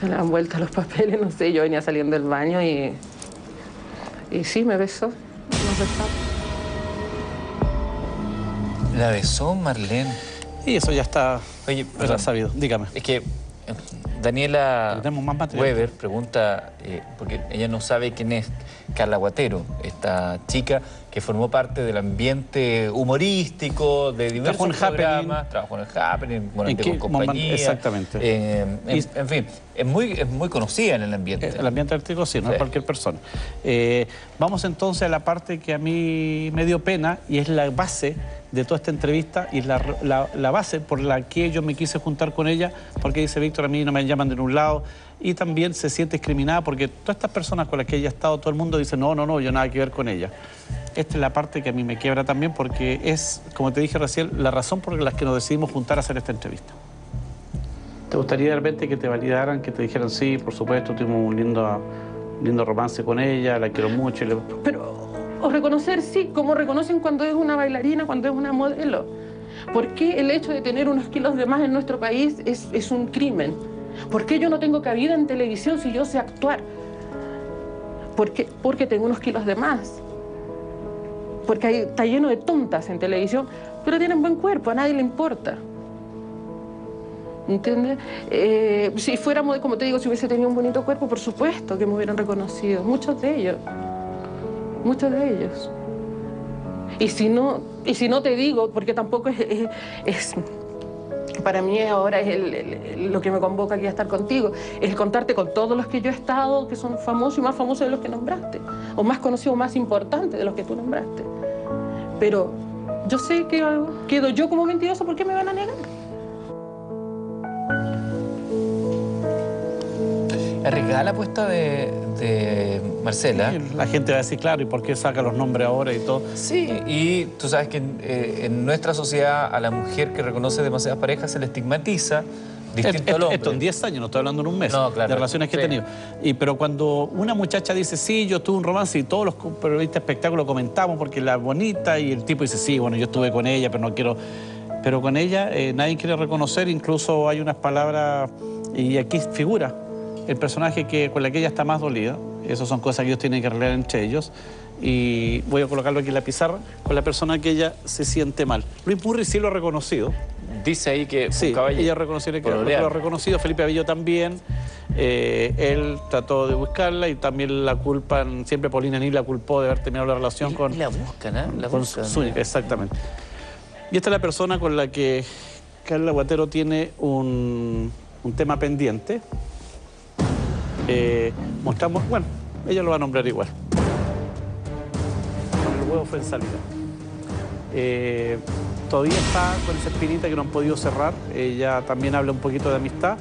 se le han vuelto los papeles, no sé. Yo venía saliendo del baño y, y sí, me besó. Nos besamos. La besó Marlene. Y eso ya está Oye, perdón. sabido. Dígame. Es que Daniela. Weber pregunta, eh, porque ella no sabe quién es Carla Guatero, esta chica que formó parte del ambiente humorístico de diversos Trabajó en Happening. programas, trabajó en el Happening, bueno, ¿En de qué con compañía. Exactamente. eh, en, Y- en fin, es muy, es muy conocida en el ambiente. El ambiente artístico sí, no Sí. es cualquier persona. Eh, vamos entonces a la parte que a mí me dio pena y es la base de toda esta entrevista y la, la- la base por la que yo me quise juntar con ella, porque dice Víctor, a mí no me llaman de un lado y también se siente discriminada porque todas estas personas con las que ella ha estado, todo el mundo dice, no, no, no, yo nada que ver con ella. Esta es la parte que a mí me quiebra también porque es, como te dije recién, la razón por la que nos decidimos juntar a hacer esta entrevista. ¿Te gustaría de repente que te validaran, que te dijeran, sí, por supuesto, tuvimos un lindo, lindo romance con ella, la quiero mucho? y le- Pero, o reconocer sí, como reconocen cuando es una bailarina, cuando es una modelo. ¿Por qué el hecho de tener unos kilos de más en nuestro país es, es un crimen? ¿Por qué yo no tengo cabida en televisión si yo sé actuar? Porque tengo unos kilos de más. Porque hay- está lleno de tontas en televisión, pero tienen buen cuerpo, a nadie le importa. ¿Entiendes? Eh, si fuéramos, como te digo, si hubiese tenido un bonito cuerpo, por supuesto que me hubieran reconocido. Muchos de ellos. Muchos de ellos. Y si no, y si no te digo, porque tampoco es- para mí ahora es lo que me convoca aquí a estar contigo, es contarte con todos los que yo he estado, que son famosos y más famosos de los que nombraste, o más conocidos, más importantes de los que tú nombraste. Pero yo sé que quedo yo como mentirosa, ¿por qué me van a negar? Arriesgada la apuesta de, de Marcela. La gente va a decir, claro, ¿y por qué saca los nombres ahora y todo? Sí, y tú sabes que en, eh, en nuestra sociedad a la mujer que reconoce demasiadas parejas se le estigmatiza distinto Esto- al hombre. Esto en 10 años, no estoy hablando en un mes, No, claro, de relaciones que sí. he tenido. Y, pero cuando una muchacha dice, sí, yo tuve un romance y todos los periodistas de espectáculo comentamos porque la bonita y el tipo dice, sí, bueno, yo estuve con ella, pero no quiero... Pero con ella eh, nadie quiere reconocer, incluso hay unas palabras, y aquí figura el personaje que, con la que ella está más dolida, esas son cosas que ellos tienen que arreglar entre ellos, y voy a colocarlo aquí en la pizarra, con la persona que ella se siente mal. Luis Purri sí lo ha reconocido. Dice ahí que Sí, ella reconoció que lo ha reconocido, Felipe Avillo también. Eh, él trató de buscarla y también la culpan, siempre Paulina Ni la culpó de haber terminado la relación con, Y la buscan, ¿eh? La con buscan. Zúñiga, exactamente. Y esta es la persona con la que Carla Guatero tiene un, un tema pendiente. Eh, mostramos, bueno, ella lo va a nombrar igual. Con el huevo fue en salida. Eh, todavía está con esa espinita que no han podido cerrar. Ella también habla un poquito de amistad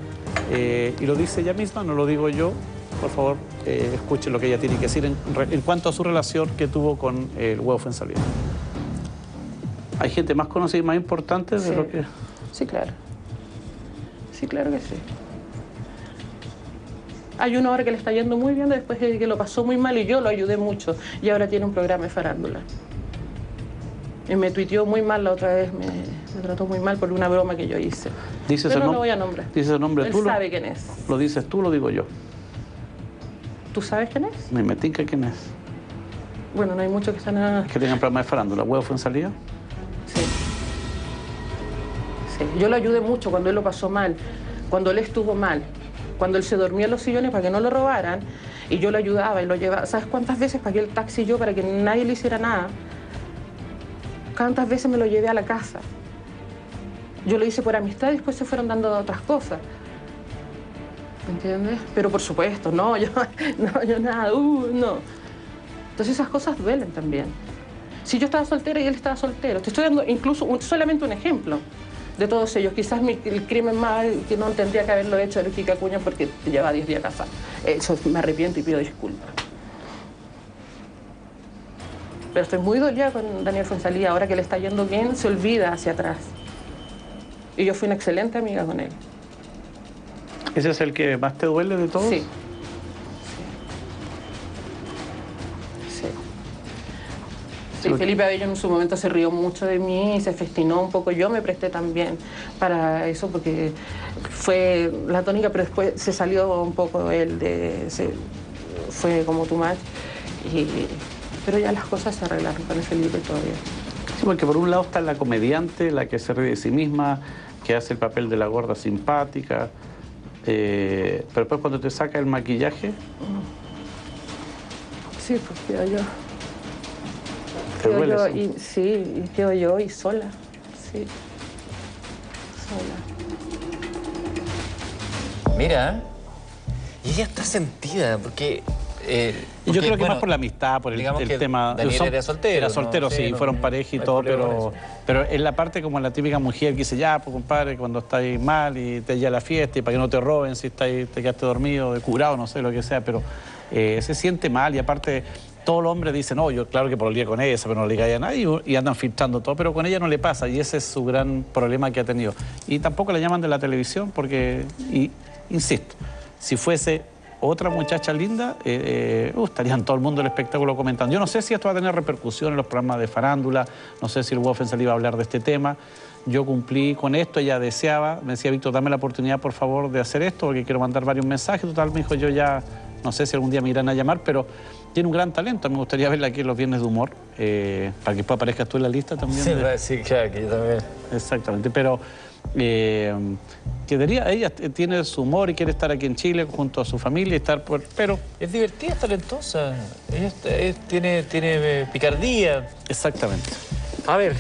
eh, y lo dice ella misma, no lo digo yo. Por favor, escuchen lo que ella tiene que decir en, en cuanto a su relación que tuvo con el huevo fue en salida. Hay gente más conocida y más importante de Sí. lo que... Sí, claro. Sí, claro que sí. Hay uno ahora que le está yendo muy bien después de que lo pasó muy mal y yo lo ayudé mucho. Y ahora tiene un programa de farándula. Y me tuiteó muy mal la otra vez, me, me trató muy mal por una broma que yo hice. Dice Pero ese no lo voy a nombrar. Dice ese nombre Él tú. Lo, sabe quién es. lo dices tú, lo digo yo. ¿Tú sabes quién es? Me metí que quién es. Bueno, no hay muchos que están a... Que tengan programa de farándula. ¿Huevo fue en salida? Sí. Sí. Yo lo ayudé mucho cuando él lo pasó mal, cuando él estuvo mal, cuando él se dormía en los sillones para que no lo robaran y yo lo ayudaba y lo llevaba. ¿Sabes cuántas veces pagué el taxi yo para que nadie le hiciera nada? ¿Cuántas veces me lo llevé a la casa? Yo lo hice por amistad y después se fueron dando otras cosas. ¿Me entiendes? Pero por supuesto, no, yo, no, yo nada, uh, no. Entonces esas cosas duelen también. Si yo estaba soltera y él estaba soltero, te estoy dando incluso solamente un ejemplo de todos ellos. Quizás mi- el crimen más que no tendría que haberlo hecho era el Kika Cuña porque lleva 10 días casado. Eso me arrepiento y pido disculpas. Pero estoy muy dolida con Daniel Fonsalía. Ahora que le está yendo bien, se olvida hacia atrás. Y yo fui una excelente amiga con él. ¿Ese es el que más te duele de todos? Sí. Sí, Felipe Abello en su momento se rió mucho de mí y se festinó un poco. Yo me presté también para eso porque fue la tónica, pero después se salió un poco él de... se- fue como tu match. Y, pero ya las cosas se arreglaron con el Felipe todavía. Sí, porque por un lado está la comediante, la que se ríe de sí misma, que hace el papel de la gorda simpática, eh, pero después cuando te saca el maquillaje, Sí, pues quedo yo. Te yo y, sí, y quedo yo y sola. Sí. Sola. Mira, y ella está sentida, porque... eh, Y yo creo que bueno, más por la amistad, por el, el que tema. Daniel son- era soltero, Era ¿no? soltero, Sí, sí, no, fueron pareja y no todo, pero, pero en la parte como la típica mujer que dice, ya, pues compadre, cuando estáis mal y te lleva a la fiesta y para que no te roben, si estáis, te quedaste dormido, de curado, no sé lo que sea, pero eh, se siente mal y aparte. Todos los hombres dicen, no, yo claro que por el día con ella, pero no le cae a nadie y andan filtrando todo, pero con ella no le pasa y ese es su gran problema que ha tenido. Y tampoco la llaman de la televisión porque, y, insisto, si fuese otra muchacha linda, eh, eh, uh, estarían todo el mundo del espectáculo comentando. Yo no sé si esto va a tener repercusión en los programas de farándula, no sé si el Wolfen iba a hablar de este tema. Yo cumplí con esto, ella deseaba, me decía, Víctor, dame la oportunidad, por favor, de hacer esto, porque quiero mandar varios mensajes. Total, me dijo, yo ya, no sé si algún día me irán a llamar, pero tiene un gran talento. Me gustaría verla aquí en los Viernes de Humor, eh, para que después aparezcas tú en la lista también. Sí, de- decir, claro, que yo también. Exactamente, pero eh, quedaría, ella tiene su humor y quiere estar aquí en Chile junto a su familia y estar por, pero Es divertida, es talentosa. Ella es- tiene, tiene eh, picardía. Exactamente. A ver,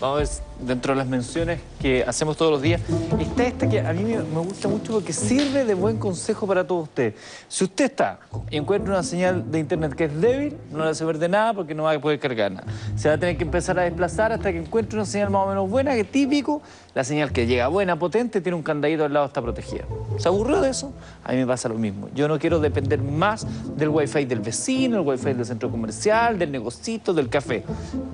vamos a ver dentro de las menciones que hacemos todos los días. Está esta que a mí me, gusta mucho porque sirve de buen consejo para todos ustedes. Si usted está y encuentra una señal de internet que es débil, no le hace ver de nada porque no va a poder cargar nada. Se va a tener que empezar a desplazar hasta que encuentre una señal más o menos buena, que es típico. La señal que llega buena, potente, tiene un candadito al lado, está protegida. ¿Se aburrió de eso? A mí me pasa lo mismo. Yo no quiero depender más del wifi del vecino, el wifi del centro comercial, del negocito, del café.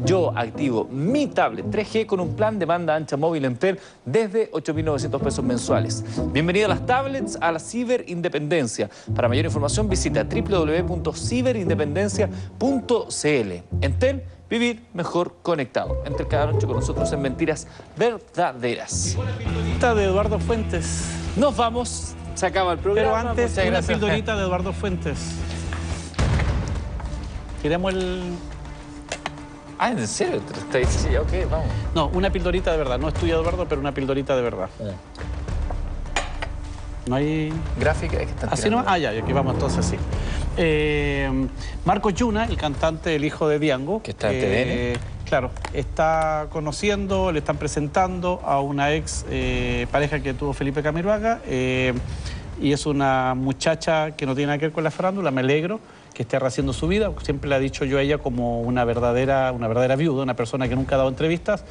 Yo activo mi tablet 3G con un plan de banda ancha móvil Entel desde 8.900 pesos mensuales. Bienvenido a las tablets, a la ciberindependencia. Para mayor información visita www.ciberindependencia.cl. Entel, vivir mejor conectado. Entre cada noche con nosotros en Mentiras Verdaderas. De Eduardo Fuentes. Nos vamos, se acaba el programa. Pero antes, una gracias. pildorita de Eduardo Fuentes. Tiremos el... Ah, ¿en serio? Te diciendo, ok, vamos. No, una pildorita de verdad. No es tuya, Eduardo, pero una pildorita de verdad. No hay... Gráfica, es que están Así no, tirando. ah, ya, aquí vamos entonces así. Eh, Marcos Yuna, el cantante, el hijo de Diango. Que está en Claro, está conociendo, le están presentando a una ex eh, pareja que tuvo Felipe Camiroaga. eh, y es una muchacha que no tiene nada que ver con la farándula, me alegro que esté rehaciendo su vida. Siempre le he dicho yo a ella como una verdadera, una verdadera viuda, una persona que nunca ha dado entrevistas.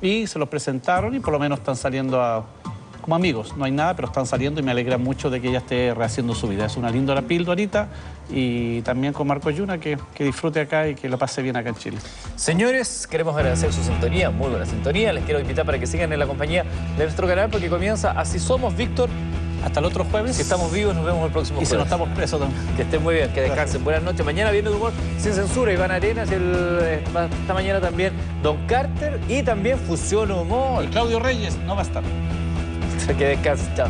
Y se los presentaron y por lo menos están saliendo como amigos. No hay nada, pero están saliendo y me alegra mucho de que ella esté rehaciendo su vida. Es una linda pildorita y también con Marco Yuna que, que disfrute acá y que lo pase bien acá en Chile. Señores, queremos agradecer su sintonía, muy buena sintonía. Les quiero invitar para que sigan en la compañía de nuestro canal porque comienza Así Somos, Víctor. Hasta el otro jueves. Que estamos vivos, nos vemos el próximo Y jueves. si no estamos presos también. Que estén muy bien, que descansen. Buenas noches. Mañana viene humor sin censura. Iván Arenas, y el, eh, esta mañana también Don Carter y también Fusión Humor. Y Claudio Reyes no va a estar. Que descansen, chao.